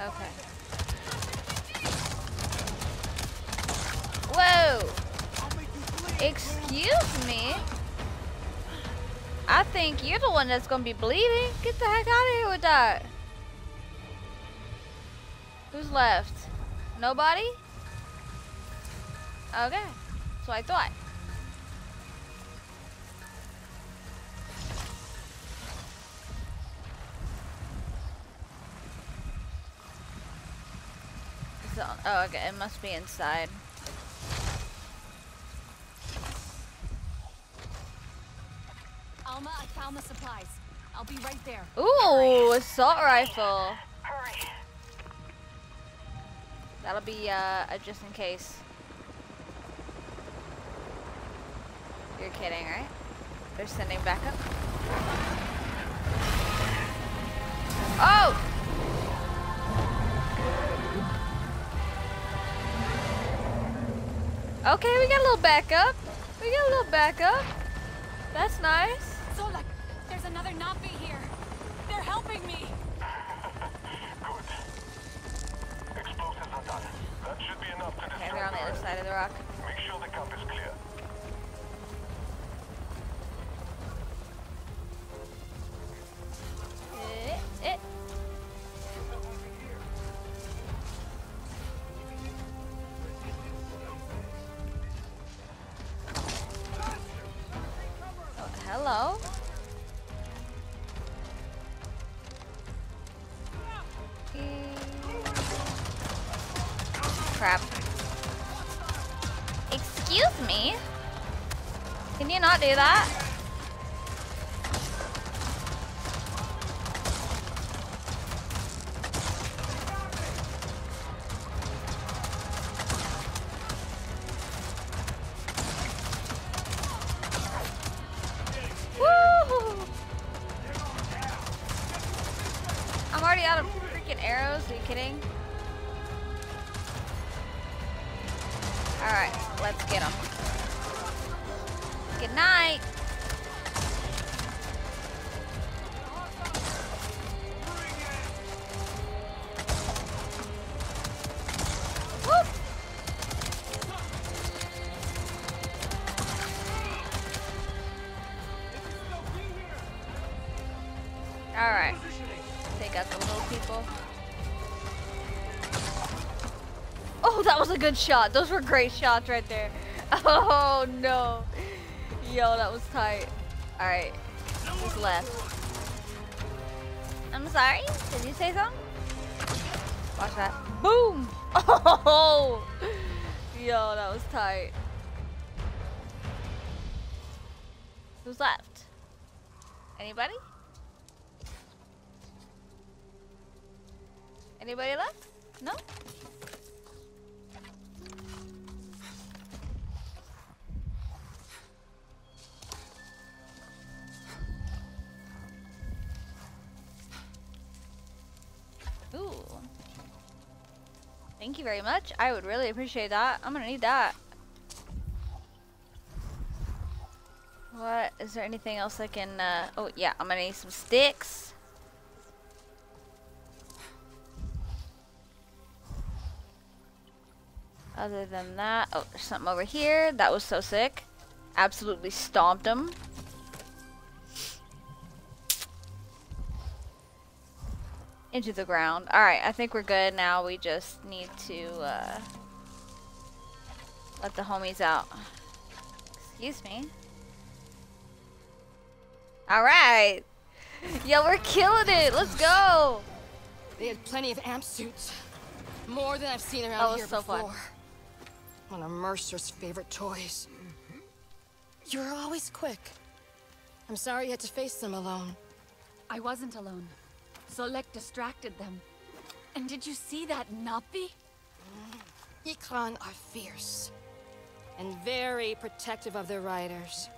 S1: Okay. Whoa! Excuse me? I think you're the one that's gonna be bleeding. Get the heck out of here with that. Who's left? Nobody? Okay. So I thought. So, oh, okay. It must be inside.
S7: I'll Alma, I found the supplies. I'll be right there.
S1: Ooh, assault rifle. Hurry. That'll be uh, just in case. You're kidding, right? They're sending backup. Oh! Okay, we got a little backup. We got a little backup. That's nice. A good shot. Those were great shots right there. Oh, no. Yo, that was tight. Alright. Who's left? I'm sorry? Did you say something? Watch that. Boom! Oh! Yo, that was tight. Thank you very much. I would really appreciate that. I'm gonna need that. What? Is there anything else I can, uh, oh yeah, I'm gonna need some sticks. Other than that, oh, there's something over here. That was so sick. Absolutely stomped him. Into the ground. Alright, I think we're good now. We just need to, uh, let the homies out. Excuse me. Alright! Yo, we're killing it! Let's go!
S2: They had plenty of amp suits. More than I've seen around
S1: That was
S2: here
S1: so fun.
S2: before. One of Mercer's favorite toys. You're always quick. I'm sorry you had to face them alone.
S7: I wasn't alone. Sotlek distracted them. And did you see that Napi?
S2: Ikran are fierce. And very protective of their riders.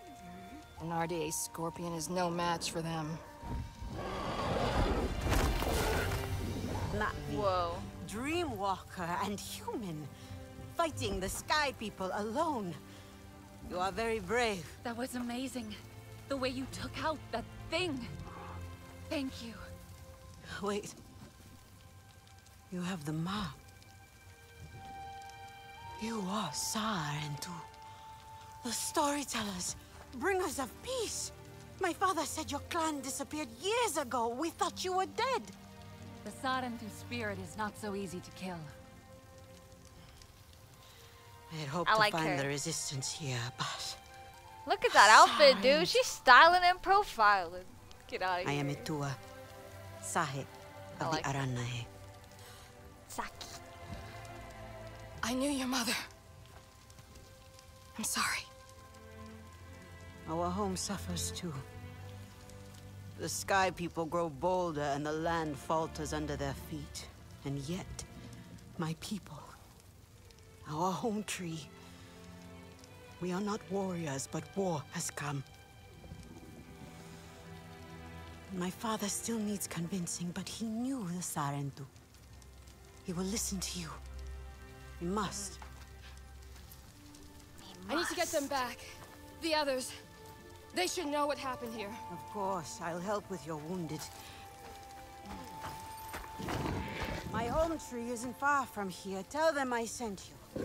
S2: An RDA Scorpion is no match for them.
S34: Latvi,
S1: Whoa.
S34: Dreamwalker and human, fighting the Sky People alone. You are very brave.
S7: That was amazing. The way you took out that thing. Thank you.
S34: Wait. You have the map. You are Sarentu. The storytellers, bringers of peace. My father said your clan disappeared years ago. We thought you were dead.
S7: The Sarentu spirit is not so easy to kill.
S34: I had hoped
S1: I
S34: to
S1: like
S34: find
S1: her.
S34: the resistance here, but
S1: Look at that outfit, dude. She's styling and profiling. Get out of
S34: I
S1: here.
S34: I am Itua, Sahe
S1: I
S34: of
S1: like
S34: the. Aranahe.
S1: Saki.
S2: I knew your mother. I'm sorry.
S34: Our home suffers too. The Sky People grow bolder and the land falters under their feet. And yet, my people, our home tree, we are not warriors, but war has come. My father still needs convincing, but he knew the Sarentu. He will listen to you. He must.
S2: I need to get them back. The others. They should know what happened here.
S34: Of course, I'll help with your wounded. My home tree isn't far from here. Tell them I sent you.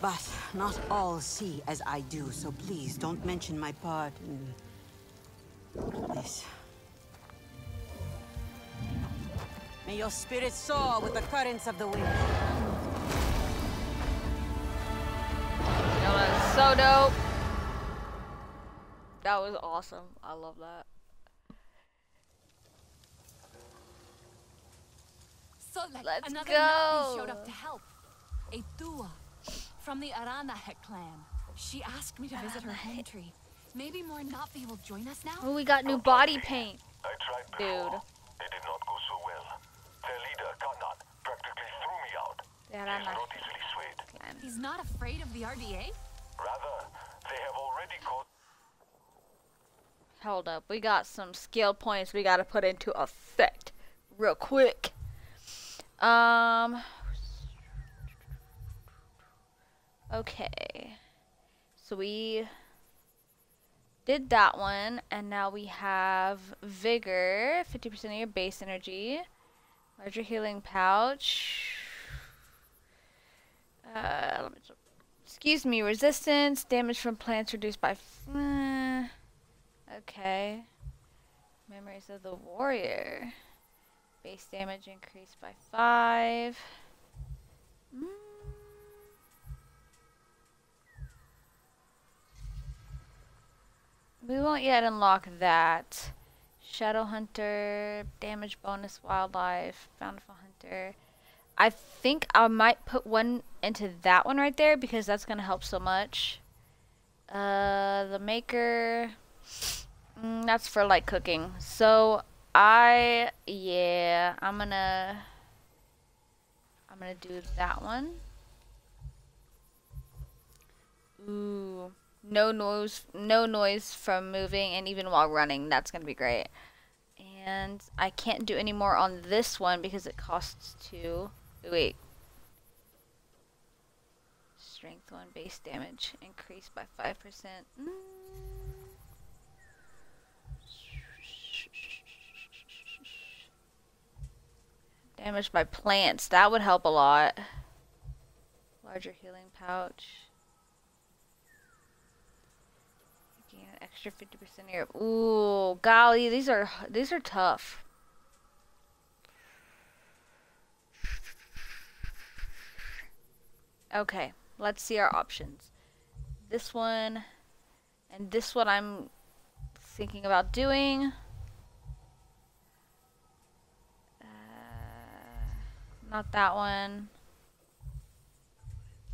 S34: But not all see as I do, so please don't mention my part in this. May your spirit soar with the currents of the wind.
S1: That was so dope. That was awesome. I love that.
S7: So like
S1: Let's
S7: another
S1: go.
S7: Na'vi showed up to help. A Dua from the Aranahet clan. She asked me to visit her home tree. Maybe more Na'vi will join us now.
S1: Oh, we got new oh, body paint.
S33: I tried
S1: Dude.
S33: It did not go so well. Their leader, Kanan, practically threw me out. He's not easily swayed.
S7: He's not afraid of the RDA?
S33: Rather, they have already caught
S1: Hold up. We got some skill points we gotta put into effect real quick. Um. Okay. So we did that one, and now we have Vigor, 50% of your base energy, larger healing pouch. Uh, excuse me, resistance, damage from plants reduced by. Eh, okay. Memories of the warrior. Base damage increased by five. Mm. We won't yet unlock that. Shadow Hunter, damage bonus wildlife, bountiful hunter. I think I might put one into that one right there because that's gonna help so much. Uh, the maker, mm, that's for light cooking. So I, yeah, I'm gonna, I'm gonna do that one. Ooh, no noise, no noise from moving, and even while running, that's gonna be great. And I can't do any more on this one because it costs two. Wait. Strength one, base damage increased by five percent. Mm. Damage by plants. That would help a lot. Larger healing pouch. Gain an extra 50% of your... Ooh, golly, these are these are tough. Okay, let's see our options. This one and this one I'm thinking about doing. Uh, not that one.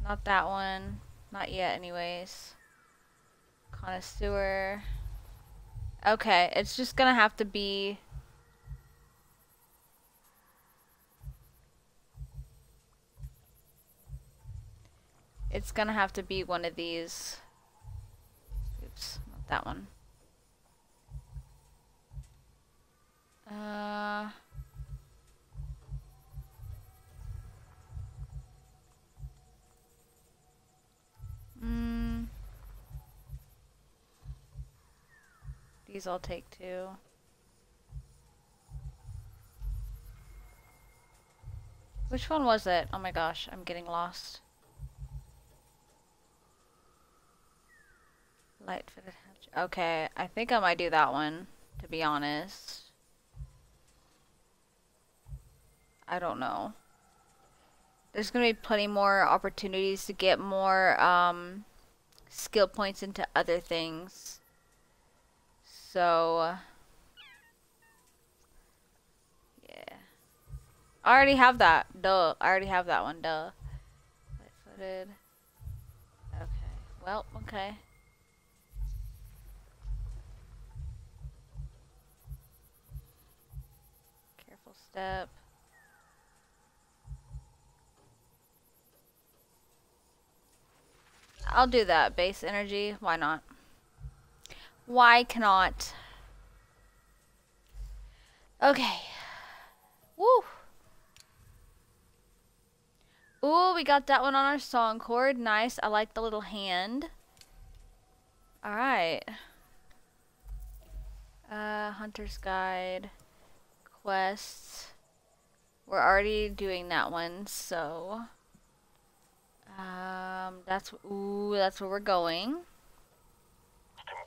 S1: Not that one. Not yet, anyways. Connoisseur. Okay, it's just gonna have to be... It's gonna have to be one of these. Oops, not that one. Uh... Mm. These I'll take too. Which one was it? Oh my gosh, I'm getting lost. Light fitted hatch. Okay, I think I might do that one, to be honest. I don't know. There's gonna be plenty more opportunities to get more um, skill points into other things. So, uh, yeah. I already have that. Duh. I already have that one. Duh. Light footed. Okay. Well, okay. Careful step. I'll do that. Base energy. Why not? Why cannot? Okay. Woo! Ooh, we got that one on our song cord. Nice. I like the little hand. Alright. Uh, Hunter's Guide. Quests. We're already doing that one, so... Um, that's... Ooh, that's where we're going.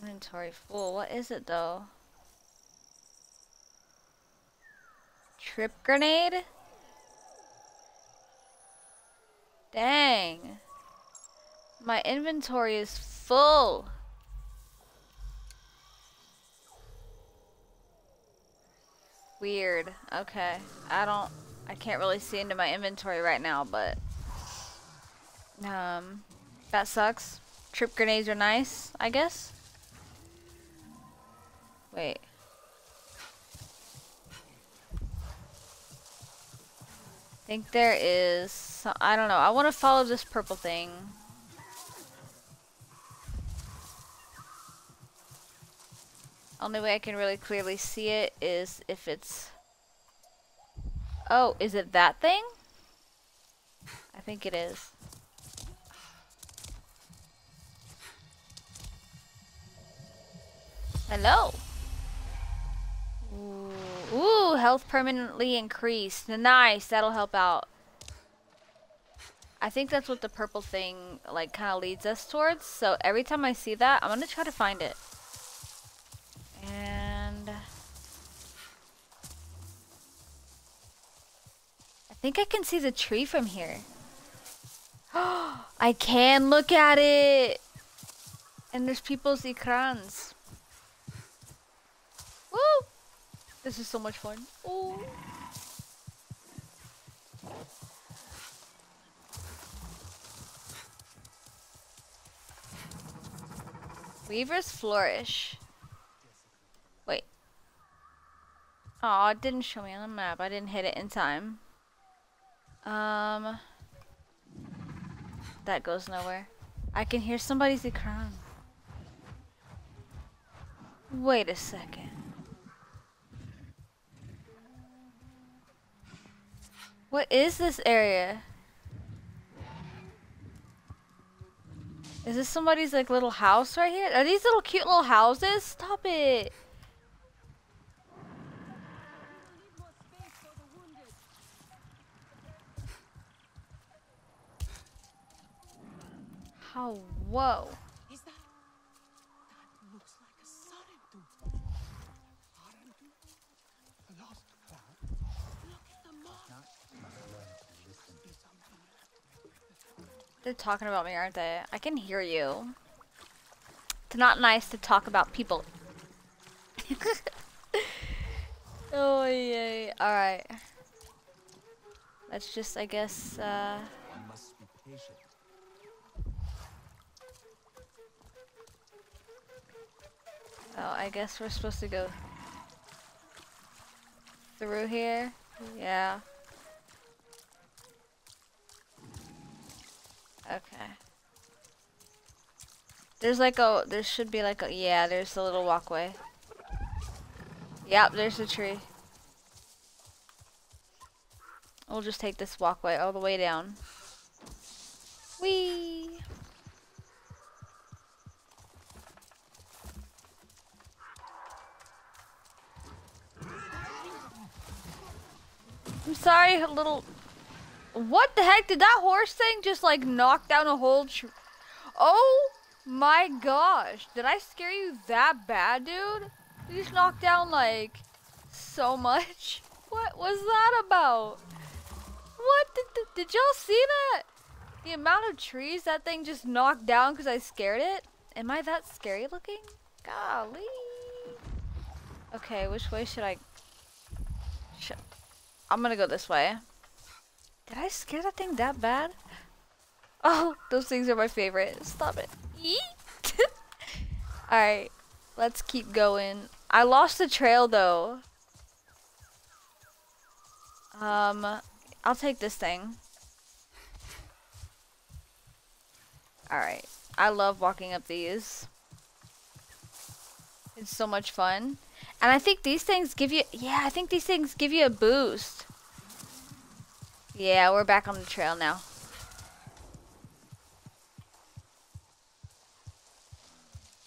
S1: Inventory full. What is it though? Trip grenade? Dang. My inventory is full. Weird. Okay. I don't... I can't really see into my inventory right now, but... Um... That sucks. Trip grenades are nice, I guess? Wait. I think there is... I don't know. I want to follow this purple thing. Only way I can really clearly see it is if it's... Oh, is it that thing? I think it is. Hello. Ooh. Health permanently increased. Nice, that'll help out. I think that's what the purple thing like kind of leads us towards. So every time I see that, I'm going to try to find it. And I think I can see the tree from here. I can look at it. And there's people's ikrans. Woo! This is so much fun. Oh. Weaver's Flourish. Wait. Oh, it didn't show me on the map. I didn't hit it in time. Um, that goes nowhere. I can hear somebody's crying. Wait a second. What is this area? Is this somebody's like little house right here? Are these little cute little houses? Stop it. How? Whoa. They're talking about me, aren't they? I can hear you. It's not nice to talk about people. oh, yay. Alright. Let's just, I guess, uh... Oh, I guess we're supposed to go through here. Yeah. Okay. There's like a, there should be like a, yeah, there's a little walkway. Yep, there's a tree. We'll just take this walkway all the way down. Whee! I'm sorry, little what the heck? Did that horse thing just like knock down a whole tree? Oh my gosh. Did I scare you that bad, dude? You just knocked down like so much. What was that about? What did, did, y'all see that? The amount of trees that thing just knocked down because I scared it? Am I that scary looking? Golly. Okay, which way should I... I'm gonna go this way. Did I scare that thing that bad? Oh, those things are my favorite. Stop it. Alright, let's keep going. I lost the trail though. Um, I'll take this thing. Alright. I love walking up these. It's so much fun. And I think these things give you... Yeah, I think these things give you a boost. Yeah, we're back on the trail now.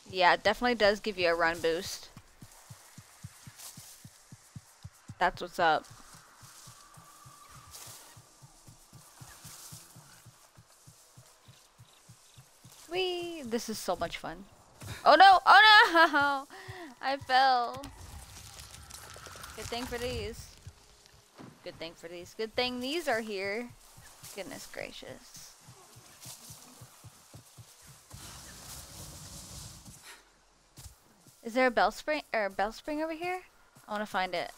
S1: Yeah, it definitely does give you a run boost. That's what's up. Whee! This is so much fun. Oh no! Oh no! I fell. Good thing for these. Good thing for these. Good thing these are here. Goodness gracious. Is there a bell spring or a bell spring over here? I want to find it.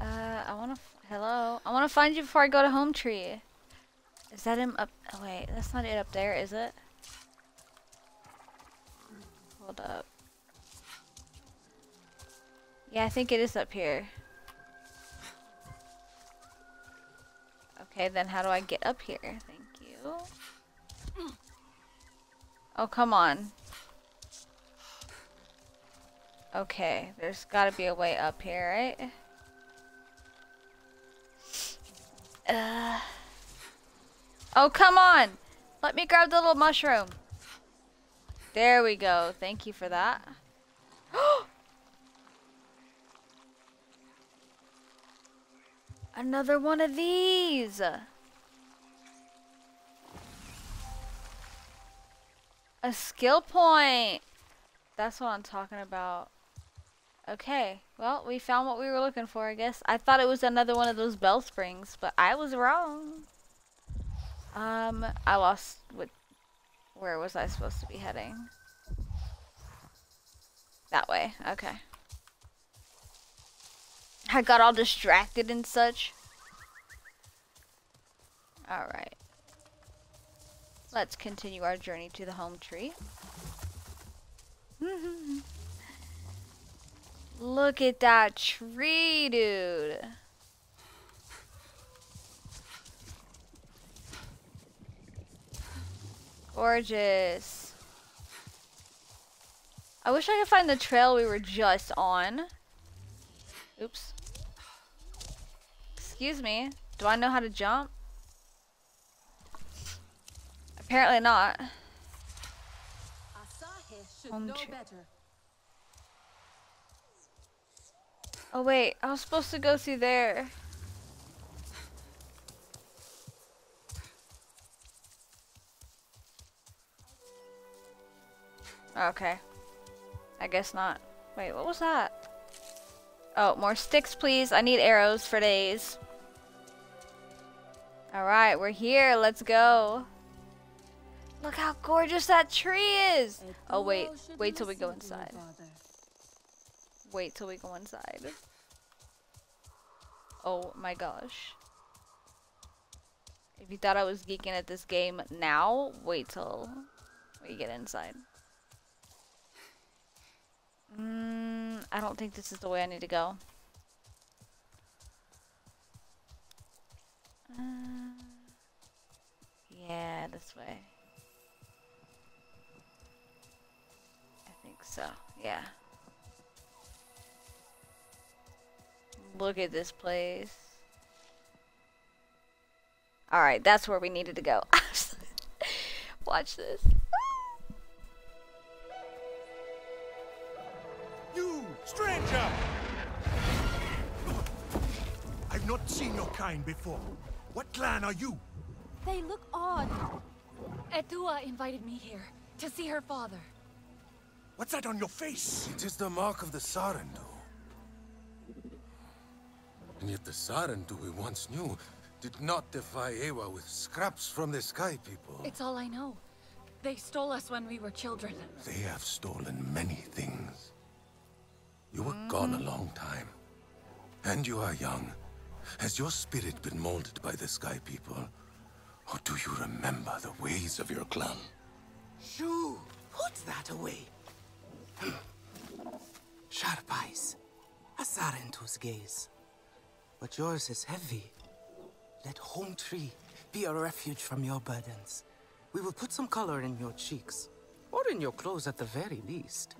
S1: Uh, I want to. Hello. I want to find you before I go to home tree. Is that him up? Oh wait, that's not it up there, is it? Hold up. Yeah, I think it is up here. Okay, then how do I get up here? Thank you. Oh, come on. Okay, there's gotta be a way up here, right? Uh. Oh, come on! Let me grab the little mushroom. There we go. Thank you for that. Another one of these! A skill point! That's what I'm talking about. Okay, well, we found what we were looking for, I guess. I thought it was another one of those bell springs, but I was wrong. Um, I lost what, where was I supposed to be heading? That way, okay. I got all distracted and such. Alright. Let's continue our journey to the home tree. Look at that tree, dude. Gorgeous. I wish I could find the trail we were just on. Oops. Excuse me. Do I know how to jump? Apparently not. Home Oh wait, I was supposed to go through there. Okay. I guess not. Wait, what was that? Oh, more sticks, please. I need arrows for days. Alright, we're here. Let's go. Look how gorgeous that tree is! Oh, wait. Wait till we go inside. Wait till we go inside. Oh my gosh. If you thought I was geeking at this game now, wait till we get inside. Mm, I don't think this is the way I need to go. Uh, yeah, this way. I think so, yeah. Look at this place. Alright, that's where we needed to go. Watch this.
S35: You, stranger! I've not seen your kind before. What clan are you?
S7: They look odd. Etua invited me here. To see her father.
S35: What's that on your face?
S16: It is the mark of the Sarentu. And yet the Sarentu we once knew did not defy Eywa with scraps from the Sky People.
S7: It's all I know. They stole us when we were children.
S16: They have stolen many things. You were gone a long time. And you are young. Has your spirit been molded by the Sky People? Or do you remember the ways of your clan?
S36: Shoo! Put that away. Sharp eyes. A Sarentu's gaze. But yours is heavy. Let Home Tree be a refuge from your burdens. We will put some color in your cheeks. Or in your clothes at the very least.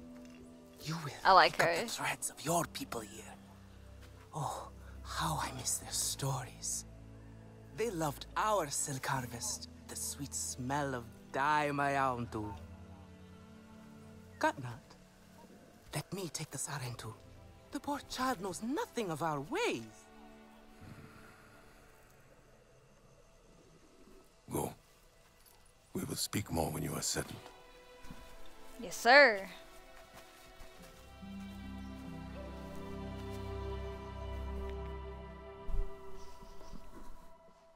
S36: You will
S1: I like her.
S36: the threads of your people here. Oh, how I miss their stories. They loved our silk harvest, the sweet smell of dye mayauntu. Katnat, let me take the Sarentu. The poor child knows nothing of our ways.
S16: Go. We will speak more when you are settled.
S1: Yes, sir.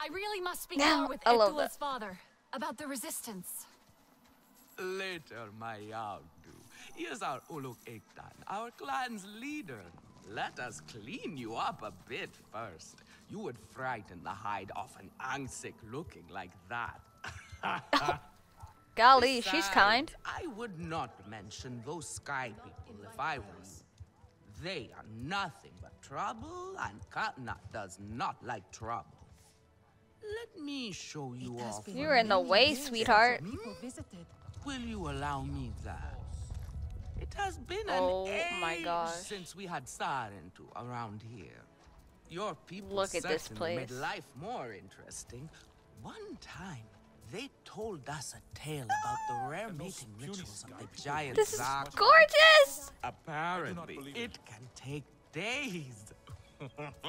S7: I really must speak more with Etua's father about the resistance.
S37: Later, my Yaudu. Here's our Uluk Ektan, our clan's leader. Let us clean you up a bit first. You would frighten the hide off an Angtsìk looking like that.
S1: Golly, Besides, she's kind.
S37: I would not mention those sky people if I were you. They are nothing but trouble, and Katnat does not like trouble. Let me show you off.
S1: You're in the way, sweetheart.
S37: Will you allow me that? It has been
S1: oh,
S37: an
S1: my gosh.
S37: since we had Sarentu around here. Your people
S1: Look at this place.
S37: made life more interesting. One time, they told us a tale about the rare mating rituals of the giant
S1: This is gorgeous!
S37: Apparently, it can take days.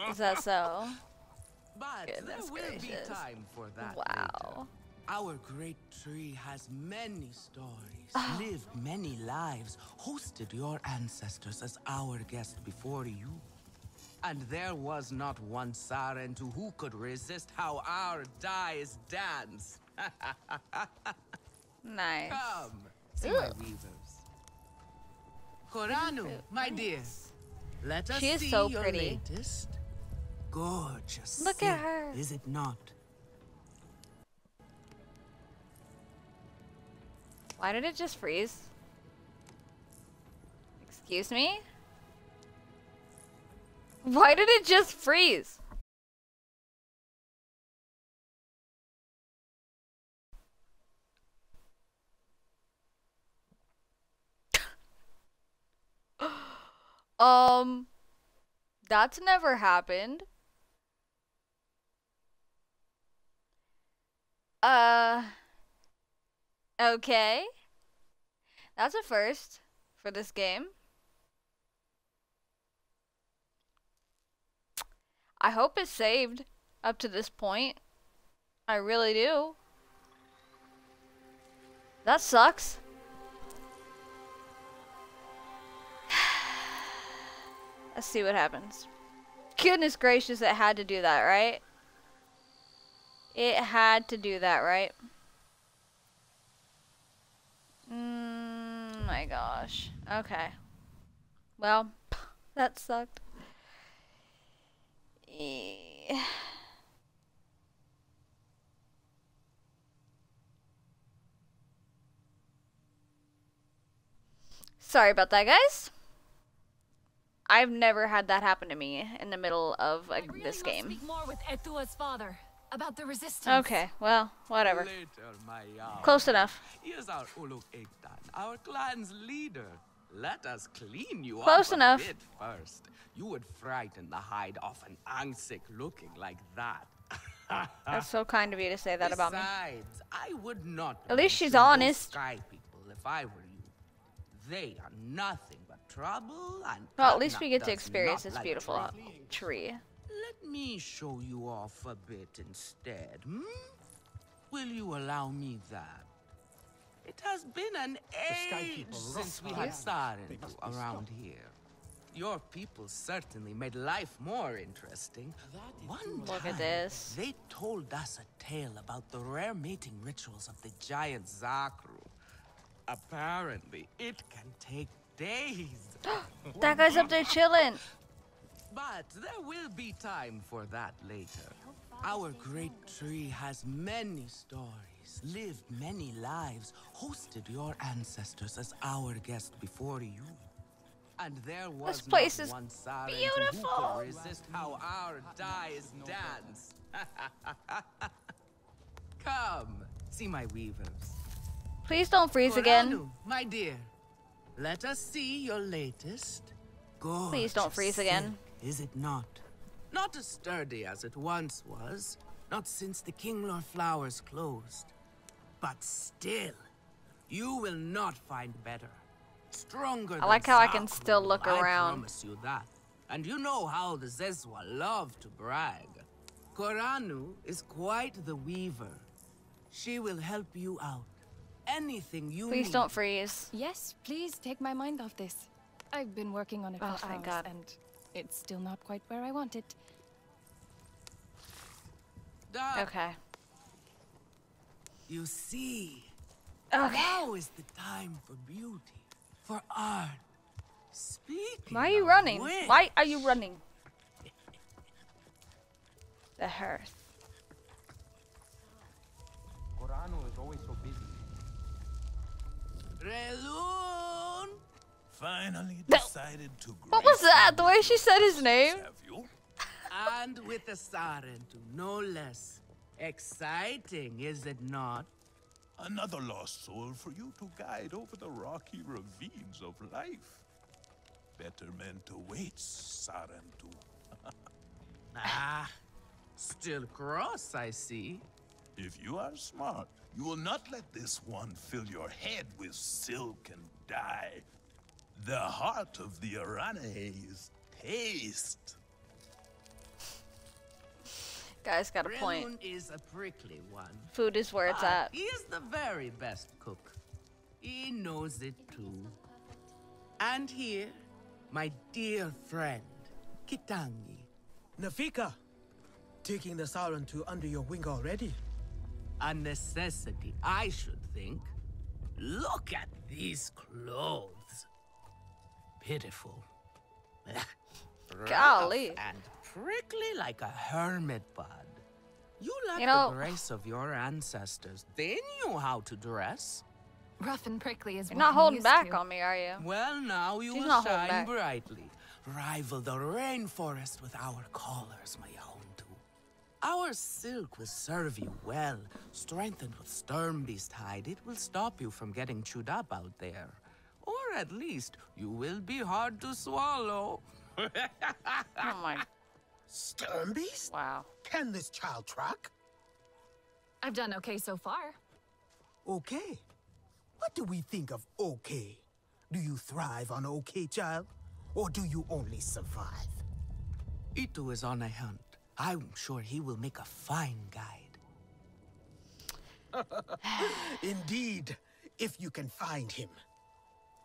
S1: is that so?
S37: But
S1: Goodness
S37: there will
S1: gracious.
S37: be time for that
S1: Wow.
S37: later. Our great tree has many stories, ah. lived many lives, hosted your ancestors as our guest before you. And there was not one Sarentu who could resist how our dyes dance.
S1: nice.
S37: Come, see my weavers. Koranu, my dear, let us
S1: She is
S37: see
S1: so
S37: your
S1: pretty.
S37: latest. Gorgeous.
S1: Look at her.
S37: Is it not?
S1: Why did it just freeze? Excuse me? Why did it just freeze? um, that's never happened. Uh, okay. That's a first for this game. I hope it's saved up to this point. I really do. That sucks. Let's see what happens. Goodness gracious, it had to do that, right? It had to do that, right? Mm, my gosh. Okay. Well, that sucked. Sorry about that, guys. I've never had that happen to me in the middle of uh,
S7: really
S1: this game.
S7: Speak more with Etua's father about the resistance.
S1: Okay, well, whatever.
S37: Later, my.
S1: Close enough.
S37: Here's our Uluk Ektan, our clan's leader. Let us clean you
S1: Close
S37: up
S1: enough.
S37: a bit first. You would frighten the hide off an Angtsìk looking like that.
S1: That's so kind of you to say that about me.
S37: Besides, I would not.
S1: At least she's honest.
S37: Sky people, if I were you. They are nothing but trouble and.
S1: Well, at least we get to experience this
S37: like
S1: beautiful
S37: trouble.
S1: tree.
S37: Let me show you off a bit instead, hmm? Will you allow me that? It has been an age since we had Sarentu around here. Your people certainly made life more interesting. One
S1: Look
S37: time,
S1: at this.
S37: They told us a tale about the rare mating rituals of the giant Zakru. Apparently, it can take days.
S1: That guy's up there chilling.
S37: But there will be time for that later. Our great tree has many stories, lived many lives, hosted your ancestors as our guest before you. And there was
S1: This place is beautiful.
S37: resist how our dyes dance. Come, see my weavers.
S1: Please don't freeze again.
S37: My dear, let us see your latest.
S1: Please don't freeze
S37: Gorgeous
S1: again.
S37: Silk, Is it not? Not as sturdy as it once was, not since the Kinglor flowers closed. But still, you will not find better. Stronger
S1: I like
S37: than
S1: how I can
S37: Zakru,
S1: still look
S37: I
S1: around.
S37: I promise you that. And you know how the Zezwa love to brag. Koranu is quite the weaver. She will help you out. Anything you
S1: Please
S37: need.
S1: don't freeze.
S2: Yes, please take my mind off this. I've been working on it for
S1: Oh, thank
S2: hours,
S1: God.
S2: and it's still not quite where I want it.
S1: Okay.
S37: You see,
S1: Okay.
S37: now is the time for beauty, for art. Speaking
S1: Why are you
S37: of
S1: running?
S37: which-
S1: Why are you running? The hearth.
S13: Koranu is always so busy.
S37: Relun!
S35: Finally decided to
S1: What was that? The way she said his name?
S37: and with a Sarentu, no less. Exciting, is it not?
S35: Another lost soul for you to guide over the rocky ravines of life. Better meant awaits, Sarentu.
S37: ah, still cross, I see.
S35: If you are smart, you will not let this one fill your head with silk and dye. The heart of the Arane is taste.
S1: Guys got a point.
S37: Relun is a prickly one.
S1: Food is where it's
S37: ah,
S1: at.
S37: He is the very best cook. He knows it too. And here, my dear friend, Kitangi.
S9: Nafika, taking the Sarentu under your wing already.
S37: A necessity, I should think. Look at these clothes. Pitiful.
S1: Golly.
S37: And prickly like a hermit bud. You lack
S1: You know-
S37: the grace of your ancestors. They knew how to dress.
S2: Rough and prickly is
S1: You're not holding
S2: used
S1: back
S2: to.
S1: on me, are you?
S37: Well, now you
S1: She's
S37: will shine
S1: back.
S37: brightly. Rival the rainforest with our colors, my Hontu. Our silk will serve you well. Strengthened with Sturmbeest hide, it will stop you from getting chewed up out there. Or at least, you will be hard to swallow.
S1: Oh my.
S35: Sturmbeest?
S1: Wow.
S35: Can this child track?
S2: I've done okay so far.
S9: Okay. What do we think of okay? Do you thrive on okay, child? Or do you only survive?
S37: Itu is on a hunt. I'm sure he will make a fine guide.
S9: Indeed, if you can find him.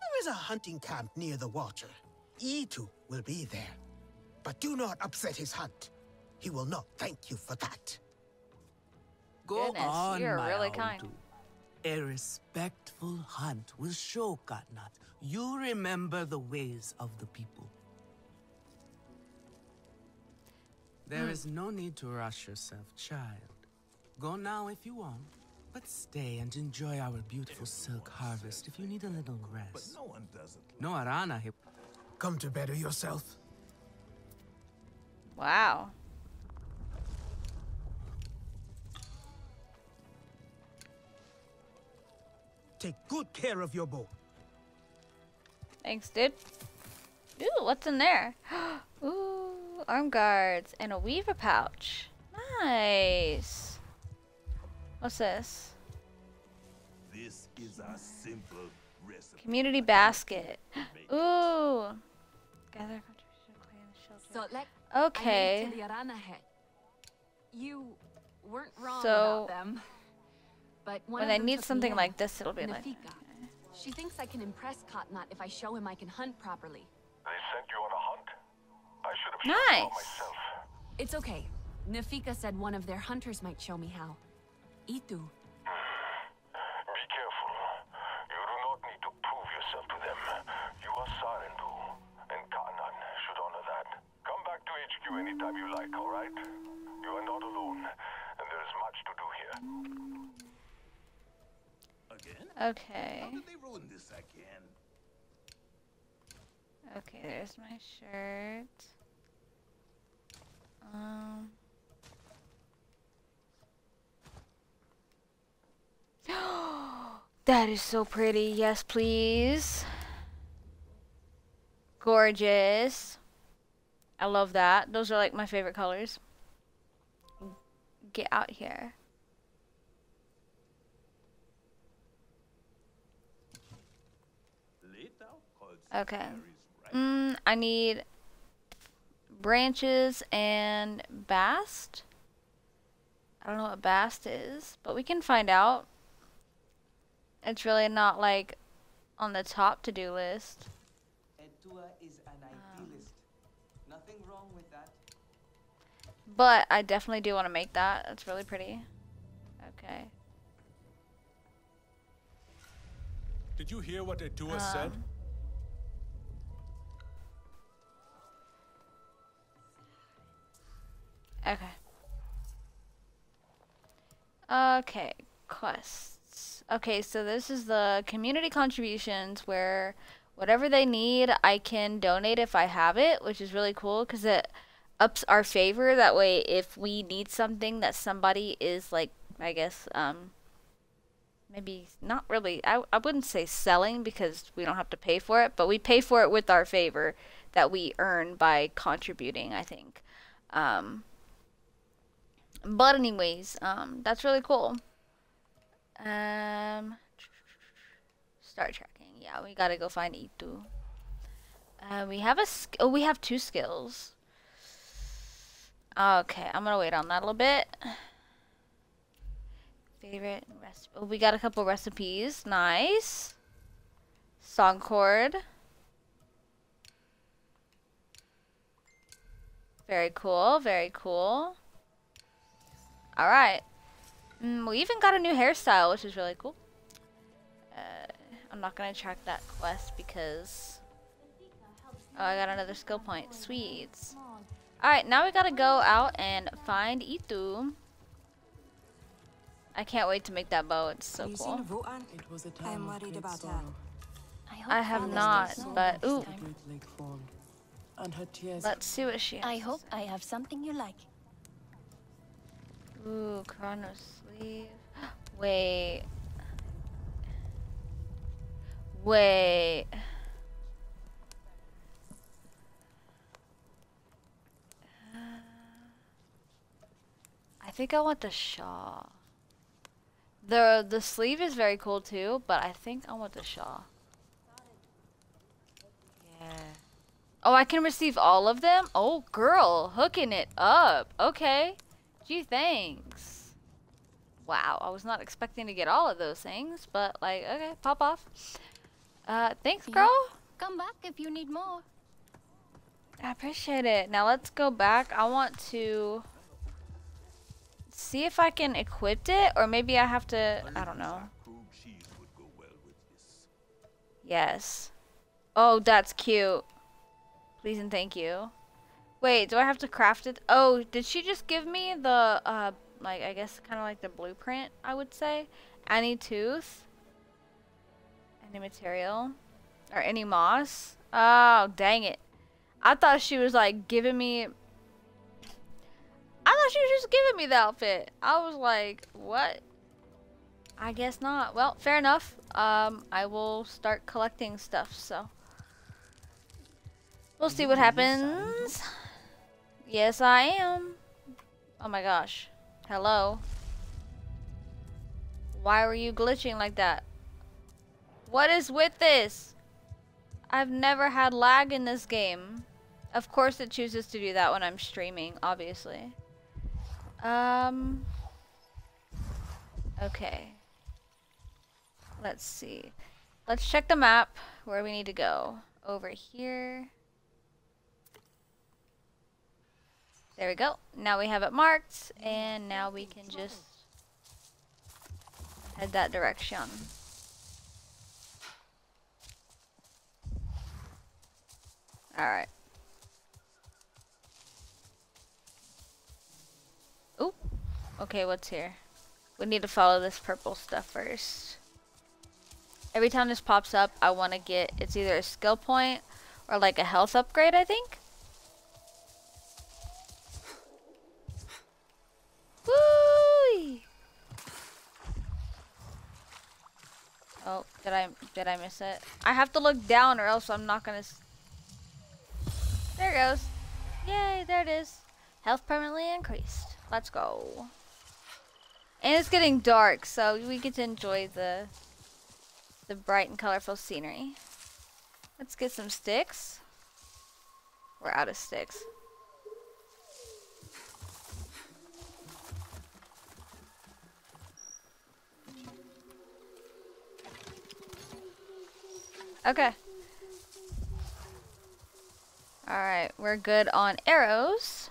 S9: There is a hunting camp near the water. Itu will be there. But do not upset his hunt. He will not thank you for that.
S37: Go
S1: Goodness,
S37: on,
S1: you're
S37: my
S1: really kind.
S37: Autu. A respectful hunt will show Katnat you remember the ways of the people. There
S1: Hmm.
S37: is no need to rush yourself, child. Go now if you want, but stay and enjoy our beautiful silk harvest if you need a little rest.
S35: But no one does it.
S37: No arana hip.
S9: Come to better yourself.
S1: Wow.
S9: Take good care of your bow.
S1: Thanks, dude. Ooh, what's in there? Ooh, arm guards and a weaver pouch. Nice. What's this?
S35: This is a simple recipe.
S1: Community basket. Ooh. Gather contribution clan shelter. Okay.
S7: I made to the Arana head. You weren't wrong
S1: So-
S7: about them, but
S1: when I need something like this, it'll be
S7: Nafika.
S1: like.
S7: She thinks I can impress Katnat if I show him I can hunt properly.
S33: They sent you on a hunt? I should have shot you out
S1: Nice.
S33: myself.
S7: It's okay. Nafika said one of their hunters might show me how. Itu.
S33: Be careful. You do not need to prove yourself to them. You are Sarentu, and Kanan should honor that. Come back to HQ anytime you like, alright? You are not alone, and there is much to do here.
S35: Again?
S1: Okay.
S35: How did they ruin this again?
S1: Okay, there's my shirt. Um. that is so pretty. Yes, please. Gorgeous. I love that. Those are like my favorite colors. Get out here. Okay. Mm, I need branches and bast. I don't know what bast is, but we can find out. It's really not like on the top to-do list.
S38: Etua is an idealist. Nothing wrong with that.
S1: But I definitely do want to make that. That's really pretty. Okay.
S13: Did you hear what Etua said?
S1: Um, Okay. Okay, quests. Okay, so this is the community contributions where whatever they need, I can donate if I have it, which is really cool because it ups our favor. That way, if we need something that somebody is like, I guess, um, maybe not really, I, I wouldn't say selling because we don't have to pay for it, but we pay for it with our favor that we earn by contributing, I think. Um, but anyways, um, that's really cool. Um, start tracking. Yeah, we gotta go find Itu. Uh, we have a oh, we have two skills. Okay, I'm gonna wait on that a little bit. Favorite recipe. Oh, we got a couple recipes. Nice. Song cord. Very cool. Very cool. All right. Mm, we even got a new hairstyle, which is really cool. Uh, I'm not gonna track that quest because oh, I got another skill point. Sweets. All right, now we gotta go out and find Itu. I can't wait to make that bow. It's so cool.
S39: It was a time
S40: I'm worried about her.
S39: sorrow.
S1: I have not, but ooh,
S39: The great lake formed, and her tears.
S1: let's see what she has.
S40: I hope I have something you like.
S1: Ooh, Chronos sleeve. Wait. Wait. Uh, I think I want the shaw. The the sleeve is very cool too, but I think I want the shaw. Yeah. Oh, I can receive all of them? Oh, girl, hooking it up. Okay. Gee, thanks. Wow, I was not expecting to get all of those things, but like, okay, pop off. Uh, thanks, girl.
S40: Come back if you need more.
S1: I appreciate it. Now let's go back. I want to see if I can equip it, or maybe I have to, I don't know. Yes. Oh, that's cute. Please and thank you. Wait, do I have to craft it? Oh, did she just give me the, uh, like, I guess kind of like the blueprint, I would say? Any tooth? Any material? Or any moss? Oh, dang it. I thought she was, like, giving me... I thought she was just giving me the outfit. I was like, what? I guess not. Well, fair enough. Um, I will start collecting stuff, so... We'll see what happens. Yes, I am. Oh my gosh. Hello. Why were you glitching like that? What is with this? I've never had lag in this game. Of course it chooses to do that when I'm streaming, obviously. Um. Okay. let's see. Let's check the map where we need to go. Over here. There we go. Now we have it marked, and now we can just head that direction. Alright. Oop. Okay, what's here? We need to follow this purple stuff first. Every time this pops up, I want to get, it's either a skill point or like a health upgrade, I think. Woo! Oh, did I did I miss it? I have to look down or else I'm not gonna. there it goes. Yay! There it is. Health permanently increased. Let's go. And it's getting dark, so we get to enjoy the the bright and colorful scenery. Let's get some sticks. We're out of sticks. Okay. Alright, we're good on arrows.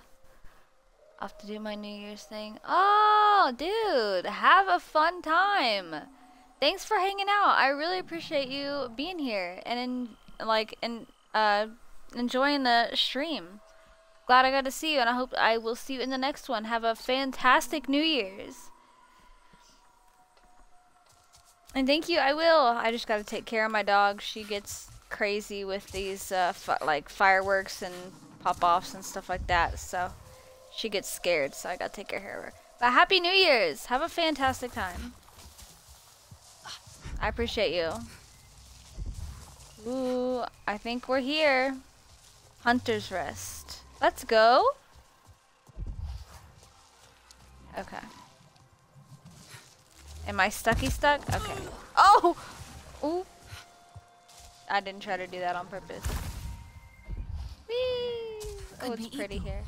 S1: I'll have to do my New Year's thing. Oh, dude, have a fun time. Thanks for hanging out. I really appreciate you being here and in, like and uh enjoying the stream. Glad I got to see you and I hope I will see you in the next one. Have a fantastic New Year's. And thank you, I will. I just gotta take care of my dog. She gets crazy with these, uh, like, fireworks and pop-offs and stuff like that, so she gets scared, so I gotta take care of her. But Happy New Year's! Have a fantastic time. I appreciate you. Ooh, I think we're here. Hunter's Rest. Let's go. Okay. Am I stucky stuck? Okay. Oh! Ooh. I didn't try to do that on purpose. Whee! Oh, it's pretty here.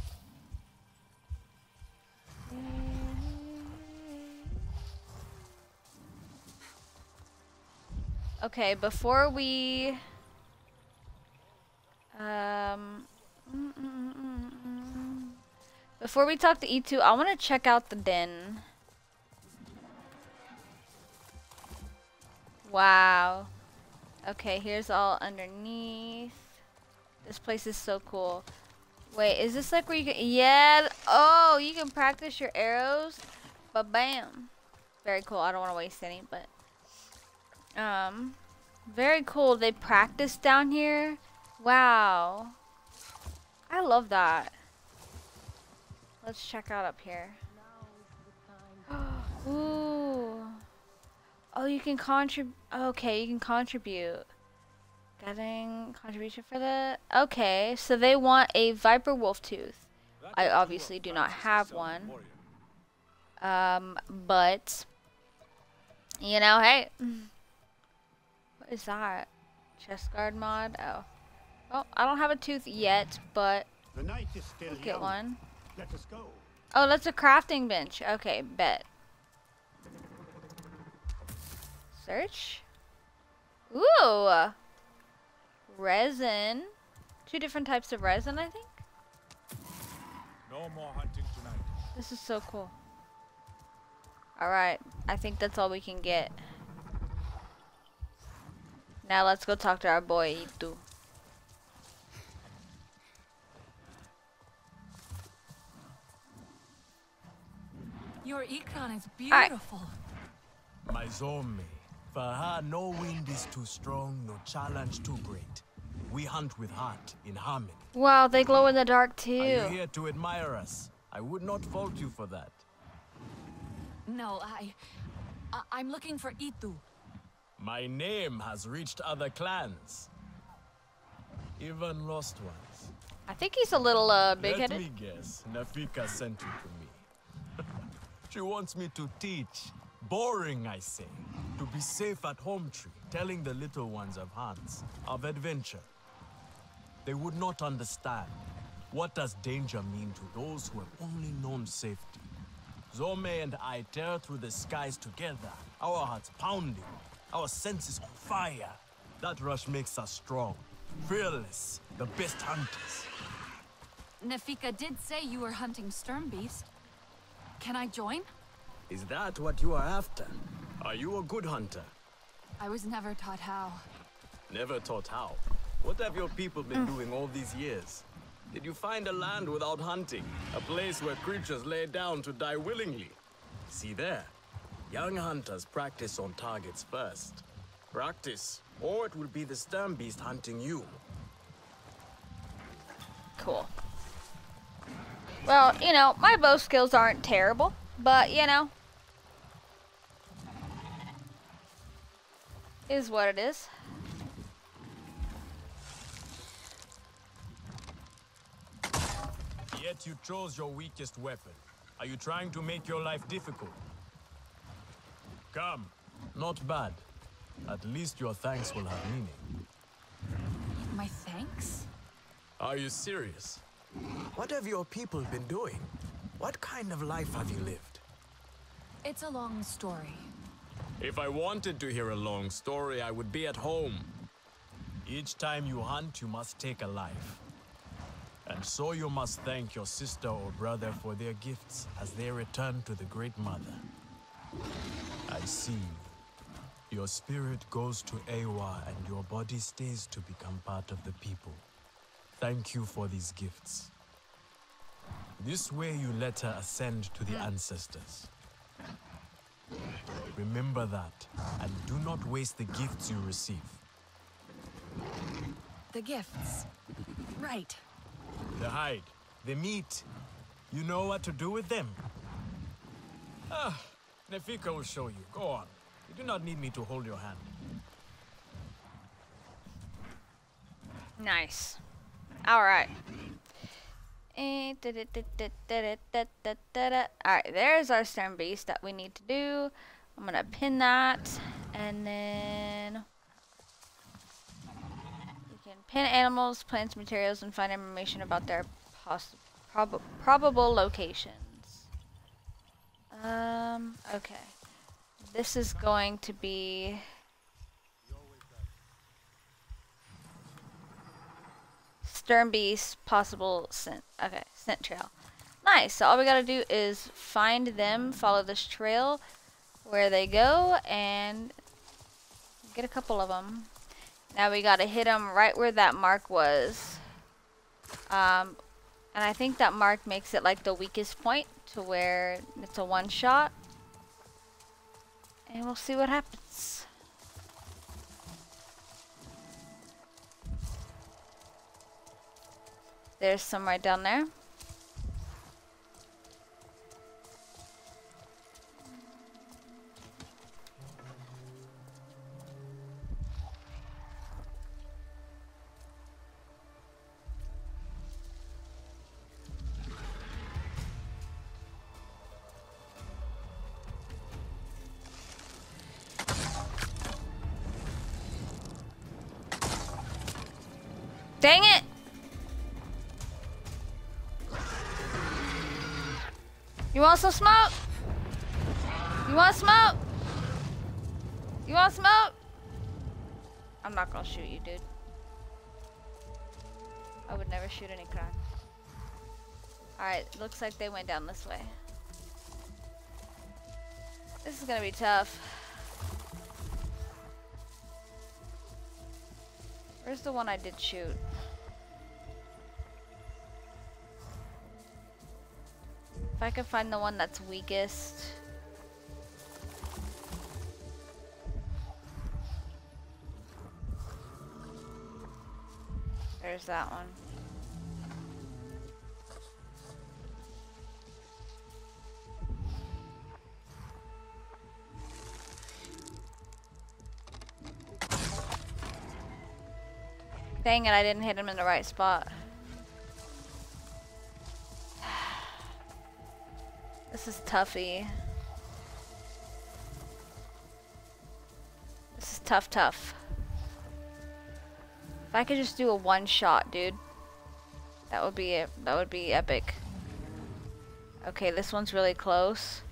S1: Okay, before we... Um... Mm -mm -mm before we talk to Itu, I want to check out the den. Wow. Okay, here's all underneath. This place is so cool. Wait, is this like where you can... Yeah! Oh, you can practice your arrows? But bam. Very cool. I don't want to waste any, but... Um, very cool. They practice down here. Wow. I love that. Let's check out up here. Ooh. Oh, you can contribute. Okay, you can contribute. Getting contribution for the. Okay, so they want a Viper Wolf Tooth. I obviously do not have one. Um, but. You know, hey. What is that? Chest guard mod? Oh. Oh, I don't have a tooth yet, but.
S9: The night is still
S1: I'll get one.
S9: Let us go.
S1: Oh, that's a crafting bench. Okay, bet. Search. Ooh. Resin. Two different types of resin, I think.
S35: No more hunting tonight.
S1: This is so cool. Alright, I think that's all we can get. Now let's go talk to our boy Itu.
S7: Your Ikran is beautiful.
S41: My Zome. For her, no wind is too strong, no challenge too great. We hunt with heart, in harmony.
S1: Wow, they glow in the dark too.
S41: Are you
S1: too.
S41: here to admire us? I would not fault you for that.
S7: No, I, I I'm looking for Itu.
S41: My name has reached other clans. Even lost ones.
S1: I think he's a little uh,
S41: Let
S1: big-headed.
S41: Let me guess. Nafika sent you to me. she wants me to teach. Boring, I say. To be safe at home tree, telling the little ones of Hans, of adventure. They would not understand. What does danger mean to those who have only known safety? Zome and I tear through the skies together, our hearts pounding, Our senses on fire. That rush makes us strong, fearless, the best hunters.
S7: Nefika did say you were hunting Sturmbeest. Can I join?
S41: Is that what you are after? Are you a good hunter?
S7: I was never taught how.
S41: Never taught how. What have your people been mm. doing all these years? Did you find a land without hunting? A place where creatures lay down to die willingly? See there. Young hunters practice on targets first. Practice, or it will be the Sturmbeest hunting you.
S1: Cool. Well, you know, my bow skills aren't terrible, but you know, is what it is.
S41: Yet you chose your weakest weapon. Are you trying to make your life difficult? Come. Not bad. At least your thanks will have meaning.
S7: My thanks?
S41: Are you serious? What have your people been doing? What kind of life have you lived?
S7: It's a long story.
S41: If I wanted to hear a long story, I would be at home. Each time you hunt, you must take a life. And so you must thank your sister or brother for their gifts as they return to the Great Mother. I see. Your spirit goes to Eywa and your body stays to become part of the people. Thank you for these gifts. This way you let her ascend to the hmm. ancestors. Remember that, and do not waste the gifts you receive.
S7: The gifts. Right.
S41: The hide, the meat. You know what to do with them. Ah, Nefika will show you. Go on. You do not need me to hold your hand.
S1: Nice. Alright. Alright, there's our Sturmbeest that we need to do. I'm gonna pin that and then you can pin animals, plants, materials, and find information about their prob probable locations. Um, okay. This is going to be Sturmbeest, possible scent. Okay, scent trail. Nice. So all we gotta do is find them, follow this trail where they go, and get a couple of them. Now we gotta hit them right where that mark was. Um, and I think that mark makes it like the weakest point to where it's a one shot. And we'll see what happens. There's some right down there. Want some smoke? You want smoke? You want smoke? I'm not gonna shoot you, dude. I would never shoot any crime. Alright, looks like they went down this way. This is gonna be tough. Where's the one I did shoot? If I can find the one that's weakest. There's that one. Dang it, I didn't hit him in the right spot. This is toughy. This is tough, tough. If I could just do a one shot, dude. That would be it. That would be epic. Okay, this one's really close.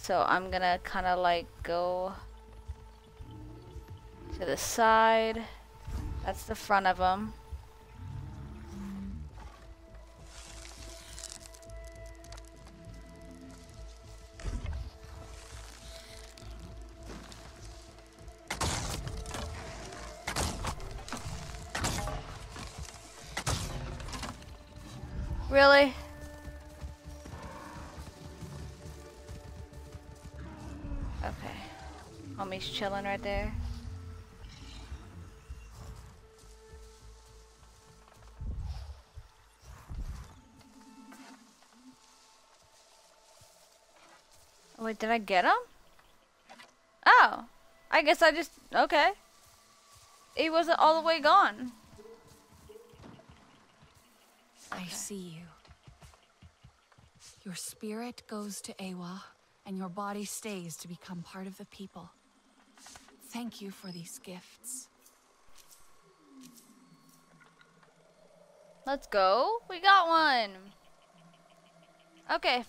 S1: So I'm gonna kind of like go To the side. That's the front of them. Really? Okay. Homie's chilling right there. Wait, did I get him? Oh. I guess I just... Okay. He wasn't all the way gone.
S7: I see you. Your spirit goes to Eywa, and your body stays to become part of the people. Thank you for these gifts.
S1: Let's go. We got one. Okay.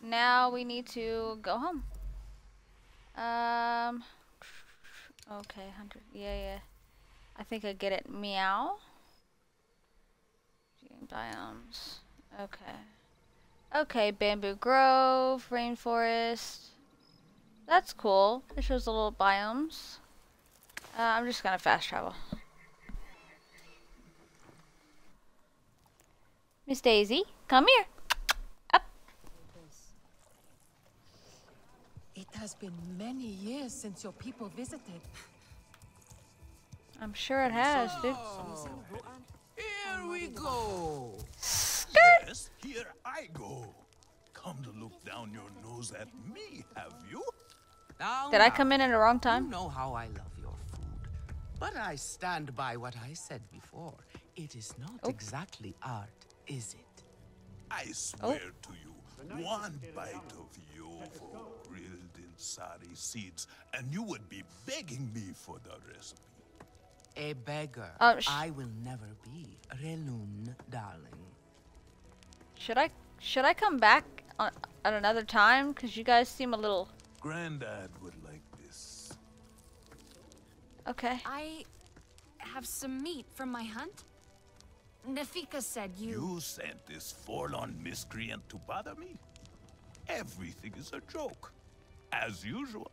S1: Now we need to go home. Um. Okay, hundred. Yeah, yeah. I think I get it. Meow. Biomes. Okay. Okay, bamboo grove, rainforest. That's cool. It shows the little biomes. Uh, I'm just gonna fast travel. Miss Daisy, come here. Up.
S39: It has been many years since your people visited.
S1: I'm sure it has, dude.
S37: Here we go.
S35: Yes, here I go. Come to look down your nose at me, have you?
S37: Now,
S1: Did I come in at the wrong time?
S37: You know how I love your food. But I stand by what I said before. It is not
S1: Oh.
S37: exactly art, is it?
S35: I oh. swear to you, one bite of yovo grilled in sari seeds, and you would be begging me for the recipe.
S37: A beggar.
S1: Oh,
S37: I will never be. Relun, darling.
S1: Should I should I come back on, at another time? Cause you guys seem a little
S35: Grandad would like this.
S1: okay.
S7: I have some meat from my hunt. Nafika said you...
S35: You sent this forlorn miscreant to bother me? Everything is a joke. As usual.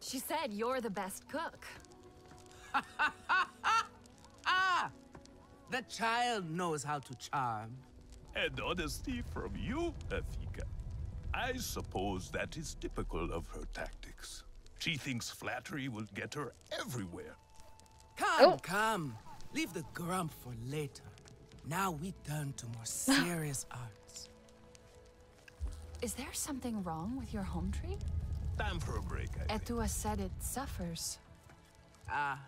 S7: She said you're the best cook. Ha ha ha ha!
S37: Ah! The child knows how to charm.
S35: And honesty from you, Afika. I suppose that is typical of her tactics. She thinks flattery will get her everywhere.
S37: Come, come. Leave the grump for later. Now we turn to more serious arts.
S7: Is there something wrong with your home tree?
S35: Time for a break, I think.
S7: Etua said it suffers.
S37: Ah,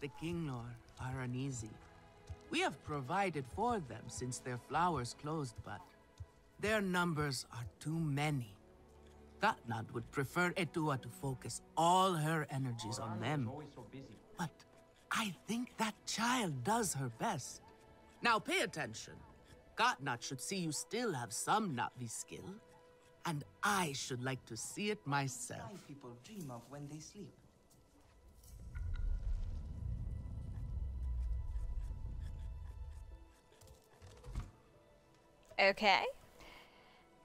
S37: the Kinglor are uneasy. We have provided for them since their flowers closed, but their numbers are too many. Katnat would prefer Etua to focus all her energies on them. But I think that child does her best. Now pay attention. Katnat should see you still have some Na'vi skill, and I should like to see it myself.
S38: People dream of when they sleep.
S1: Okay.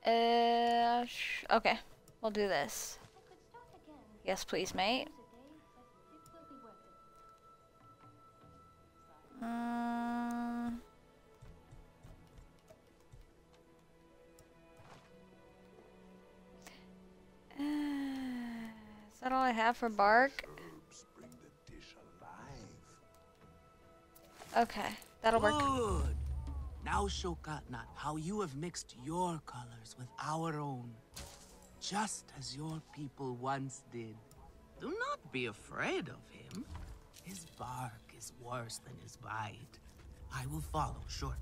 S1: Uh, okay. We'll do this. Yes, please, mate. Uh, is that all I have for bark? Okay, that'll work.
S37: Good. Now show Katnat how you have mixed your colors with our own. Just as your people once did. Do not be afraid of him. His bark is worse than his bite. I will follow shortly.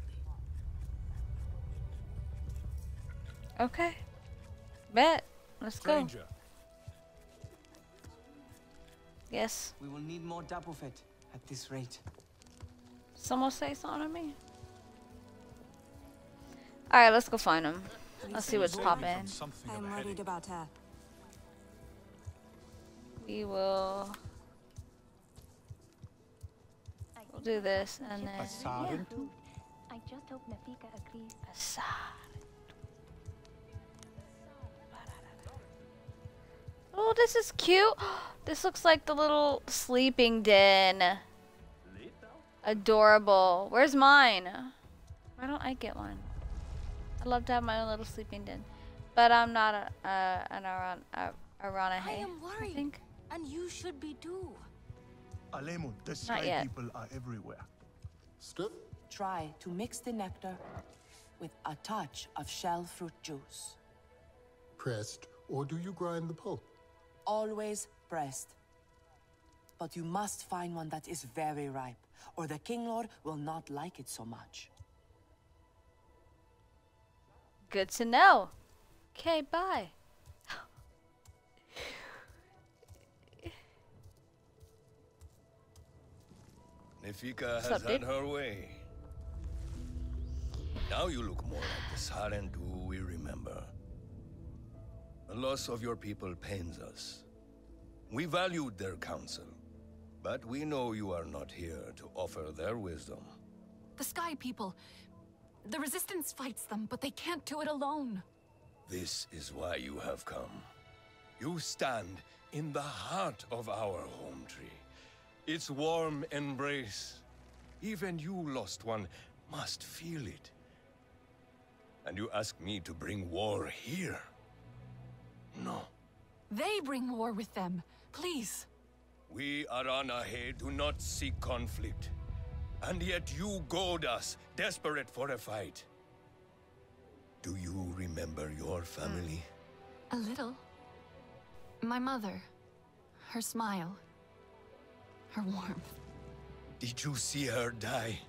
S1: Okay. Bet. Let's go.
S38: Stranger,
S1: Yes.
S38: we will need more Dapophet at this rate.
S1: Someone say something to me. Alright, let's go find him. Let's see what's popping.
S42: I'm worried about her.
S1: We will... We'll do this and then...
S40: I just hope Nafika agrees. Assad.
S1: Oh, this is cute. This looks like the little sleeping den. Adorable. Where's mine? Why don't I get one? I'd love to have my own little sleeping den. But I'm not a, uh, an Aran, uh, Arana
S43: I am worried, and you should be too.
S44: Alemun, the
S1: Not
S44: sky
S1: yet.
S44: people are everywhere.
S38: Step. Try to mix the nectar with a touch of shell fruit juice.
S45: Pressed, or do you grind the pulp?
S38: Always pressed. But you must find one that is very ripe, or the Kinglor will not like it so much.
S1: Good to know. Okay, bye.
S35: Nefika
S1: What's
S35: has
S1: up,
S35: had her way. Now you look more like the Sarentu we remember. The loss of your people pains us. We valued their counsel, but we know you are not here to offer their wisdom.
S7: The Sky People. The Resistance fights them, but they can't do it alone.
S35: This is why you have come. You stand in the heart of our home tree. Its warm embrace. Even you, lost one, must feel it. And you ask me to bring war here? No.
S7: They bring war with them. Please.
S35: We Aranahe do not seek conflict. And yet you goad us, desperate for a fight. Do you remember your hmm. family?
S7: A little. My mother. Her smile. Her warmth.
S35: Did you see her die?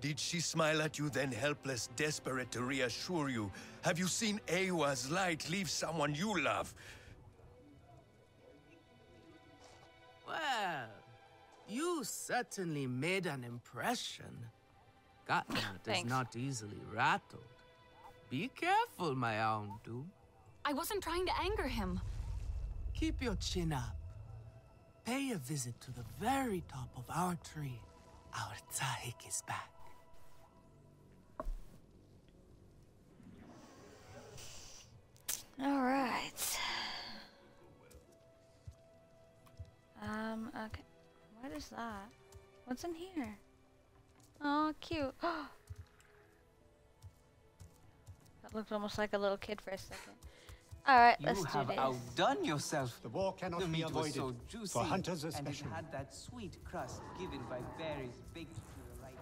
S35: Did she smile at you then helpless, desperate to reassure you? Have you seen Eywa's light leave someone you love?
S37: Well, you certainly made an impression. Katnat is not easily rattled. Be careful, my Auntu.
S7: I wasn't trying to anger him.
S37: Keep your chin up. Pay a visit to the very top of our tree. Our Tsahik is back.
S1: All right. Um, okay. What is that? What's in here? Oh, cute. that looked almost like a little kid for a second. All right,
S46: You
S1: let's do
S46: have outdone yourself.
S23: The war cannot
S46: the
S23: be
S46: meat was
S23: avoided,
S46: so juicy,
S23: for hunters especially.
S46: and it had that sweet crust given by berries baked to the right.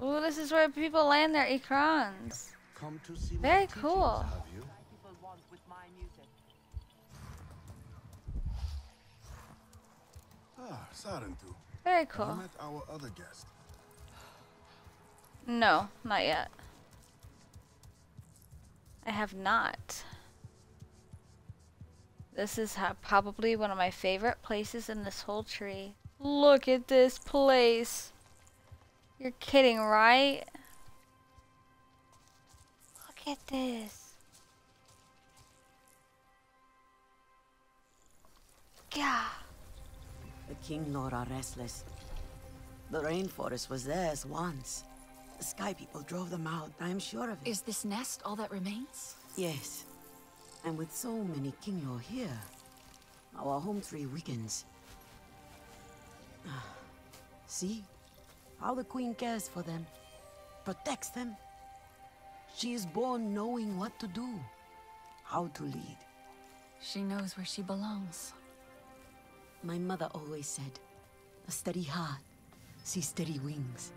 S1: Ooh. Ooh, this is where people land their ikrans.
S47: Come to see my
S1: Very
S47: teachings,
S1: cool.
S12: Ah, Sarentu.
S1: Very cool.
S12: You met our other guest.
S1: No, not yet. I have not. This is probably one of my favorite places in this whole tree. Look at this place. You're kidding, right? Look at this. Yeah.
S34: The Kinglor are restless. The rainforest was theirs once. The Sky People drove them out, I'm sure of it.
S7: Is this nest all that remains?
S34: Yes. And with so many Kinglor here, our home tree weakens. Ah, see? How the Queen cares for them. Protects them. She is born knowing what to do. How to lead.
S7: She knows where she belongs.
S34: My mother always said, a steady heart, see steady wings.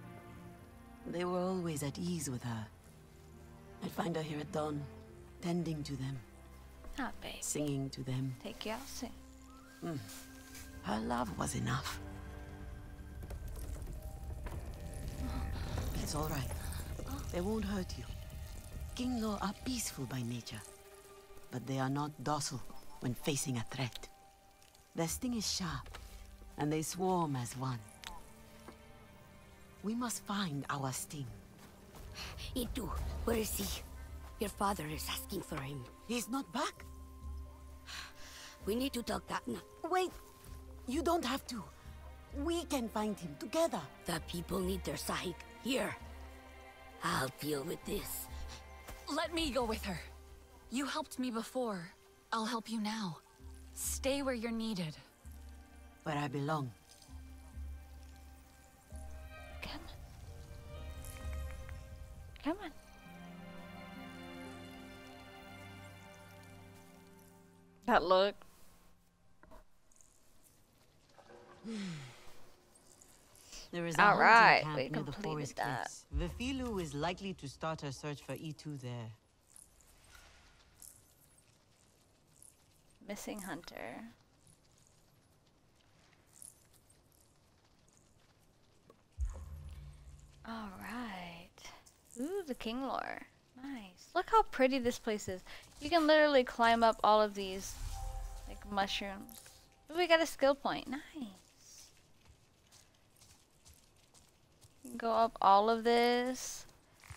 S34: They were always at ease with her. I'd find her here at dawn, tending to them,
S1: Ah, babe.
S34: singing to them.
S1: Take out soon.
S34: Hmm. Her love was enough. It's all right. They won't hurt you. Kinglor are peaceful by nature, but they are not docile when facing a threat. Their sting is sharp, and they swarm as one. We must find our sting.
S40: Itu, where is he? Your father is asking for him.
S34: He's not back.
S40: We need to talk Katna.
S34: Wait! You don't have to. We can find him together.
S40: The people need their Tsahik here. I'll deal with this.
S7: Let me go with her. You helped me before. I'll help you now. Stay where you're needed.
S34: Where I belong.
S1: Come on. Come on. That look.
S34: There is a
S1: All
S34: hunting
S1: right,
S34: camp
S1: we
S34: near the
S1: completed
S34: forest
S1: that.
S34: cliffs. Vifilu is likely to start her search for Itu there.
S1: Missing hunter. All right. Ooh, the Kinglor. Nice. Look how pretty this place is. You can literally climb up all of these, like mushrooms. Ooh, we got a skill point. Nice. Go up all of this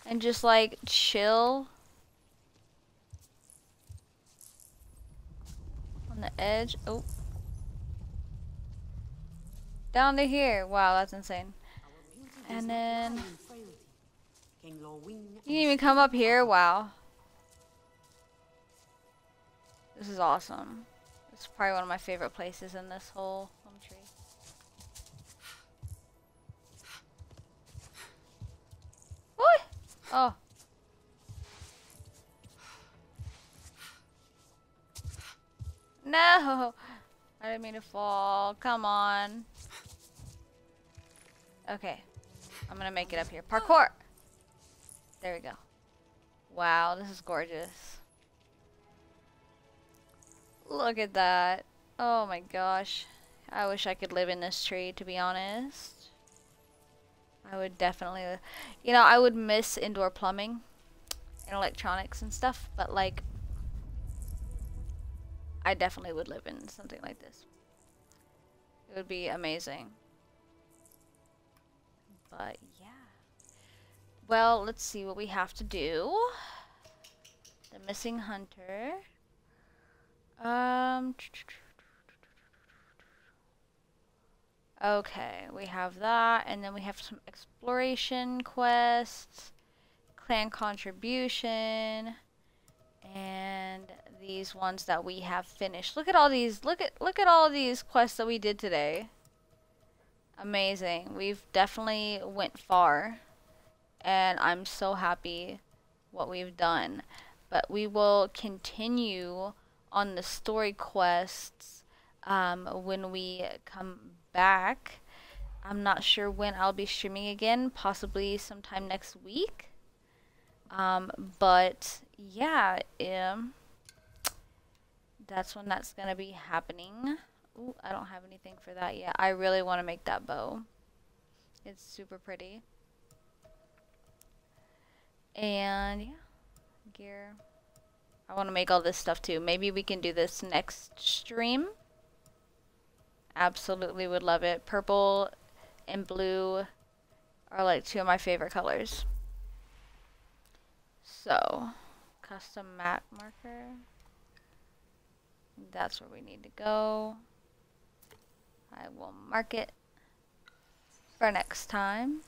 S1: and just like chill on the edge. Oh. Down to here. Wow, that's insane. And then you can even come up here. Wow. This is awesome. It's probably one of my favorite places in this whole home tree. What? Oh. No! I didn't mean to fall. Come on. Okay. I'm gonna make it up here. Parkour! There we go. Wow, this is gorgeous. Look at that. Oh my gosh. I wish I could live in this tree, to be honest. I would definitely, you know, I would miss indoor plumbing and electronics and stuff, but like, I definitely would live in something like this. It would be amazing. But yeah. Well, let's see what we have to do. The missing hunter. Um. Okay, we have that, and then we have some exploration quests, clan contribution, and these ones that we have finished. Look at all these. Look at look at all these quests that we did today. Amazing. We've definitely went far, and I'm so happy what we've done. But we will continue on the story quests um, when we come back. I'm not sure when I'll be streaming again, possibly sometime next week. Um, but yeah, um, that's when that's gonna be happening. Ooh, I don't have anything for that yet. I really want to make that bow. It's super pretty. And yeah, gear. I want to make all this stuff too. Maybe we can do this next stream. Absolutely would love it. Purple and blue are like two of my favorite colors. So, custom map marker. That's where we need to go. I will mark it for next time.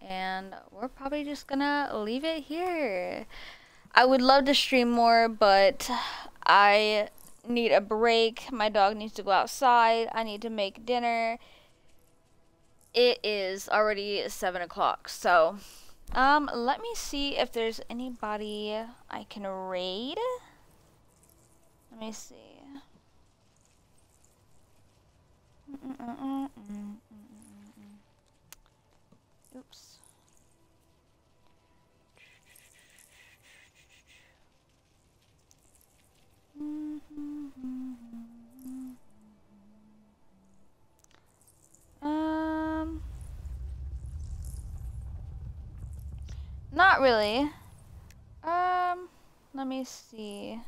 S1: And we're probably just gonna leave it here. I would love to stream more, but I need a break. My dog needs to go outside. I need to make dinner. It is already 7 o'clock, so um, let me see if there's anybody I can raid. Let me see. Oops. Um, not really. Um, let me see.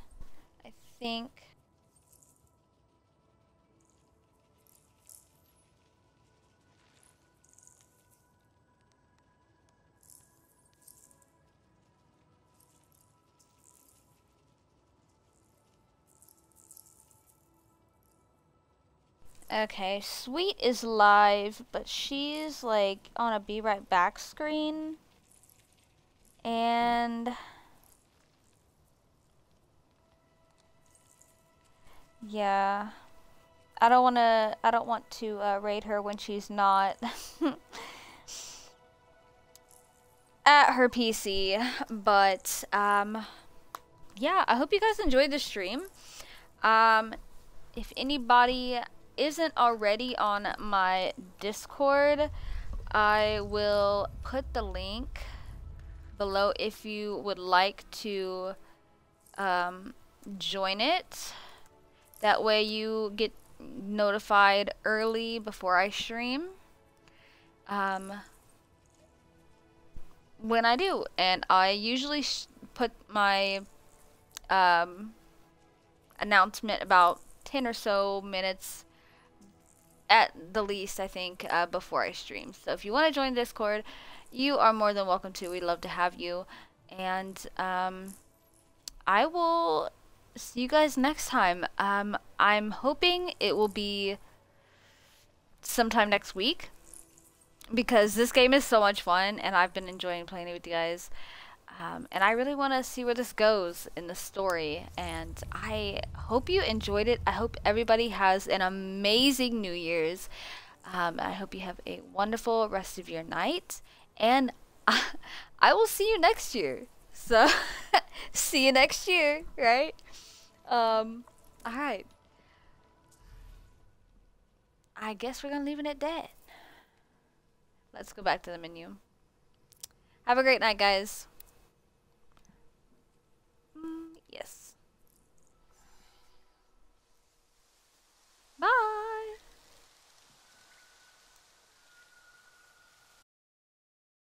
S1: Think. Okay, Sweet is live, but she's like on a be right back screen. And yeah, I don't want to I don't want to uh, raid her when she's not at her PC, but um yeah, I hope you guys enjoyed the stream. Um if anybody isn't already on my Discord, I will put the link below if you would like to um, join it. That way you get notified early before I stream. Um, when I do, and I usually put my um, announcement about 10 or so minutes at the least, I think, uh, before I stream. So if you want to join Discord, you are more than welcome to. We'd love to have you. And um, I will see you guys next time. Um, I'm hoping it will be sometime next week because this game is so much fun and I've been enjoying playing it with you guys. Um, and I really want to see where this goes in the story. And I hope you enjoyed it. I hope everybody has an amazing New Year's. Um, I hope you have a wonderful rest of your night. And I, I will see you next year. So, see you next year, right? Um, alright. I guess we're gonna leave it at that. Let's go back to the menu. Have a great night, guys. Mm, yes. Bye!